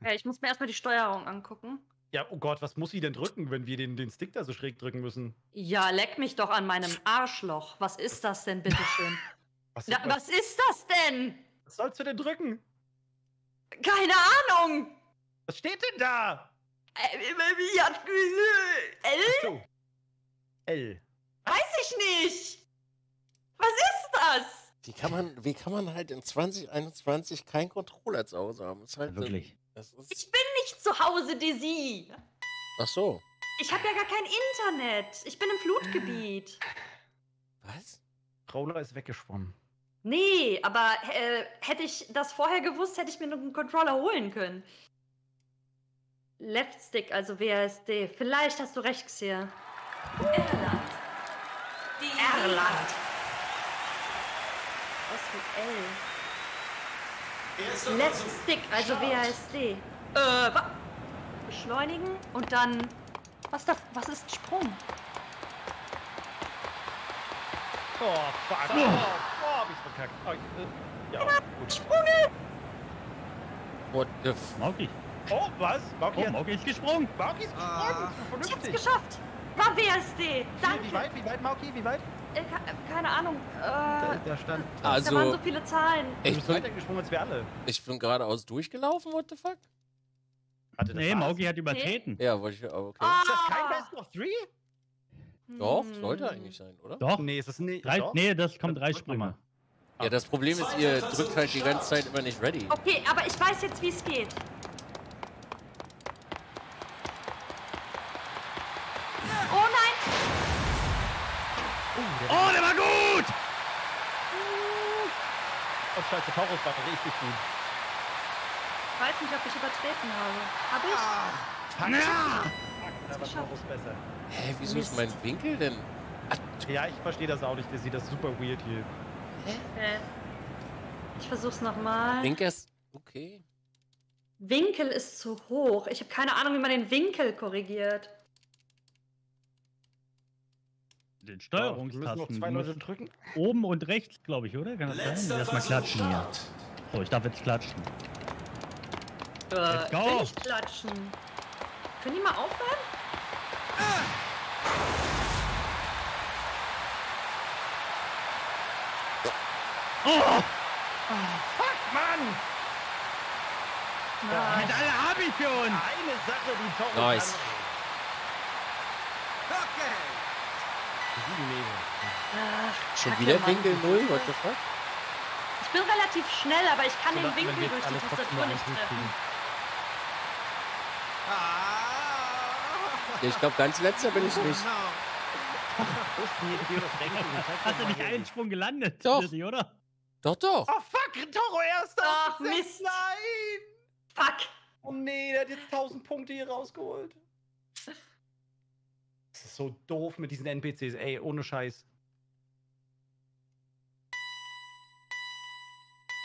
Ja, ich muss mir erstmal die Steuerung angucken. Ja, oh Gott, was muss sie denn drücken, wenn wir den, den Stick da so schräg drücken müssen? Ja, leck mich doch an meinem Arschloch. Was ist das denn, bitteschön? Was, Ja, was, was ist das denn? was sollst du denn drücken? Keine Ahnung. Was steht denn da? Äh, wie hat L? L. Weiß ich nicht. Was ist das? Wie kann man, wie kann man halt in 2021 keinen Controller zu Hause haben? Ist halt Wirklich. Das ist, Ich bin nicht zu Hause, Dizzy. ach so. Ich habe ja gar kein Internet. Ich bin im Flutgebiet. Was? Controller ist weggeschwommen. Nee, aber äh, hätte ich das vorher gewusst, hätte ich mir noch einen Controller holen können. Left Stick, also WASD. Vielleicht hast du recht, Xia. Irland. Die Erland. Was für L? Left. Stick, also. WASD. Äh, wa Beschleunigen und dann. Was, da, was ist Sprung? Oh, fuck. Oh, oh hab ich verkackt. Oh, äh, ja, gut. Sprunge! What the f Mauki. Oh, was? Mauki, Oh, hat- Mauki ist gesprungen. Mauki ist gesprungen. Ah. Ich hab's geschafft! War WASD! Wie Danke! weit, wie weit, Mauki? Wie weit? Äh, ke- keine Ahnung. Da, Äh, da stand. da waren so Also, viele Zahlen. Du ich bist bin, weitergesprungen als wir alle. ich bin geradeaus durchgelaufen, what the fuck? Das Nee. Mauki hat übertreten. Ja, wollte ich, aber okay. Ist das kein Ah. Best of Three? Doch, Hm. sollte eigentlich sein, oder? Doch. Nee, ist das nicht. Drei, doch? nee, das kommt drei Sprünge. Ja, das Problem ist, ihr drückt halt die ganze Zeit immer nicht ready. Okay, aber ich weiß jetzt, wie es geht. Oh nein! Oh, der war gut! Oh, scheiße, Taurus war richtig gut. Ich weiß nicht, ob ich übertreten habe. Habe ich? Fuck. Ja! Da war Taurus besser. Hä, wieso ist Mist. mein Winkel denn? Ja, ich verstehe das auch nicht. Der sieht das super weird hier. Okay. Ich versuch's nochmal. Winkel ist okay. Winkel ist zu hoch. Ich habe keine Ahnung, wie man den Winkel korrigiert. Den Steuerungstasten. noch Du zwei drücken. oben und rechts, glaube ich, oder? Kann das sein? Erstmal klatschen hier. So, ich darf jetzt klatschen. Äh, Let's go. Will ich klatschen? Können die mal aufhören? Oh! Fuck, Mann! Nein. Medaille habe ich für uns! Eine Sache, die Nice. Okay. Ach, Schon wieder Mann. Winkel 0, what the fuck? Ich bin relativ schnell, aber ich kann So den Winkel durch die Tastatur nicht treffen. Ah. Ich glaube, ganz letzter bin ich nicht. Zeig Hast du nicht einen. Sprung gelandet? Doch. Dizzy, oder? Doch, doch. Oh fuck, Toro erster! Ach, Sechs, Mist. Nein! Fuck! Oh nee, der hat jetzt 1000 Punkte hier rausgeholt. Das ist so doof mit diesen NPCs, ey, ohne Scheiß.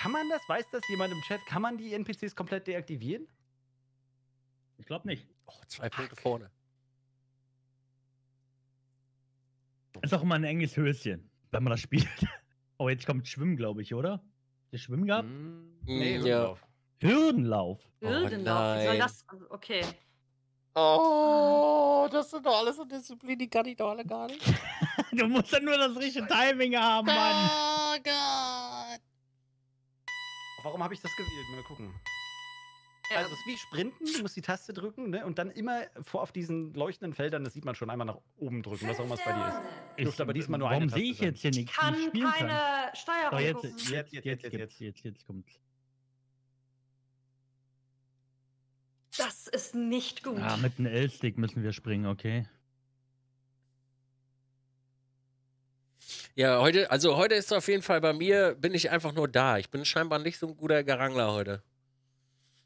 Kann man das? Weiß das jemand im Chat? Kann man die NPCs komplett deaktivieren? Ich glaube nicht. Oh, zwei Punkte vorne. Ist auch immer ein enges Höschen, wenn man das spielt. Oh, jetzt kommt Schwimmen, glaube ich, oder? Das Schwimmen gab? Hm, Nee, ja. Hürdenlauf. Hürdenlauf. Hürdenlauf. Wie soll das. Okay. Oh, das sind doch alles so Disziplinen, die kann ich doch alle gar nicht. Du musst ja nur das richtige Timing haben, Mann. Oh Gott. Warum habe ich das gewählt? Mal gucken. Ja, Also es ist wie Sprinten, du musst die Taste drücken ne? und dann immer vor auf diesen leuchtenden Feldern, das sieht man schon einmal nach oben drücken, was auch immer es bei dir ist. Ich, Dürfte aber diesmal nur warum eine sehe Taste ich jetzt hier nichts? kann ich spielen keine kann? Steuerung jetzt, Jetzt, jetzt, jetzt, jetzt, jetzt, jetzt, jetzt, jetzt kommt's. Das ist nicht gut. Ah, mit einem L-Stick müssen wir springen, okay. Ja, heute, also heute ist auf jeden Fall bei mir, bin ich einfach nur da. Ich bin scheinbar nicht so ein guter Garangler heute.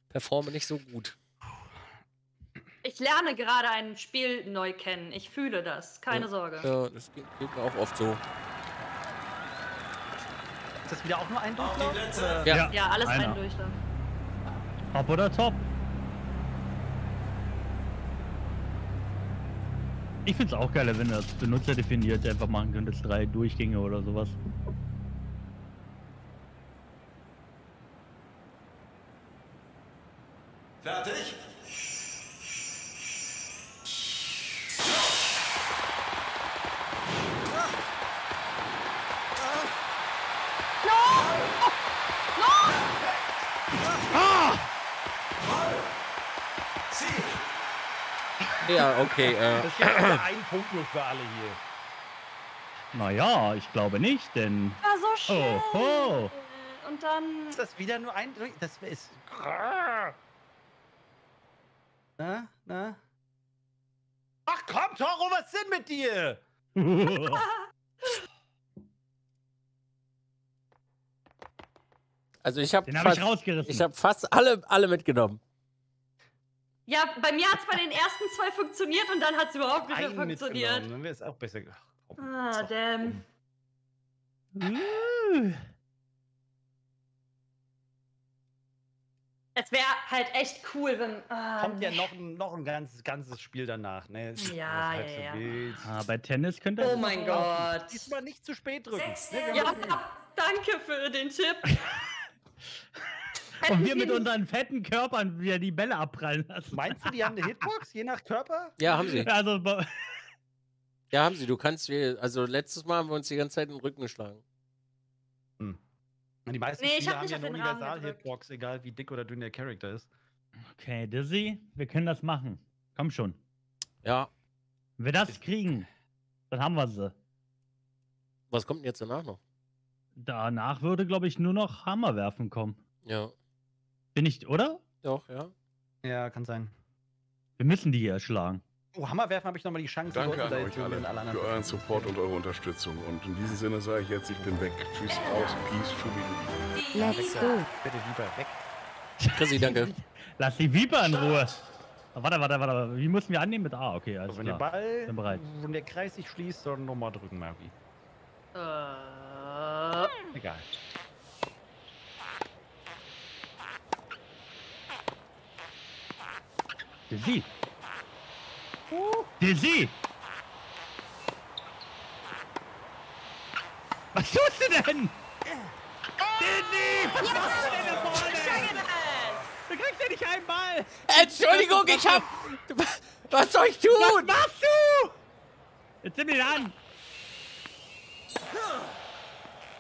Performe nicht so gut. Ich lerne gerade ein Spiel neu kennen. Ich fühle das. Keine Ja. Sorge. Ja, das geht, geht mir auch oft so. Ist das wieder auch nur ein Durchlauf? Ja. Ja, alles einer. ein Durchlauf. Top oder top? Ich find's auch geil, wenn das benutzerdefiniert einfach machen könntest, drei Durchgänge oder sowas. Fertig? Ja, okay. Äh, Das ist jetzt wieder ein Punkt nur für alle hier. Naja, ich glaube nicht, denn. War so schön. Oh, Und dann. Ist das wieder nur ein Das ist. Na, na? Ach komm, Toro, was ist denn mit dir? oh. also ich habe Den habe ich fast, rausgerissen. ich hab fast alle, alle mitgenommen. Ja, bei mir hat es bei den ersten zwei funktioniert und dann hat es überhaupt nicht mehr funktioniert. Dann wäre es auch besser. Ach, komm, Ah, doch damn. Es wäre halt echt cool, wenn. Ah, Kommt ja nee. noch, ein- noch ein ganzes, ganzes Spiel danach. Ne? Ja, halb ja, so ja. wild. ah, bei Tennis könnte Oh mein Gott. Diesmal nicht zu spät drücken. Ne, Ja, danke für den Tipp. Und wir mit unseren fetten Körpern wieder die Bälle abprallen lassen. Meinst du, die haben eine Hitbox, je nach Körper? Ja, haben sie. Also, Ja, haben sie. Du kannst, also letztes Mal haben wir uns die ganze Zeit in den Rücken geschlagen. Die meisten Nee, hab haben nicht ja auf eine Universal-Hitbox, egal wie dick oder dünn der Charakter ist. Okay, Dizzy, wir können das machen. Komm schon. Ja. Wenn wir das kriegen, dann haben wir sie. Was kommt denn jetzt danach noch? Danach würde, glaube ich, nur noch Hammerwerfen kommen. Ja. Bin ich, oder? Doch, ja. Ja, kann sein. Wir müssen die hier erschlagen. Oh, Hammerwerfen habe ich nochmal die Chance. Danke an euch alle alle für euren Support und eure Unterstützung. Und in diesem Sinne sage ich jetzt, ich bin weg. Tschüss, aus, peace, schubidubi. Die Let's Viper. go. Bitte lieber weg. Chrissy, danke. Lass die Viper in Ruhe. Ah, Warte, warte, warte. Wie müssen wir annehmen mit A? Okay, Also wenn der klar. Ball, Bin bereit. wenn der Kreis sich schließt, dann nochmal drücken, Magi. Äh, Egal. Dizzy. Dizzy. Was tust du denn? Dizzy! Was machst du denn da vorne? Du kriegst ja nicht einen Ball! Entschuldigung, ich hab. Was soll ich Was tun? machst du? Jetzt nimm ihn an!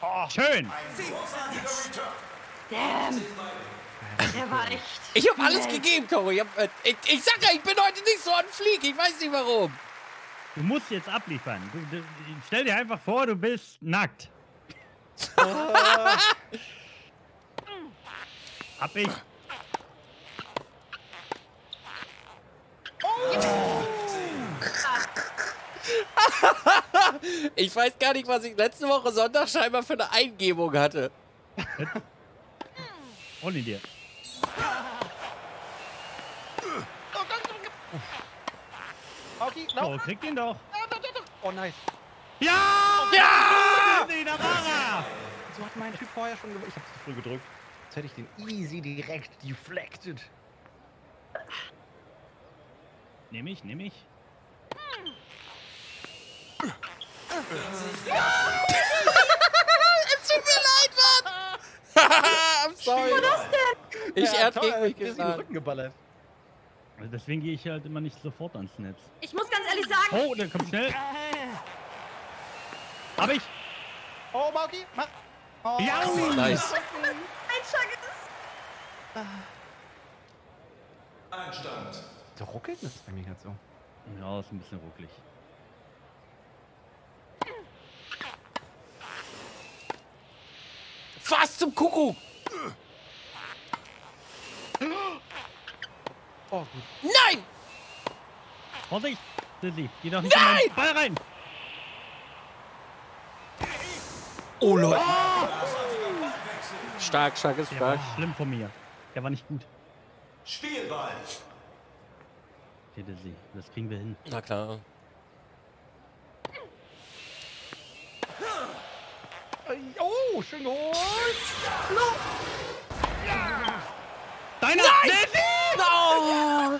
Oh, schön! damn. Der war echt. Ich hab alles gegeben, Toro. Ich, hab, äh, ich, ich sag ja, ich bin heute nicht so an Flieg. Ich weiß nicht warum. Du musst jetzt abliefern. Du, du, stell dir einfach vor, du bist nackt. Hab ich. Ich weiß gar nicht, was ich letzte Woche Sonntag scheinbar für eine Eingebung hatte. Ohne Okay, Oh, krieg den doch. Oh, nice. Ja! Ja! Da war er! So hat mein Typ vorher schon Ich hab's zu früh gedrückt. Jetzt hätte ich den easy direkt deflected. Nehm ich, nehm ich. Es tut mir leid, Mann. I'm sorry. Ich Ja, er toll, gegen mich ich bin in den. Rücken geballert. Also deswegen gehe ich halt immer nicht sofort ans Netz. Ich muss ganz ehrlich sagen, Oh, der kommt schnell. Hab ich. Oh, Mauki, mach. Oh, Ja! Nice. ein Schlag ist. Einstand. So ruckelt das bei mir gerade so. Ja, ist ein bisschen rucklig. Was zum Kuckuck? Oh, gut. Nein! Vorsicht! Dizzy, geh doch nicht Nein! Ball rein! Oh, Leute. Stark, stark ist stark. war schlimm von mir. Der war nicht gut. Spielball. Okay, Dizzy, das kriegen wir hin. Na klar. Oh, schön geholt. Deiner! Dizzy! Oh!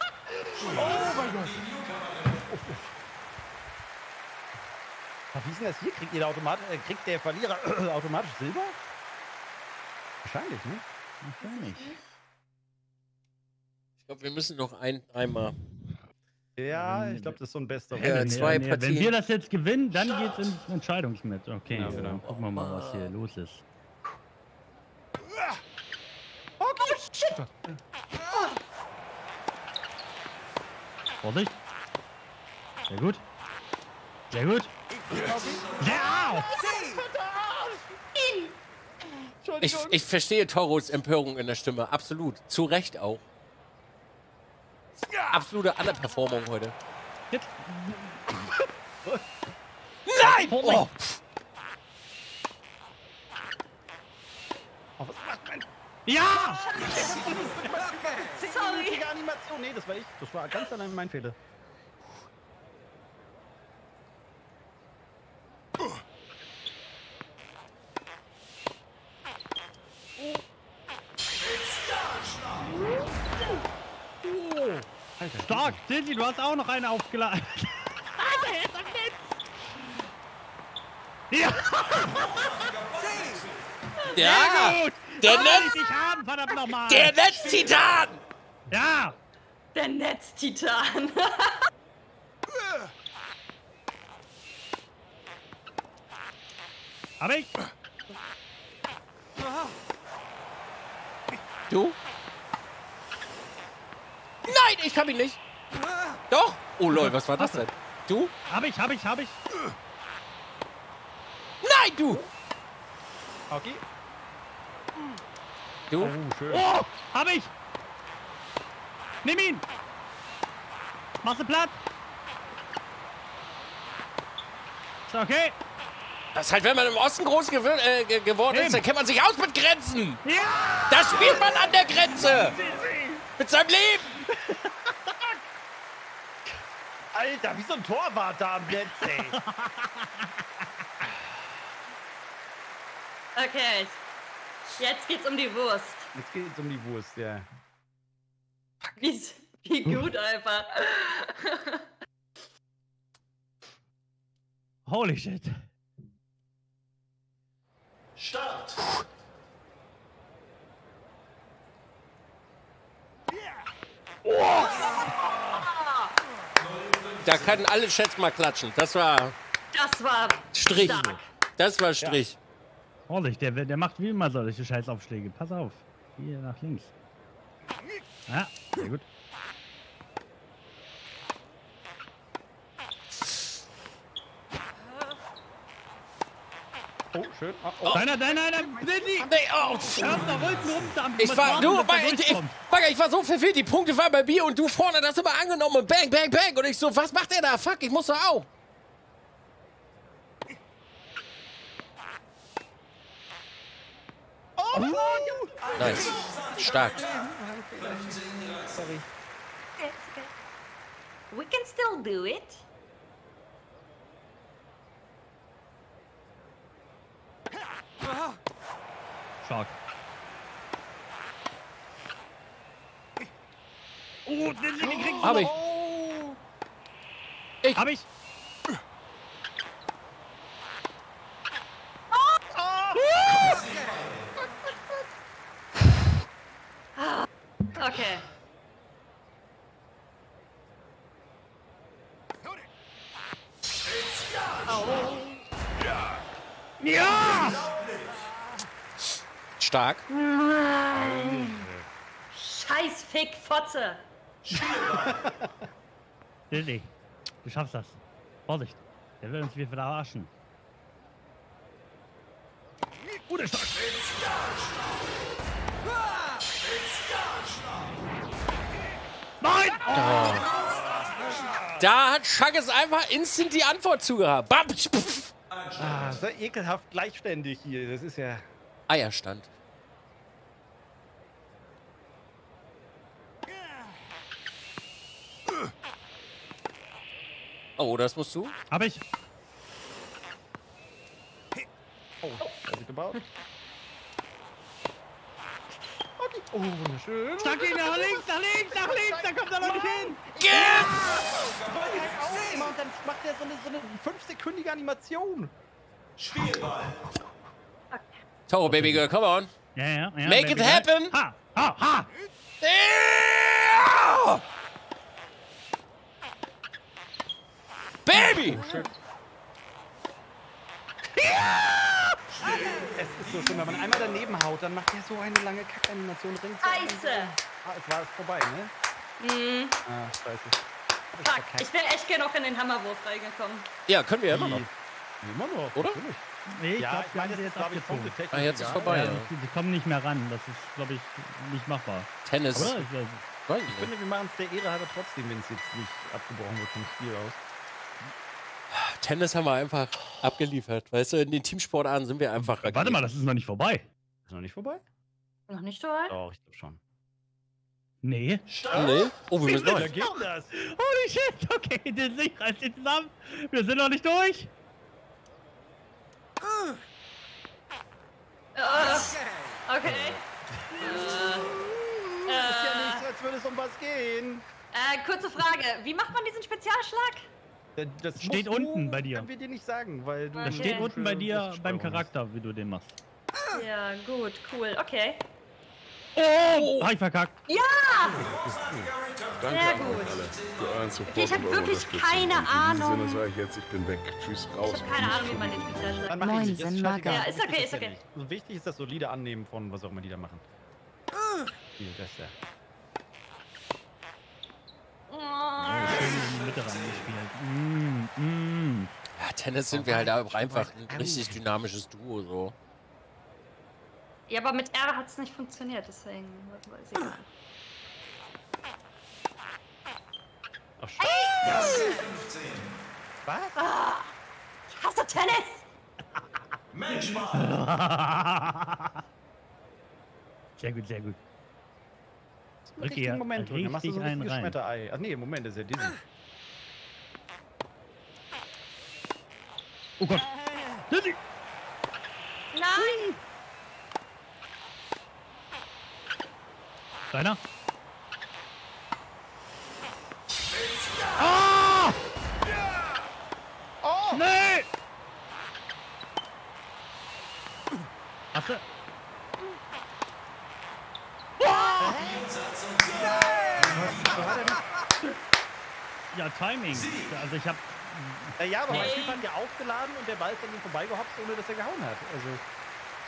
Ach, wie ist denn das hier? Kriegt, jeder Automat, äh, kriegt der Verlierer automatisch Silber? Wahrscheinlich, ne? Wahrscheinlich. Ich glaube, wir müssen noch ein, einmal. Ja, ich glaube, das ist so ein bester Ja, Win. zwei Wenn Partien. wir das jetzt gewinnen, dann geht's ins Entscheidungsmatch. Okay, Ja, genau. dann gucken wir mal, was hier los ist. Vorsicht! Sehr gut. Sehr gut. Ja! Ich, ich verstehe Toros Empörung in der Stimme. Absolut. Zu Recht auch. Absolute Underperformung heute. Nein! Oh, was macht mein Ja! Sorry. Animation? Nee, das war ich. Das war ganz allein mein Fehler. Alter, Stark! Dizzy, du hast auch noch eine aufgeladen. Alter, er ist am Netz! Ja! ja! Gut! Der Netz-! Der Netztitan! Ja! Der Netztitan. Hab ich? Du? Nein, ich hab ihn nicht. Doch. Oh lol, was war das denn? Du? Hab ich, hab ich, hab ich. Nein, du! Okay. Du? Oh, schön. Oh, hab ich. Nimm ihn. Machst du platt? Ist okay? Das ist halt, wenn man im Osten groß gewir- äh, ge- geworden ist, Eben. dann kennt man sich aus mit Grenzen. Ja! Da spielt man an der Grenze. Mit seinem Leben. Alter, wie so ein Torwart da am Netz, ey. Okay. Jetzt geht's um die Wurst. Jetzt geht's um die Wurst, ja. Wie, wie gut einfach. Holy shit. Start. Da können alle Chats mal klatschen. Das war Das war Strich. stark. Das war Strich. Ordentlich, der, der macht wie immer solche Scheißaufschläge. Pass auf. Hier nach links. Ja, sehr gut. Oh, schön. Oh, oh. Deiner, deiner, deiner, Blitzi! Nee, oh, da wollten. Da, ich war, du, ich, ich, Bagger, ich war so verwirrt. Die Punkte waren bei mir und du vorne das immer angenommen und bang, bang, bang. Und ich so, was macht der da? Fuck, ich muss da auch. Stark. Sorry. We can still do it. Stark. Oh, den, den kriegst du Hab ich. noch. Hab ich. Fotze. Lilly, du schaffst das. Vorsicht. Der will uns wieder verarschen. Gute Stock. Nein! Oh, Da hat Schagges einfach instant die Antwort zugehabt. Bam. Ah, so ekelhaft gleichständig hier. Das ist ja. Eierstand. Oh, das musst du? hab ich. Oh, also gebaut. Okay. Oh, wunderschön. Stark ihn nach links, nach links, nach links, da kommt er noch nicht hin. Auf immer und dann macht er so eine, so eine fünfsekündige Animation. Spielball. Toro, Baby Girl, come on. Ja, ja, ja. Make it happen. Ha, ha, ha. Ja! Baby! Es ist so schön, wenn man einmal daneben haut, dann macht er so eine lange Kackanimation ringsum. Scheiße. Ah, es war vorbei, ne? Hm, Ah, scheiße. Fuck. Ich wäre echt gerne noch in den Hammerwurf reingekommen. Ja, können wir ja immer noch. Immer noch, Oder? natürlich. Nee, ich ja, glaube, ich die meine, jetzt glaube ich, Ah, jetzt ist vorbei. Ja, ja. die, kommen nicht mehr ran. Das ist, glaube ich, nicht machbar. Tennis. Oder? Ich ich Ich finde, wir machen es der Ehre halber trotzdem, wenn es jetzt nicht abgebrochen wird vom Spiel aus. Tennis haben wir einfach abgeliefert. Weißt du, in den Teamsportarten sind wir einfach. Warte mal, das ist noch nicht vorbei. Ist noch nicht vorbei? Noch nicht weit? Doch, ich glaube schon. Nee. Nee. Oh, wir müssen das. Holy shit, okay, den Sieg reißt sich zusammen. Wir sind noch nicht durch. Äh, okay. Ist ja nicht, so, als würde es um was gehen. Äh, kurze Frage. Wie macht man diesen Spezialschlag? Das Steht musst du- unten bei dir. Können wir dir nicht sagen, weil du. Das Das Okay. steht unten bei dir Das beim Charakter, wie du den machst. Ja, gut, cool. Okay. Oh, hab ich verkackt. Ja! Danke Sehr gut. alle für euren Support Okay, ich hab und eure wirklich keine und in diesem Ahnung. Sinne sage ich jetzt, ich bin weg. Tschüss, raus. Ich habe keine Ahnung, wie man den Schubi. Spezial Dann mach ich scheißegal. Ja, ist Wichtig okay, ist okay. wichtig ist das solide Annehmen von was auch immer die da machen. Hier, das Oh. Schön Mitte reingespielt. Mm, mm. Ja, Tennis sind wir halt auch einfach ein richtig dynamisches Duo so. Ja, aber mit R hat es nicht funktioniert, deswegen ist egal. Ach, scheiße. Was? Ah, ich hasse Tennis! Matchball. Sehr gut, sehr gut. Im Rückkehr, richtigen Moment drücken. Dann machst du so ein richtig einen richtiges. Schmetterei. Ach nee, Moment, das ist ja Disney. Oh Gott. Dizzy! Nein! Deiner? Ah! Oh! Nee! Hast du? Ja, Timing. Also ich hab. Äh, ja, aber mein. Typ hat ja aufgeladen und der Ball ist an ihm vorbeigehopst, ohne dass er gehauen hat. Also,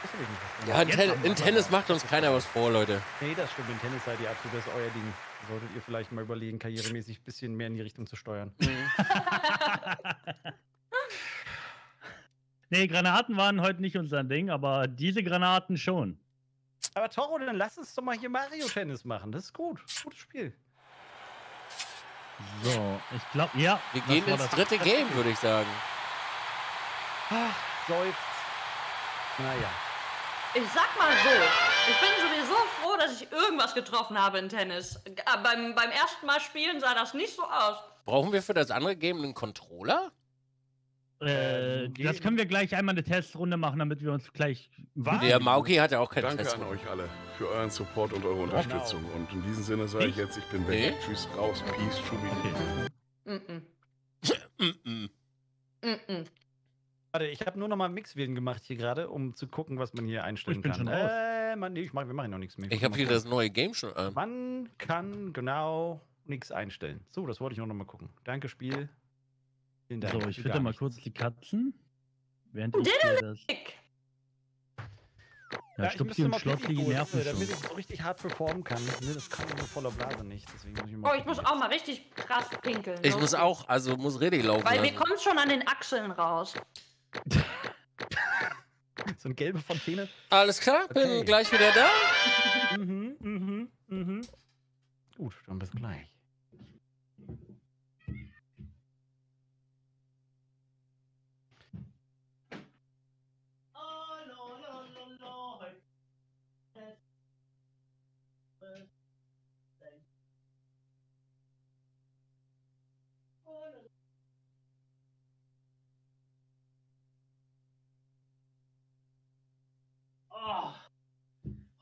das ich nicht. Ja, in, Ten in Tennis macht uns keiner was vor, Leute. Nee, das stimmt. In Tennis seid ihr absolut, das ist euer Ding. Solltet ihr vielleicht mal überlegen, karrieremäßig ein bisschen mehr in die Richtung zu steuern. Nee, Granaten waren heute nicht unser Ding, aber diese Granaten schon. Aber Toro, dann lass uns doch mal hier Mario-Tennis machen. Das ist gut. Gutes Spiel. So, ich glaube, ja. Wir das gehen ins das- dritte Game, würde ich sagen. Ach, seufzt. Naja. Ich sag mal so, ich bin sowieso froh, dass ich irgendwas getroffen habe in Tennis. Äh, beim, beim ersten Mal spielen sah das nicht so aus. Brauchen wir für das andere Game einen Controller? Äh, Ähm, das können wir gleich einmal eine Testrunde machen, damit wir uns gleich warm. Der Mauki hat ja auch kein Danke Test. an euch alle für euren Support und eure Unterstützung. Und in diesem Sinne sage ich jetzt, ich bin weg. Nee. Tschüss, raus. Peace, Schubi. Mm Mm Warte, ich habe nur noch mal Mixwählen gemacht hier gerade, um zu gucken, was man hier einstellen Ich bin kann. schon raus. Äh, man, nee, ich mach, wir machen noch nichts mehr. Ich habe hier das neue Game schon an. Man kann genau nichts einstellen. So, das wollte ich nur noch mal gucken. Danke, Spiel. Vielen Dank. So, ich fütter mal kurz die Katzen. Während ich hier das. Ja, Ja, ich müsste und mal die holen, nerven äh, damit schon. ich so richtig hart performen kann. Ne, das kann nur voller Blase nicht. Deswegen muss ich mal Oh, ich muss auch mal richtig krass pinkeln. Ich Los muss geht's. auch, also muss Redi laufen. Weil mir lassen. kommt schon an den Achseln raus. So eine gelbe Fontäne. Alles klar, bin Okay. gleich wieder da. Mhm, mhm, mhm. Gut, dann bis gleich.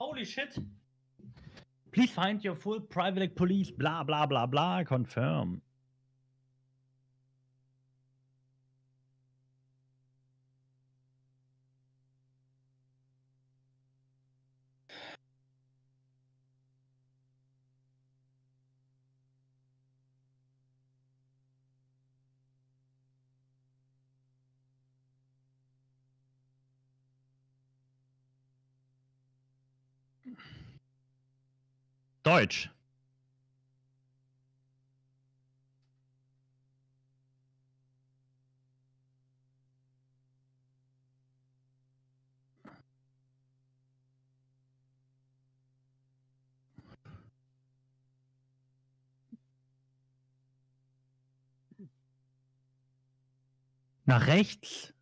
Holy shit. Please find your full private police, blah, blah, blah, blah, confirm. Deutsch. Nach rechts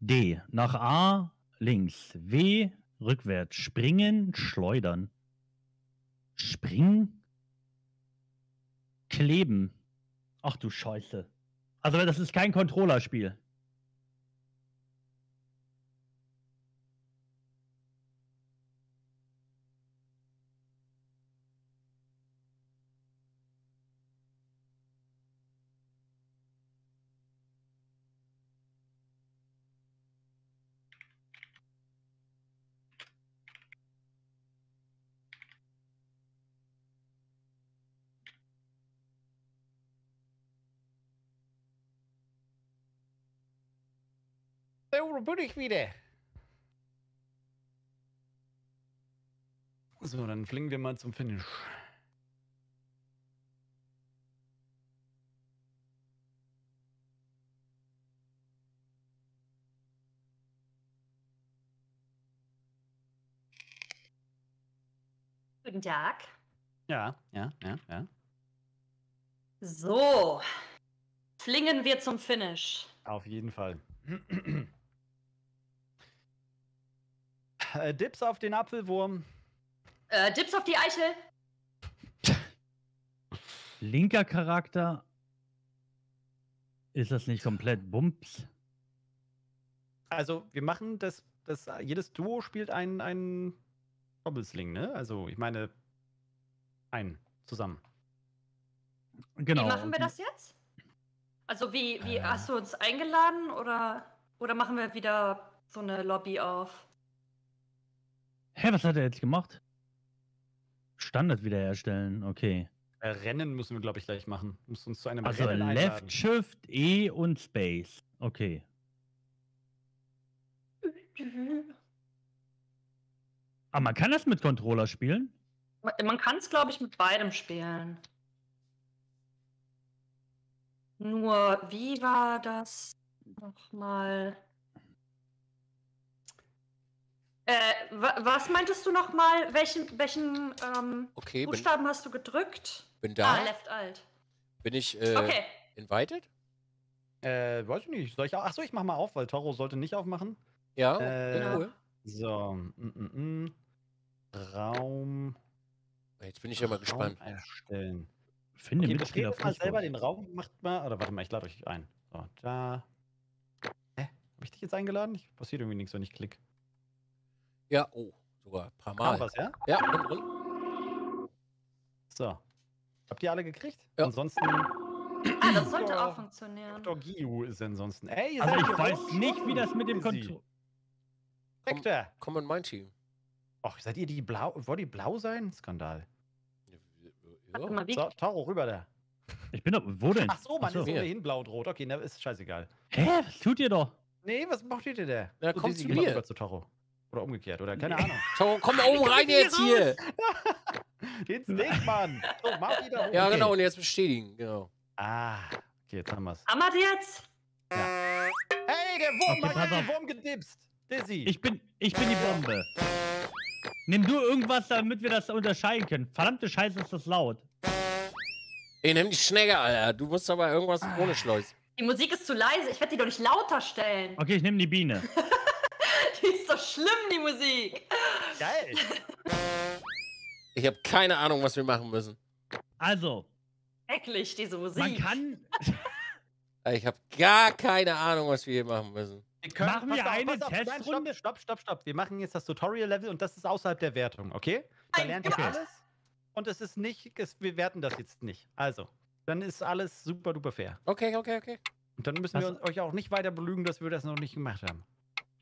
D. Nach A links. W rückwärts. Springen, schleudern. Springen? Kleben. Ach du Scheiße. Also das ist kein Controllerspiel. So, da bin ich wieder. So, dann fliegen wir mal zum Finish. Guten Tag. Ja, ja, ja, ja. So. Flingen wir zum Finish. Auf jeden Fall. Äh, Dips auf den Apfelwurm. Äh, Dips auf die Eichel. Linker Charakter. Ist das nicht komplett Bumps? Also, wir machen das, das jedes Duo spielt einen, einen Doppelsling, ne? Also, ich meine, einen zusammen. Genau. Wie machen wir das jetzt? Also wie, wie Äh. hast du uns eingeladen oder, oder machen wir wieder so eine Lobby auf? Hä, was hat er jetzt gemacht? Standard wiederherstellen, okay. Äh, Rennen müssen wir, glaube ich, gleich machen. Du musst uns zu einem Also Rennen einladen. Left Shift, E und Space. Okay. Aber man kann das mit Controller spielen? Man- Man kann es, glaube ich, mit beidem spielen. Nur, wie war das nochmal? Äh, wa was meintest du nochmal? Welchen, welchen ähm, Okay, bin, Buchstaben hast du gedrückt? bin da. Ah, Left Alt. Bin ich äh, Okay. invited? Äh, weiß ich nicht. Soll ich auch? Achso, ich mach mal auf, weil Toro sollte nicht aufmachen. Ja, Äh, cool. So. Mm, mm, mm. Raum. Jetzt bin ich ja mal Raum gespannt. Erstellen. Finde Okay, Mitspieler mal selber den Raum. Macht mal. Oder warte mal, ich Ja, oh, sogar ein paar Kam Mal. was, ja? Ja, bin drin. So. Habt ihr alle gekriegt? Ja. Ansonsten. Ah, das sollte auch funktionieren. Dr. Giu ist ansonsten. Ey, ihr Also seid ich weiß rot nicht, wie das mit dem. Controller... Vector. Komm in mein Team. Och, seid ihr die blau? Wollt ihr blau sein? Skandal. Ja. mal, So, Taro, rüber da. Ich bin doch... Wo denn? Ach so, man Ach so. ist ohnehin blau-rot. Okay, na, ist scheißegal. Hä? Was tut ihr doch? Nee, was macht ihr denn da? Ja, So, komm zu mir. rüber zu Taro. Oder umgekehrt, oder keine Ahnung. So, komm oben rein jetzt hier. Den Steak, Mann. So, mach wieder hoch. Ja, Okay. genau, und jetzt bestätigen. Genau. Ah, okay, jetzt haben wir's. haben wir die jetzt? Hey, der Wurm, Okay, hat den. Wurm gedipst. Dizzy. Ich bin, ich bin die Bombe. Nimm du irgendwas, damit wir das unterscheiden können. Verdammte Scheiße, ist das laut. Ey, nimm die Schnecke, Alter. Du musst aber irgendwas ohne Schleus. Die Musik ist zu leise. Ich werde die doch nicht lauter stellen. Okay, ich nehme die Biene. Die ist so schlimm, die Musik. Geil. Ich habe keine Ahnung, was wir machen müssen. Also, Schrecklich, diese Musik. man kann... Ich habe gar keine Ahnung, was wir hier machen müssen. Wir können, Machen wir auf, eine auf, Testrunde? Stopp, stopp, stopp, stopp. Wir machen jetzt das Tutorial-Level und das ist außerhalb der Wertung, okay? Da Nein, lernt ihr okay. alles und es ist nicht, es, wir werten das jetzt nicht. Also, dann ist alles super duper fair. Okay, okay, okay. Und dann müssen wir Also- uns- euch auch nicht weiter belügen, dass wir das noch nicht gemacht haben.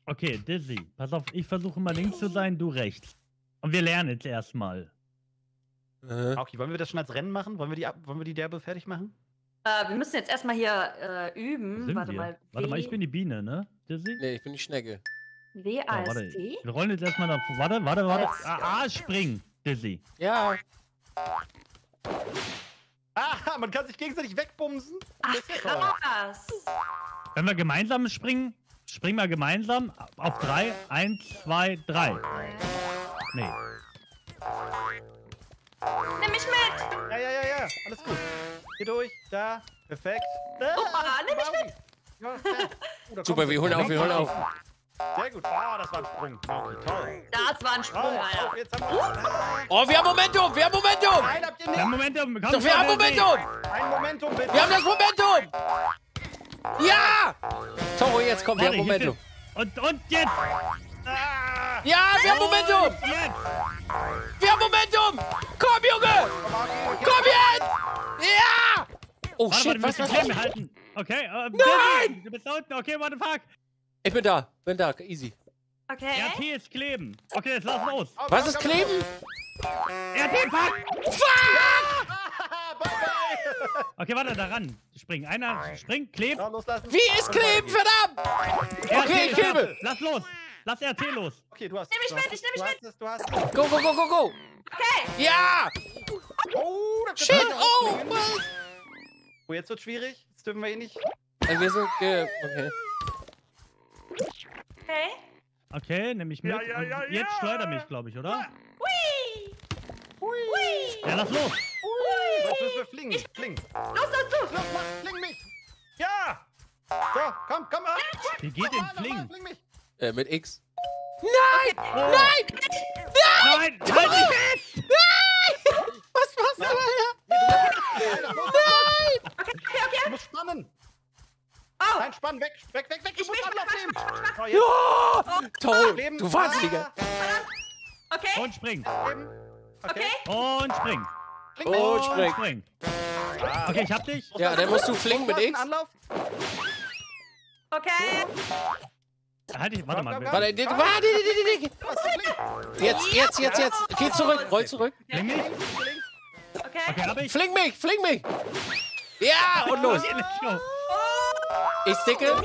Okay, Dizzy, pass auf, ich versuche mal links zu sein, du rechts. Und wir lernen jetzt erstmal. Äh, Okay, wollen wir das schon als Rennen machen? Wollen wir die, ab- wollen wir die Derbe fertig machen? Äh, wir müssen jetzt erstmal hier äh, üben. Warte wir? mal. Warte mal, ich W- bin die Biene, ne? Dizzy? nee, ich bin die Schnecke. Ja, warte. WASD? Wir rollen jetzt erstmal nach. Warte, warte, warte. Ah, ah, spring, Dizzy. Ja. Ah, man kann sich gegenseitig wegbumsen. Ach, krass. Wenn wir gemeinsam springen, springen wir gemeinsam auf drei. Eins, zwei, drei. Nee. Nimm mich mit. Ja, ja, ja, ja. Alles gut. Geh durch. Da. Perfekt. Da. Opa, nimm mich mit. Ja. Oh, Super, wir holen auf, wir holen auf. Sehr gut. Ah, das war ein Sprung. Okay, toll. Das war ein Sprung, Toll. Alter. Jetzt haben wir Oh, wir haben Momentum, wir haben Momentum. Nein, habt ihr nicht. Momentum, komm Doch, wir haben. Momentum. Ein Momentum, bitte. Wir haben das Momentum. Ja. Toro, jetzt kommt, wir Warte, haben hier Momentum. Und, und jetzt! Ah, Ja, wir haben Momentum. Jetzt! Wir haben Momentum. Komm, Junge. Komm jetzt. Ja. Oh, Warte, shit, warte, was, kleben was? halten. Okay, äh, Nein! Du bist da unten, okay, what the fuck? Ich bin da, bin da, easy. Okay. RT ist kleben. Okay, jetzt lass los. Was ist kleben? RT, fuck! Ah, Okay, warte, daran. Spring. Einer springt, klebt. Ja, loslassen. Wie ist kleben, verdammt! RT, Okay, ich klebe. Lass los. Lass RT los. Okay, du hast. Nimm mich mit, ich du mich hast es, Du hast es. Go, go, go, go, go! Okay. Ja! Oh, da Shit! Oh! Mann. Oh, jetzt wird schwierig. Jetzt dürfen wir eh nicht. Äh, Wir sind. ge- Okay. Okay. Okay, nehme ich mit. Ja, ja, Und ja, jetzt ja. schleudert mich, glaube ich, oder? Hui. Hui. Ja, lass los. Jetzt müssen wir fliegen. Fliegen. Los, los, los. Los, mach, fling mich. Ja. So, komm, komm. Ah. Wie geht denn Normal, Fling? mich. Äh, mit X. Nein! Nein! Halt dich fest! Was machst du da? Alter, los, Nein! Okay, okay, okay. Du musst spannen. Oh. Nein, spannen. Weg, weg, weg, weg. Du Ich musst will, Anlauf mach, nehmen. mach, mach, mach. So, jetzt. Ja! Toll! Leben. Du Wahnsinniger! Ah, Okay. Und spring. Leben. Okay. Und spring. Und Und spring. spring. Ah. Okay, ich hab dich. Ja, dann musst du flingen mit X. Anlauf. Okay. Halt dich, warte mal. Warte, warte, die- Jetzt, jetzt, jetzt, jetzt. Geh zurück, roll zurück. Fling mich. Okay. Okay, hab ich. Fling mich, fling mich! Ja, und los! Ich sticke.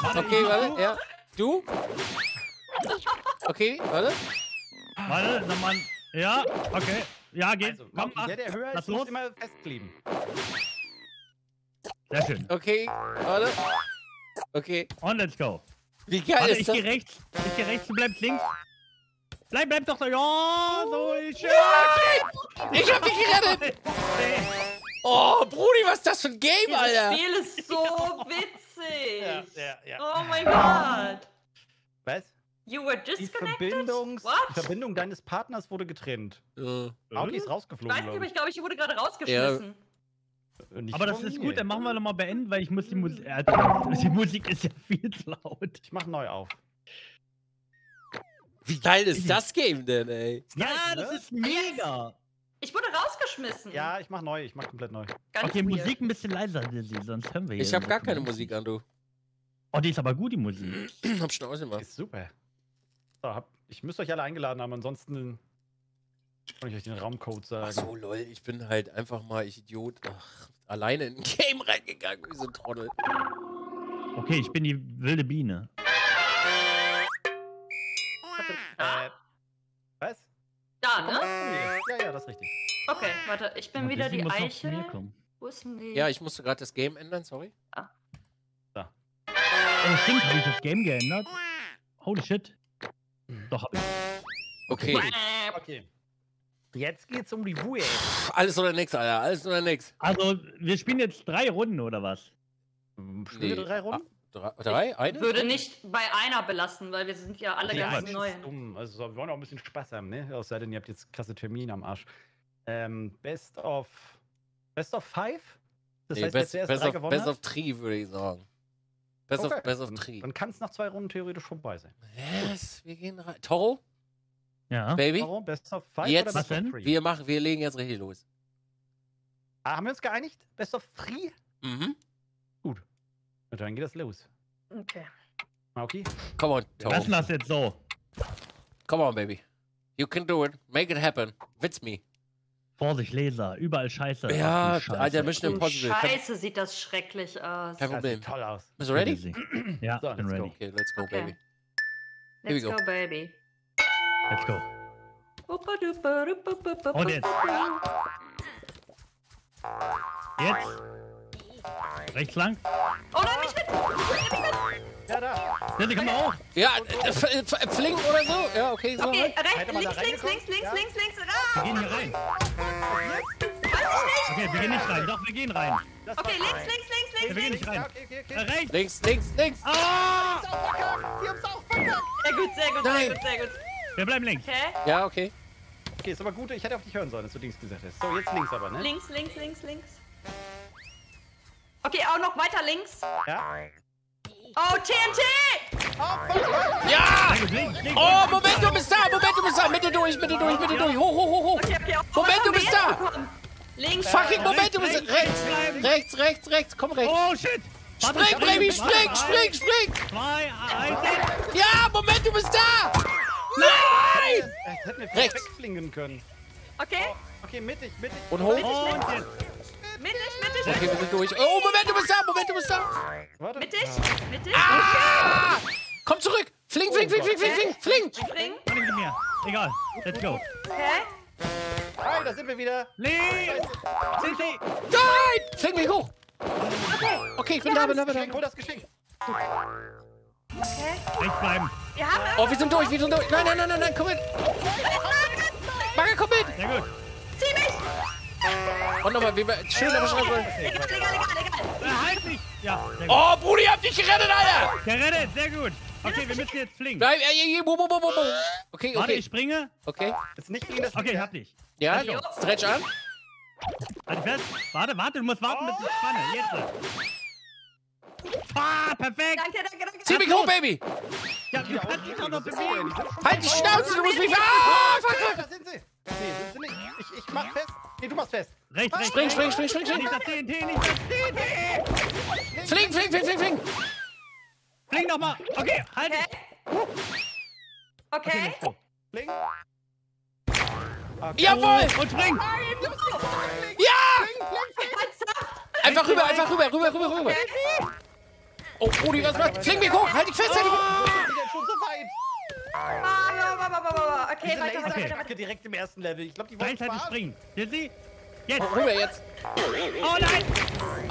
Warte, Okay, warte, ja. Du? Okay, warte. Warte, nochmal. Ja, okay. Ja, geht. Also, Komm, mach. der, der höher Lass ist, muss los. immer festkleben. Sehr schön. Okay, warte. Okay. Und let's go. Wie geil Warte, ist ich das? geh rechts. Ich geh rechts, du bleibst links. Bleib, bleib doch da. Ja, so ist schön. Ich hab dich gerettet! Oh, Brudi, was ist das für ein Game, Dieses Alter? Spiel ist so witzig. Ja, ja, ja. Oh mein Gott. Was? You were Die disconnected? Verbindung, What? die Verbindung deines Partners wurde getrennt. Ja. Audi ist Ich rausgeflogen, weiß nicht, aber ich glaube, ich wurde gerade rausgeschmissen. ich. Nicht Aber das ist mir. gut, dann machen wir nochmal beenden, weil ich muss die Musik. Äh, die, die Musik ist ja viel zu laut. Ich mach neu auf. Wie geil ist das Game denn, ey? Ja, Nice, das ne? ist mega. Ich wurde rausgeschmissen. Ja, ich mach neu. Ich mach komplett neu. Ganz Okay, weird. Musik ein bisschen leiser, Dizzy, sonst hören wir hier. Ich hab gar keine. Musik an, du. Oh, die ist aber gut, die Musik. Hab schon ausgemacht. Ist super. So, hab, ich müsste euch alle eingeladen haben, ansonsten kann ich euch den Raumcode sagen. Ach so, lol, ich bin halt einfach mal, ich Idiot, ach, alleine in ein Game reingegangen, wie so ein Trottel. Okay, ich bin die wilde Biene. Äh, was? Da, ne? Ja, ja, das ist richtig. Okay, warte, ich bin Aber wieder die Eiche. Wo ist denn die? Ja, ich musste gerade das Game ändern, sorry. Oh, stimmt, habe ich das Game geändert? Holy shit. Doch, hab ich. Okay, Okay. Jetzt geht's um die Wue. Alles oder nix, Alter, alles oder nix. Also, wir spielen jetzt drei Runden, oder was? Spielen Nee. wir drei Runden? Drei? drei? Eine? würde nicht bei einer belassen, weil wir sind ja alle Okay, ganz neu. ist dumm. Also, wir wollen auch ein bisschen Spaß haben, ne? Es sei denn, ihr habt jetzt krasse Termine am Arsch. Ähm, Best of. Best of Five? Das Nee, heißt, best, zuerst best, drei of, gewonnen best of Three, würde ich sagen. Best Okay. of, best of Dann- Three. Dann kann es nach zwei Runden theoretisch vorbei sein. Yes, wir gehen rein. Toro, Ja. Baby, Warum? Best of Five Jetzt- oder Was Best of denn? Three? wir, machen, wir legen jetzt richtig los. Ah, haben wir uns geeinigt? Best of Three? Mhm. Na, dann geht das los. Okay. Mauki? Come on, Wir lassen Toro. das jetzt so. Come on, baby. You can do it. Make it happen. Witz me. Vorsicht, Laser. Überall Scheiße. Ja, Ach, Scheiße. Alter, Mission Impossible. Kein, Scheiße, sieht das schrecklich aus. kein Das Problem. sieht toll aus. Bist du ready? Ja, So, ich bin let's go. ready. Okay, let's go, Okay. baby. Here we Let's go. go, baby. Let's go. Und jetzt. Jetzt. Rechts lang. Oh nein, mich mit! Ja, da. Dizzy, komm mal hoch. Ja, äh, äh, f- Fling oder so? Ja, okay, so. Okay, Hätte rechts, links, links, links, links, Ja. links, links. Wir Ah! gehen hier rein. Okay, wir gehen nicht rein. Doch, wir gehen rein. Das Okay, war- links, links, links, Wir links, gehen links. nicht Ja, rein. okay, okay, okay. rechts. Links, links, links. Ah! Die haben's auch verkackt. Sehr gut, sehr gut, Nein. sehr gut, sehr gut. Wir bleiben links. Okay, Ja, okay. Okay, ist aber gut. Ich hätte auf dich hören sollen, dass du links gesagt hast. So, jetzt links aber, ne? links, links, links, links. Okay, auch noch weiter links. Ja. Oh, TNT! Ja! Oh, Momentum ist da, Momentum ist da. Mitte durch, Mitte durch, Mitte durch. Hoch, hoch, hoch, hoch. Okay, okay. Oh, Momentum was ist haben wir da. Links. Fucking äh, Momentum ist rechts, rechts. Rechts, rechts, rechts. Komm rechts. Oh, shit. Spring, Baby, spring, spring, spring. Ja, Momentum ist da. Nein! Rechts. wegflingen können. Okay, Okay, mittig, mittig. Und hoch. Und jetzt. Mittig, mittig, Okay, wir sind durch. Oh, Moment, du bist da. Moment, du bist da. Warte. mittig, mittig. Ah! Komm zurück. Fling, fling, fling, fling, fling, fling, fling. Bringen Sie mir. Egal. Let's go. Okay. Hi, da sind wir wieder. Lee! Sind Sie? Nein! Fling mich hoch. Okay, ich bin da, bin da, bin da. hol das Geschenk. Okay. Rechts bleiben. Wir haben Oh, wir sind durch, wir sind durch. Nein, nein, nein, nein, nein, komm mit. Bagger, komm mit. Sehr gut. Zieh mich! Und nochmal, wie wir schön aber schreiben. Egal, egal, egal, egal. Äh, halt mich! Ja, sehr gut. Oh, Brudi, hab dich gerettet, Alter. Gerettet, sehr gut. Okay, wir müssen jetzt fliegen. Bleib, ey, ey, ey, bo, bo, bo, bo, bo. Okay, Warte, ich okay. springe. Okay. Jetzt nicht das Okay, ich hab dich. Ja, Jo. stretch an. Halt fest. Warte, warte, du musst warten bis ich spanne. Jetzt. Ah, perfekt. Danke, danke, danke. Zieh mich hoch, Baby. Ja, du kannst dich auch noch bewegen. Halt die Schnauze, du musst mich... Ah, fuck, fuck. Da sind sie. Nee, sind sie nicht. Ich, ich mach fest. Nee, du machst fest. Rechts, rechts. Spring, spring, spring, spring, spring. Nicht das TNT, nicht das TNT. Fling, fling, fling, fling, fling. Flieg nochmal. Okay, halt. Okay. Okay, go. Bling. Jawohl. Und spring. Ja! Ernsthaft? Einfach rüber, einfach rüber, rüber, rüber, rüber. Oh, Brudi, was macht? Fling mich hoch. Halt dich fest, halt dich fest. Wir sind jetzt schon so weit. Ah. Okay, Diese weiter, weiter, weiter, weiter. direkt im ersten Level. Ich glaube, die wollen Gleichzeitig springen. Sind Sie? Jetzt. Oh, rüber jetzt. Oh nein.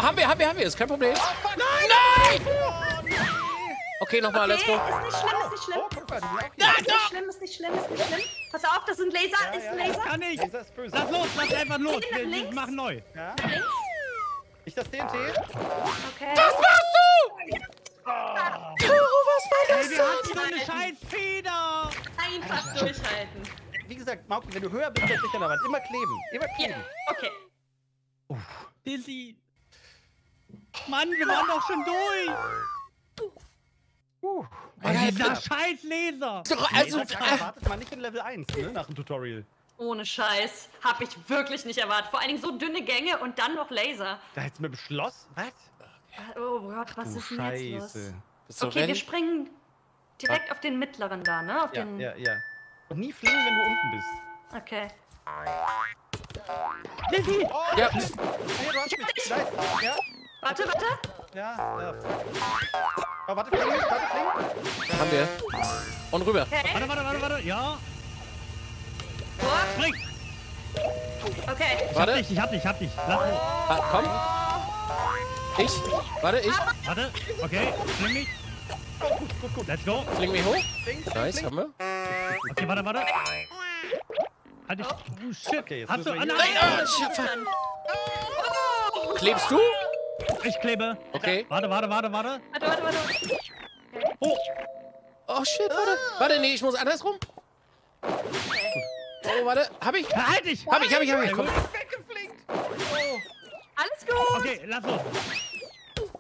Haben wir, haben wir, haben wir. Ist kein Problem. Nein! Nein! Oh. Okay, nochmal, let's Okay, go. ist nicht schlimm, ist nicht schlimm. Oh, guck mal, die auch Ja. Ist nicht schlimm, ist nicht schlimm, ist nicht schlimm. Pass auf, das sind Laser, Ja, ist ein ja. Laser. Kann nicht. Laser ist böse. Lass los, lass einfach los. Nach Wir, wir machen neu. Ja? Links. Nicht das TNT? Okay. Was machst du? Toro, was war das wir denn? hatten so eine scheiß Feder. Einfach durchhalten. Wie gesagt, Mauki, wenn du höher bist als ich an der Wand, immer kleben. Immer Ja, kleben. okay. Dizzy. Mann, wir waren doch schon durch. Uh. Ey, dieser scheiß Laser. Doch, also, äh, wartet man nicht in Level 1, ne? Nach dem Tutorial. Ohne Scheiß. Hab ich wirklich nicht erwartet. Vor allen Dingen so dünne Gänge und dann noch Laser. Da jetzt mit dem Schloss? Was? Oh Gott, was Du ist denn jetzt los? Scheiße. bist du Okay, wir springen direkt auf den mittleren da, ne? Auf Ja, den. ja, ja. Und nie fliegen, wenn du unten bist. Okay. Dizzy. Oh, Ja. Hey, du hast mich. Nice. Ja, Warte, warte. ja, ja. Oh, warte, fliegen, warte, fliegen. Haben wir. Und rüber. Okay. Warte, warte, warte, warte. Ja. Vor. Spring. Okay. Ich hab Warte. dich, ich hab dich, ich hab dich. Lass los. Ah, komm. Ich. Warte, ich. Warte. Okay, fling mich. Gut, gut, gut. Let's go. Fling mich hoch. Nice, haben wir. Okay, warte, warte. Halt dich. Oh, shit. Okay, jetzt Hast du. Ah, nein. Ah, shit, fuck. Klebst du? Ich klebe. Okay. Warte, warte, warte, warte. Warte, warte, warte. Oh. Oh shit, warte. Warte, nee, ich muss andersrum. Oh, warte. Hab ich? Halt dich. Hab ich, hab ich, hab ich. Komm. Weggeflinkt. Oh. Alles gut. Okay, lass los.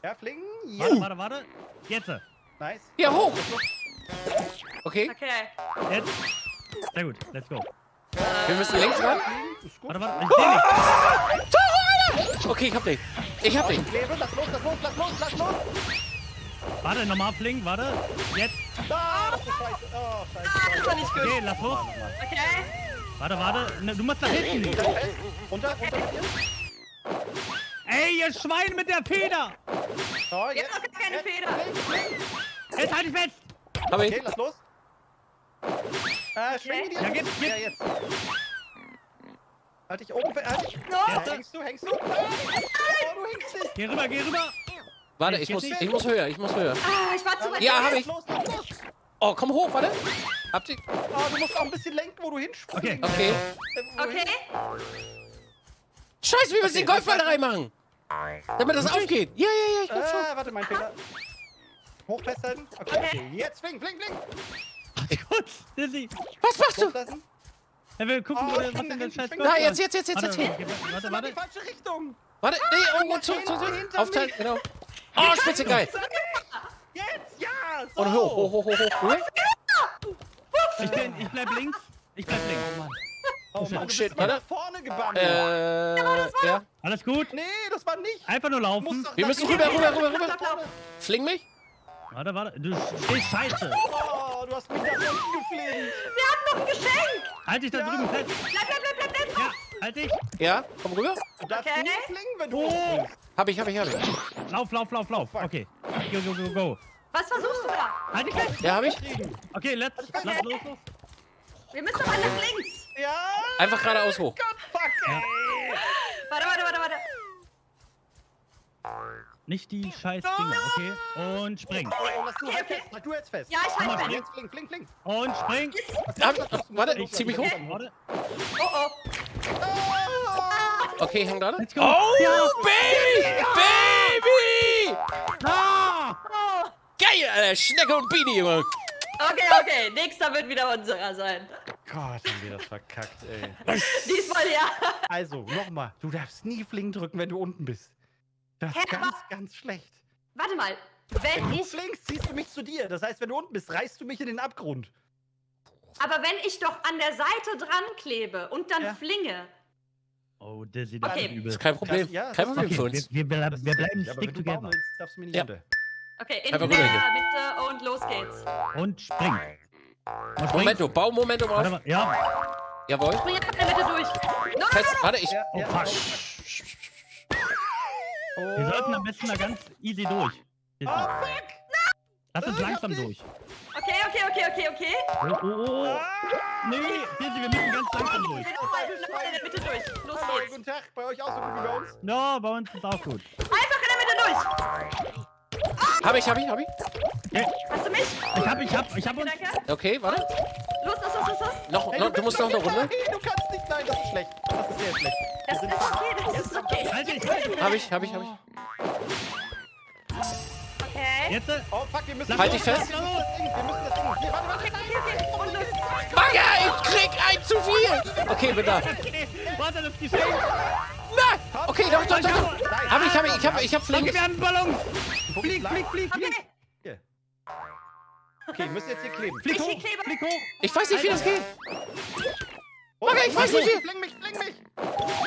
Ja, fliegen. Warte, Ja. warte, warte. Jetzt. Nice. Ja, hoch. Okay, Okay. Jetzt. Sehr gut. Let's go. wir müssen links ran. Warte, warte. Ich seh dich. Toro, Alter! Okay, ich hab dich. Ich hab dich. Lass los, lass los, lass los, lass los. Warte, nochmal fliegen. Warte. Jetzt. Ah, das ist scheiße. Oh, scheiße. Das war nicht gut. Okay, lass los. Okay. Warte, warte. Ne, Du musst nach hinten. Runter, runter. Ey, ihr Schwein mit der Feder. So, Jetzt noch keine jetzt, Feder. Jetzt halt dich fest. Hab ich. Okay, lass los. Äh, schwing dir. Ja, jetzt, Ja, jetzt. Halt dich oben fest. Halt dich. No. Ja, hängst du, hängst du? Nein. Oh, du hängst nicht. Geh rüber, geh rüber. Warte, ich muss, ich muss höher, ich muss höher. Ah, ich war zu weit. Ja, hab ich. Los, los, los. Oh, komm hoch, warte. Habt ihr? Oh, du musst auch ein bisschen lenken, wo du hinspringst. Okay. Okay. Okay. Scheiße, wir müssen die Okay, Golfball reinmachen. Damit das aufgeht. Ja, ja, ja, ich glaub schon. Ah, warte, mein Fehler. Hoch festhalten. Okay, okay. Jetzt fling, fling, fling. Gut, Dizzy. Was machst du? Loslassen. Ja, wir gucken, Oh, wo der, spring was der hinten, scheiß Na, nach jetzt, jetzt, jetzt, jetzt, jetzt. Warte, hier. warte, warte, In falsche Richtung. Warte, nee, irgendwo zu, zu, zu. Aufteilen, genau. Oh, spitze, geil. Jetzt, ja. So. Und hoch, hoch, hoch, hoch, hoch. hoch. Ich, bin, ich bleib links. Ich bleib links. Oh Mann, du shit, bist immer warte. nach vorne gebannt. Äh, ja. Alles gut? Nee, das war nicht. Einfach nur laufen. doch Wir müssen rüber, rüber, rüber, rüber. Fling mich. Warte, warte. Du stehst scheiße. Oh, du hast mich nach unten geflogen. Wir hatten noch ein Geschenk! Halt dich da drüben fest. Bleib, bleib, bleib, bleib, bleib! Ja, halt dich. Ja, komm rüber. Du darfst Okay. nie fliegen, wenn du Oh. Hab ich, hab ich, hab ich. Lauf, lauf, lauf, lauf. Okay. Go, go, go, go. Was versuchst du da? Halt dich fest. Ja, hab ich. Okay, let's, lass los, los. Wir müssen aber nach links. Ja! Einfach geradeaus hoch. Fuck, ey! Warte, warte, warte, warte. Nicht die scheiß Dinger, okay? Und spring. Oh, lass du halt fest. Du jetzt fest. Ja, ich halte fest. Jetzt fling, fling, fling. Und spring. Warte, zieh mich hoch. Oh, oh. Okay, häng gerade. Let's go. Oh, Ja. Baby! Baby! Ah! oh. Geil, Alter. Schnecke und Beanie, Junge. Okay, okay. Nächster wird wieder unserer sein. Gott, haben wir das verkackt, ey. Diesmal ja. Also, nochmal. Du darfst nie Fling drücken, wenn du unten bist. Das ist ganz, ganz schlecht. Warte mal. Wenn Wenn du ich, flingst, ziehst du mich zu dir. Das heißt, wenn du unten bist, reißt du mich in den Abgrund. aber wenn ich doch an der Seite dran klebe und dann Ja. flinge. Oh, Dizzy, das Okay. übel. Ist kein Problem. Ja, das Kein Problem für Okay, wir, uns. wir, bleib- wir bleiben stick together. darfst du mir nicht Ja. runter. Okay, in Einfach der Mitte und los geht's. Und spring. Und spring. Momentum, bau Momentum Warte auf. mal. Ja. Jawohl. Spring einfach in der Mitte durch. No, no, Fest, warte, ich. Ja, Oh, ja. Oh. Wir sollten am besten da ganz easy durch. Oh, fuck! Lass uns langsam durch. Okay, okay, okay, okay, okay. Oh, oh, oh. Nee, Dizzy, wir müssen ganz langsam durch. Nochmal, nochmal in der Mitte durch. Los geht's. guten Tag. Bei euch auch so gut wie bei uns? Ja, bei uns ist auch gut. Einfach in der Mitte durch. Hab ich, hab ich, hab ich. Hast du mich? Ich hab, ich hab, ich hab uns. Danke. Okay, warte. Los, los, los, los, los. Noch, Hey, noch, du musst noch eine Runde. Nein, du kannst nicht. Nein, das ist schlecht. Das ist sehr schlecht. Das ist okay, das ist okay. Halt dich, halt dich. Hab ich, hab ich, hab ich. Okay. Jetzt. äh, Oh, fuck, wir müssen... Halt dich fest. Wir müssen das Ding. Wir müssen das Ding. Hier, warte, warte. Okay, okay, okay. Und los. Bagger, ich krieg ein zu viel. Okay, bin da. Okay, warte, das Geschenk. Nein! Okay, doch, doch, doch. doch. Hab ich, hab ich, ich hab, ich hab Okay, Flink. wir haben Ballons. Flieg, flieg, flieg, flieg. Okay. Okay, wir müssen jetzt hier kleben. Flieg Ich hoch, flieg hoch. Ich weiß nicht, wie das geht. Bagger, ich weiß nicht, wie. Fling mich, fling mich.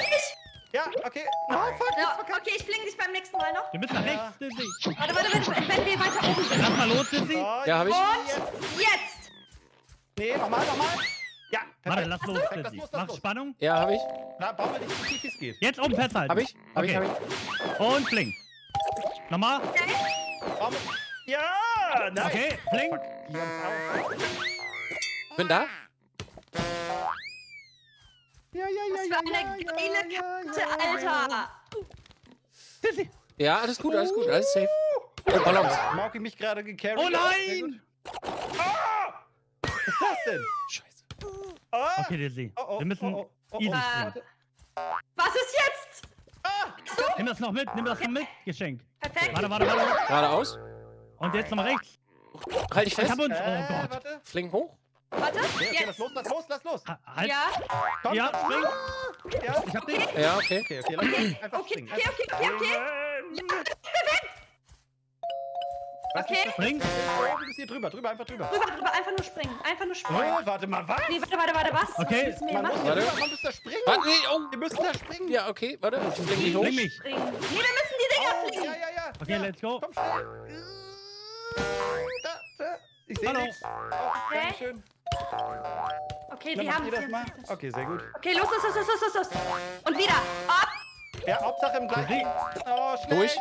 Ich. Ja, okay. Oh, fuck. Ja, okay, ich flinge dich beim nächsten Mal noch. Wir müssen nach rechts, Dizzy. Warte, warte, warte, wenn wir weiter oben sind. Lass mal los, Dizzy. Ja, hab ich. Und jetzt. Nee, nochmal, nochmal. Ja, Warte, perfekt. lass los, Lass Dizzy. los, lass Mach. Spannung. Ja, hab ich. Na, bauen wir nicht wie es geht. Jetzt oben festhalten. Hab ich, hab ich, Okay. hab ich. Und fling. Nochmal. Okay. Bauen wir- Ja, nice. Okay, fling. Bin da. Ja, ja, ja, Was ja, für eine geile ja, Karte, ja, ja. Alter. Ja, alles gut, alles gut, alles safe. Und Ballons. Mauki mich gerade gecarried. Oh nein! Ah! Was ist das denn? Scheiße. Ah! Okay, Dizzy. Oh, oh, Wir müssen oh, oh, oh, easy oh. springen. Was ist jetzt? Ah! Nimm das noch mit, nimm das noch mit, Geschenk. Perfekt. Warte, warte, warte. Geradeaus. Und jetzt nochmal rechts. Halt dich Ich fest. hab uns. Äh, Oh Gott. warte. Flink hoch. Warte. Okay, okay, lass Jetzt. los, lass los, lass los. Ha- Halt. Ja. Komm, Ja, spring. Ja, Ich hab dich. Ja, okay. okay, okay, lass Okay, okay, okay, okay, okay. springen. Was Okay. ist. Oh, hier drüber, drüber, einfach drüber. Drüber, drüber, einfach nur springen. Einfach nur springen. Oh, warte mal, was? Nee, warte, warte, warte, was? Okay. Was müssen wir Man muss Warte. drüber, man muss da springen. Warte, nee, oh. Wir müssen da springen. Ja, okay, warte. Ich hoch. Fling mich. Springen. Nee, wir müssen die Dinger Oh, fliegen. ja, ja, ja. Okay, ja. let's go. Komm schnell. Da, da. Ich sehe nichts. Oh, Dankeschön. Okay, Dann die macht haben das mal. Okay, sehr gut. Okay, los, los, los, los, los, los, los. Und wieder. Ab. Ja, Hauptsache im gleichen. Oh, schnell. Durch.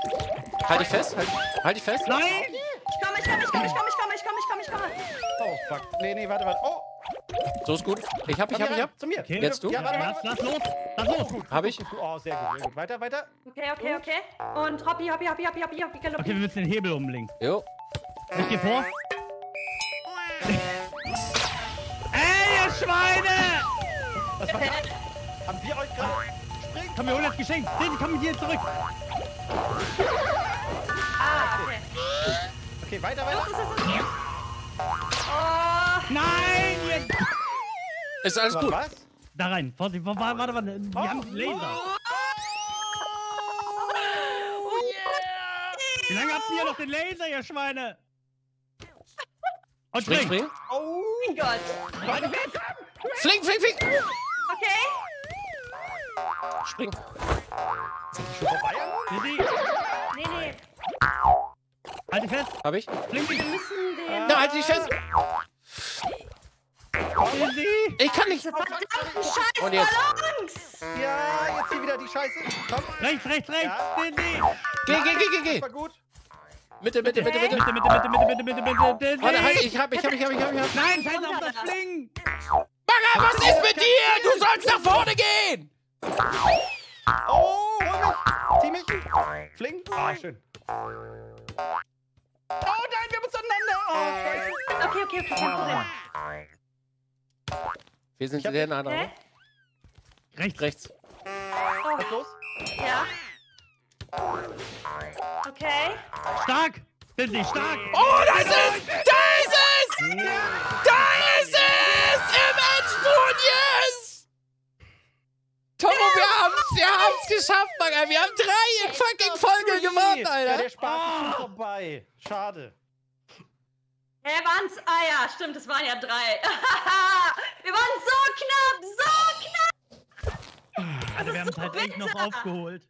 Halt dich fest. Halt, halt dich fest. Nein! Ich komme, ich komme, ich komme, ich komme, ich komme, ich komme, ich komme, ich komme. Oh, fuck. Nee, nee, warte, warte. Oh, So ist gut. Ich hab, ich hab, ich hab. Zu mir. Okay. Jetzt du? Ja, warte, Lass, warte. lass los. Lass los. Hab ich. Oh, sehr gut, sehr gut. Weiter, weiter. Okay, okay, okay. Und hoppi, hoppi, hoppi, hoppi, hoppi, hoppi, Okay, wir galoppi. müssen den Hebel umlegen. Jo. Ich geh vor. Ey, ihr Schweine! Was war das? Haben wir euch gerade... Springen. Komm, wir holen das Geschenk. Dizzy, komm mit dir zurück. Ah, okay. Okay, weiter, weiter. los, los, los. Oh, Nein! Jetzt. Ist alles Was, gut. was? Da rein. Vorsicht, warte, warte, warte. Wir haben Laser. Wie lange habt ihr noch den Laser, ihr Schweine? Und Spring, spring. spring. Oh, mein Gott. warte, weg. Flink, flink, flink. Okay. Spring. Schon vorbei, Anno? Dizzy, Nee, nee. halt dich fest. Hab ich. Flink. Wir müssen den... Na, halt dich fest. Ich kann nicht. Verdammten scheiß Und jetzt. Ballons! Ja, jetzt hier wieder die Scheiße. Komm. Rechts, rechts, rechts! Ja. Dizzy! Geh, geh, geh, geh, geh. war gut. Mitte, Mitte, Mitte, Mitte. Bitte, bitte, bitte, bitte, bitte, bitte, bitte, Dizzy! Warte, halt, ich hab, ich hab, ich hab, ich hab, ich hab. Nein, scheiß auf das Fling! Bagger, was ist mit dir? Du sollst nach vorne gehen! Oh, hol mich. Zieh mich. Fling. Ah, schön. Oh nein, wir haben uns aneinander. Oh. Okay, okay, okay, kein Problem. Wir sind dran. Hä? ne? Rechts, Rechts. Was ist los? Ja. Okay. stark! Dizzy, stark! Oh, da ist es! Da ist es! Da ist es! Im Endspurt, yes! Tomo, wir haben's, wir haben's geschafft, Bagger. Wir haben drei in fucking Folge gewonnen, Ja, Alter. der Spaß ist schon vorbei. Schade. Hä, waren's? Ah ja, stimmt, es waren ja drei. Wir waren so knapp, so knapp. Also, wir haben es so halt echt noch aufgeholt.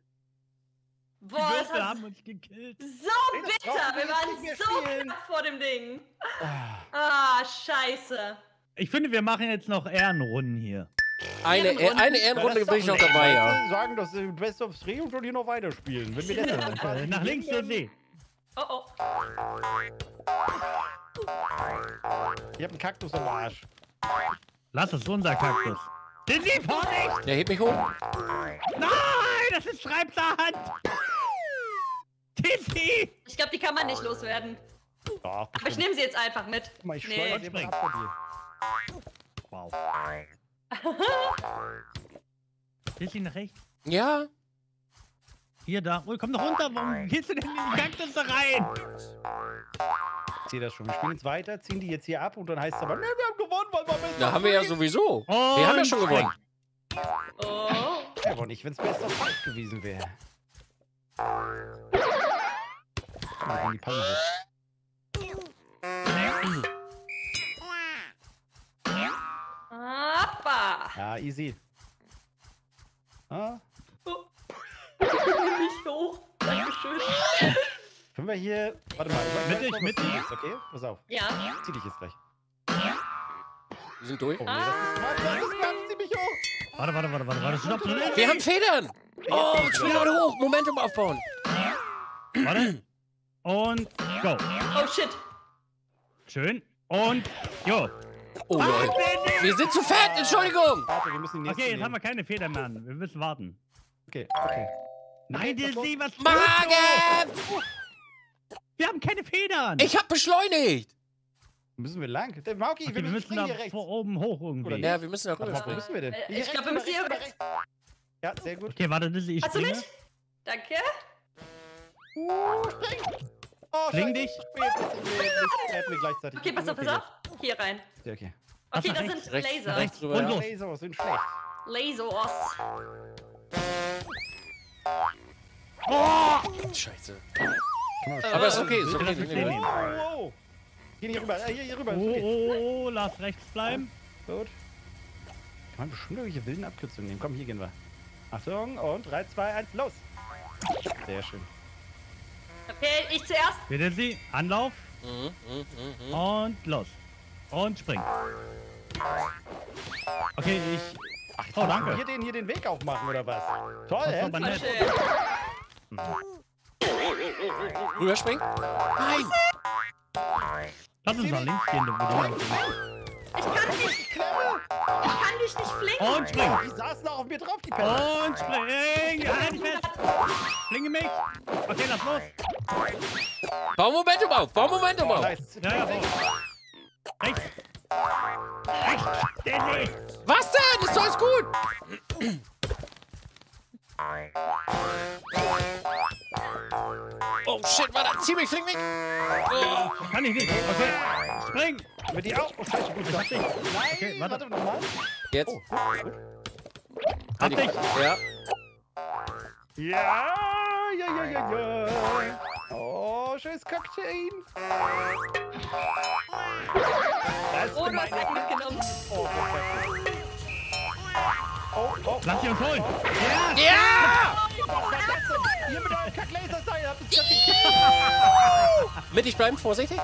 Die Boah, das Würfel haben uns gekillt. so bitter. wir waren so spielen. knapp vor dem Ding. Ah, Ah, scheiße. Ich finde, wir machen jetzt noch Ehrenrunden hier. Eine, Ehrenrunde. eine Ehrenrunde bin ich noch dabei, ja. Sagen, dass wir Best of Three und hier noch weiterspielen. Wenn wir das dann Äh, nach links, gewinnen, Dizzy. Oh, oh. Ich hab einen Kaktus am Arsch. Lass es unser Kaktus. Dizzy, Vorsicht! Der hebt mich hoch. Nein, das ist Schreibsand! Dizzy! Ich glaube, die kann man nicht loswerden. Doch, Aber ich nehme sie jetzt einfach mit. Guck mal, ich Nee. schleudere den ab von dir. Wow. Dizzy nach rechts. Ja. Hier, da. Oh, komm doch runter. Warum gehst du denn in die Kaktus da rein? Ich sehe das schon. Wir spielen jetzt weiter, ziehen die jetzt hier ab und dann heißt es aber, ne, wir haben gewonnen, weil wir Da haben wir ja sowieso. Wir haben ja Und schon gewonnen. Oh. Ja, aber nicht, wenn es Best of Five gewesen wäre. Die hoch. Ja, easy. Ah, Nimm mich hoch. Dankeschön. können wir hier. Warte mal, Mittig, mittig. okay? Pass auf. Ja. Zieh dich jetzt gleich. Wir sind durch. Oh, nee, das ist zieh mich hoch. Warte, warte, warte, warte, warte. Stopp, stopp. Wir haben Federn. Oh, zwei Leute hoch. Momentum aufbauen. Warte. Und go. Oh shit. Schön. Und jo. Oh, Leute. Wir sind zu fett. Entschuldigung. Warte, wir müssen die nächste Okay, jetzt haben wir keine Federn mehr an. Wir müssen warten. Okay, okay. Nein, Okay, Dizzy, was Magen. du? Wir haben keine Federn. Ich hab beschleunigt. Müssen wir lang? Der Mauki, okay, wir wir müssen müssen springen da rechts. von oben hoch irgendwie. Oder Ja, wir müssen da rüber wo springen. müssen wir denn? Äh, Hier ich glaub, rechts wir müssen hier rechts? Ja, sehr gut. Okay, warte, Dizzy, ich Hast du mich? Danke. Uh, spring! Oh, scheiße, dich. spring jetzt das hat mir gleichzeitig. Okay, pass auf, pass auf. Hier rein. Ja, okay. Okay, das rechts, sind rechts, Laser. rechts rüber. Und ja. los. Laser sind schlecht. Lasers. Scheiße. Kann man Aber ist okay, ist Bitte okay. nehmen wir. Wow, wow. Hier nicht rüber, äh, hier, hier rüber. Oh, okay. oh, oh, lass rechts bleiben. Gut. Kann man bestimmt irgendwelche wilden Abkürzungen nehmen. Komm, hier gehen wir. Achtung und 3, 2, 1, los! Sehr schön. Okay, ich zuerst. Hier, Dizzy, Anlauf. Mhm, mhm, mhm. Und los. Und spring. Okay, ich. Ach, Oh, danke. Hier den, hier den Weg aufmachen oder was? Toll, Das aber nett. Schön. Rüberspringen? Nein. Lass uns nach links gehen, du. Ich kann nicht. Klemme! Ich kann dich nicht flicken. Und spring. Die saßen auch auf mir drauf, die Penner. Und spring. Halt dich fest. Flinge mich. Okay, lass los. Bau Momentum auf. Bau Momentum auf. Ja, ja. Rechts. Was denn? Ist doch alles gut. Oh shit, warte. Zieh mich, fling mich. Oh. Kann ich nicht. Okay. Spring. Mit die auch. Oh, scheiße, gut. Ich hab dich. Nein, Okay, warte. warte nochmal. Jetzt. Oh. Hab dich. Ja. Ja, ja, ja, ja, ja. Oh, scheiß Cocktail. Das ist Oh, du hast gemein. einen mitgenommen. Oh, perfekt. Oh, oh. Lass sie uns holen. Ja. Ja! Ihr mit eurem Kack-Laserseil habt es gerade. Oh. Mittig bleiben, vorsichtig.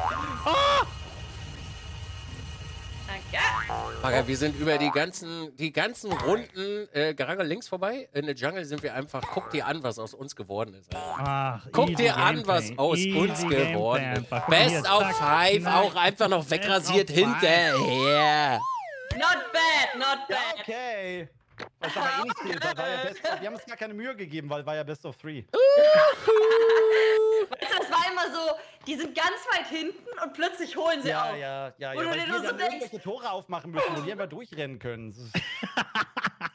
Bagger, wir sind über die ganzen, die ganzen Runden äh, Gerangel links vorbei. In der Jungle sind wir einfach, guck dir an, was aus uns geworden ist. Ach, Guck dir an, was aus Easy uns Gameplay geworden ist. Best of Five, nein. auch einfach noch wegrasiert hinterher. Not bad, not Ja, bad. okay. Was aber eh nicht zählt, weil war ja best of, wir haben uns gar keine Mühe gegeben, weil war ja Best of Three. Weißt du, das war immer so, die sind ganz weit hinten und plötzlich holen sie Ja, auf. ja, ja, ja. Wo du Weil dir wir nur so dann denkst- irgendwelche Tore aufmachen müssen, wo die einfach durchrennen können.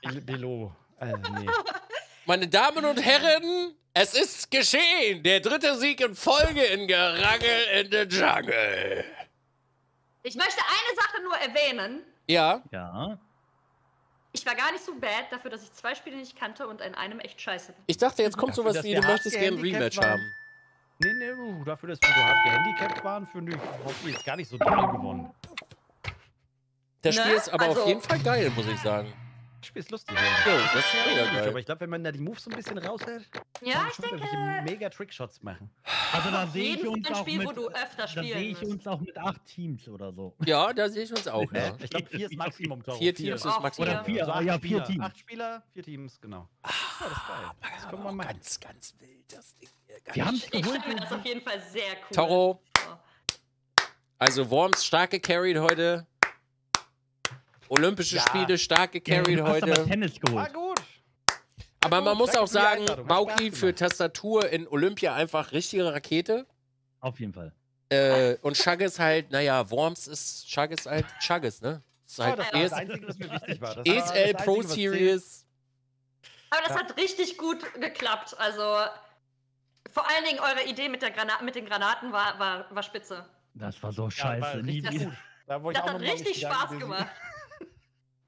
Belo. Also, nee. Meine Damen und Herren, es ist geschehen. Der dritte Sieg in Folge in Gerangel in the Jungle. Ich möchte eine Sache nur erwähnen. Ja, Ja. Ich war gar nicht so bad dafür, dass ich zwei Spiele nicht kannte und in einem echt scheiße bin. ich dachte, jetzt kommt Dafür, sowas wie, du möchtest gerne ein Rematch waren. haben. Nee, nee, uh, dafür, dass wir so hart gehandicapt waren, finde ich, jetzt gar nicht so doll gewonnen. Das Ne? Spiel ist aber auf Also- jeden Fall geil, muss ich sagen. Das Spiel ist lustig. Jo, das ist mega Aber geil. ich glaube, wenn man da die Moves so ein bisschen raushält, Ja, kann man ich schon denke, mega Trickshots machen. Also da sehe ich uns ein Spiel, mit, wo du öfter da spielen sehe ich uns auch mit acht Teams oder so. Ja, da sehe ich uns auch. Ja. Ich glaube, vier ist Maximum. Toro. Vier Teams ist maximal. Oder vier, Also acht ja, vier Spieler. Teams. Acht Spieler, vier Teams, genau. ja, das ist geil. Das können wir. Ganz, ganz wild, das Ding hier. Ganz Wir haben es Ich finde das auf jeden Fall sehr cool. Toro, So. also Worms stark gecarried heute. Olympische Ja. Spiele stark gecarried du hast aber heute. Tennis geholt. gut. Aber man gut, muss danke auch sagen, Bauki für. Tastatur in Olympia einfach richtige Rakete. Auf jeden Fall. Äh, und Chagas halt, naja, Worms ist, Chagas halt Chagas, ne? Ist Ja, halt das war ES, das Einzige, was mir wichtig war. Das war ESL das Einzige, Pro. Series. Aber das Ja. hat richtig gut geklappt. Also vor allen Dingen eure Idee mit, der Grana mit den Granaten war, war, war spitze. Das war so Ja, war scheiße. Richtig gut. Da, Das hat richtig Spaß gewesen. gemacht.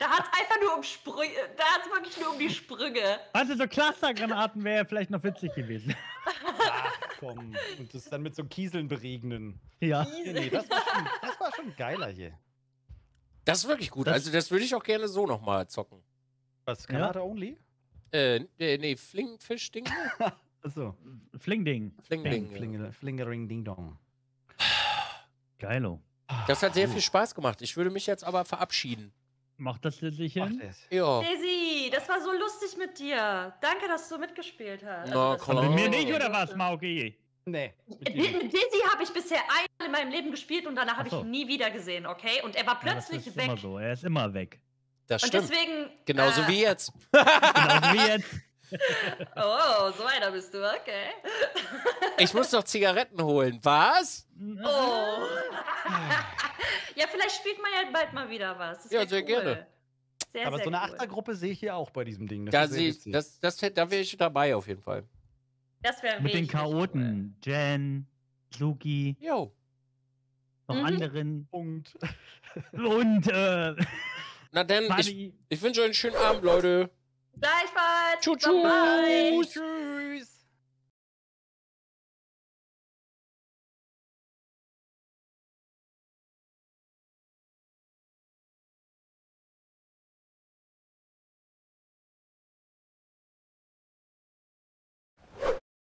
Da hat es einfach nur um Sprünge, da hat es wirklich nur um die Sprünge. Also so Clustergranaten wäre vielleicht noch witzig gewesen. Ach, komm. Und das dann mit so Kieseln beregnen. ja. Nee, nee, das war schon, das war schon geiler hier. Das ist wirklich gut. Das- also das würde ich auch gerne so nochmal zocken. Was, Granate only? Äh, nee, nee Flingfisch-Ding? Achso. Flingding. Fling-Ding. ja. Flinger, Flingering Ding Dong. Geilo. Das hat sehr viel Spaß gemacht. Ich würde mich jetzt aber verabschieden. Macht das das. Ja. Daisy, das war so lustig mit dir. Danke, dass du mitgespielt hast. Na, das klar. Mit mir nicht, oder was, Mauki? Nee. Mit, Daisy habe ich bisher einmal in meinem Leben gespielt und danach habe so. ich ihn nie wieder gesehen, okay? Und er war Ja, das plötzlich ist weg. immer so. Er ist immer weg. Das Und stimmt. deswegen. Genauso äh, wie jetzt. Genauso wie jetzt. Oh, so einer bist du, okay. Ich muss doch Zigaretten holen. Was? Oh. ja, vielleicht spielt man ja bald mal wieder was. Das Ja, sehr cool. gerne. Sehr, Aber sehr so eine cool. Achtergruppe sehe ich hier auch bei diesem Ding. Das Da, sehe ich, das, das, da wäre ich dabei auf jeden Fall. Das wäre Mit den Chaoten. Jen, Suki, Jo. noch Mhm. anderen. Punkt. Und, äh, Na denn, ich, ich wünsche euch einen schönen Abend, Leute. Gleichfalls. Tschüss. Tschüss.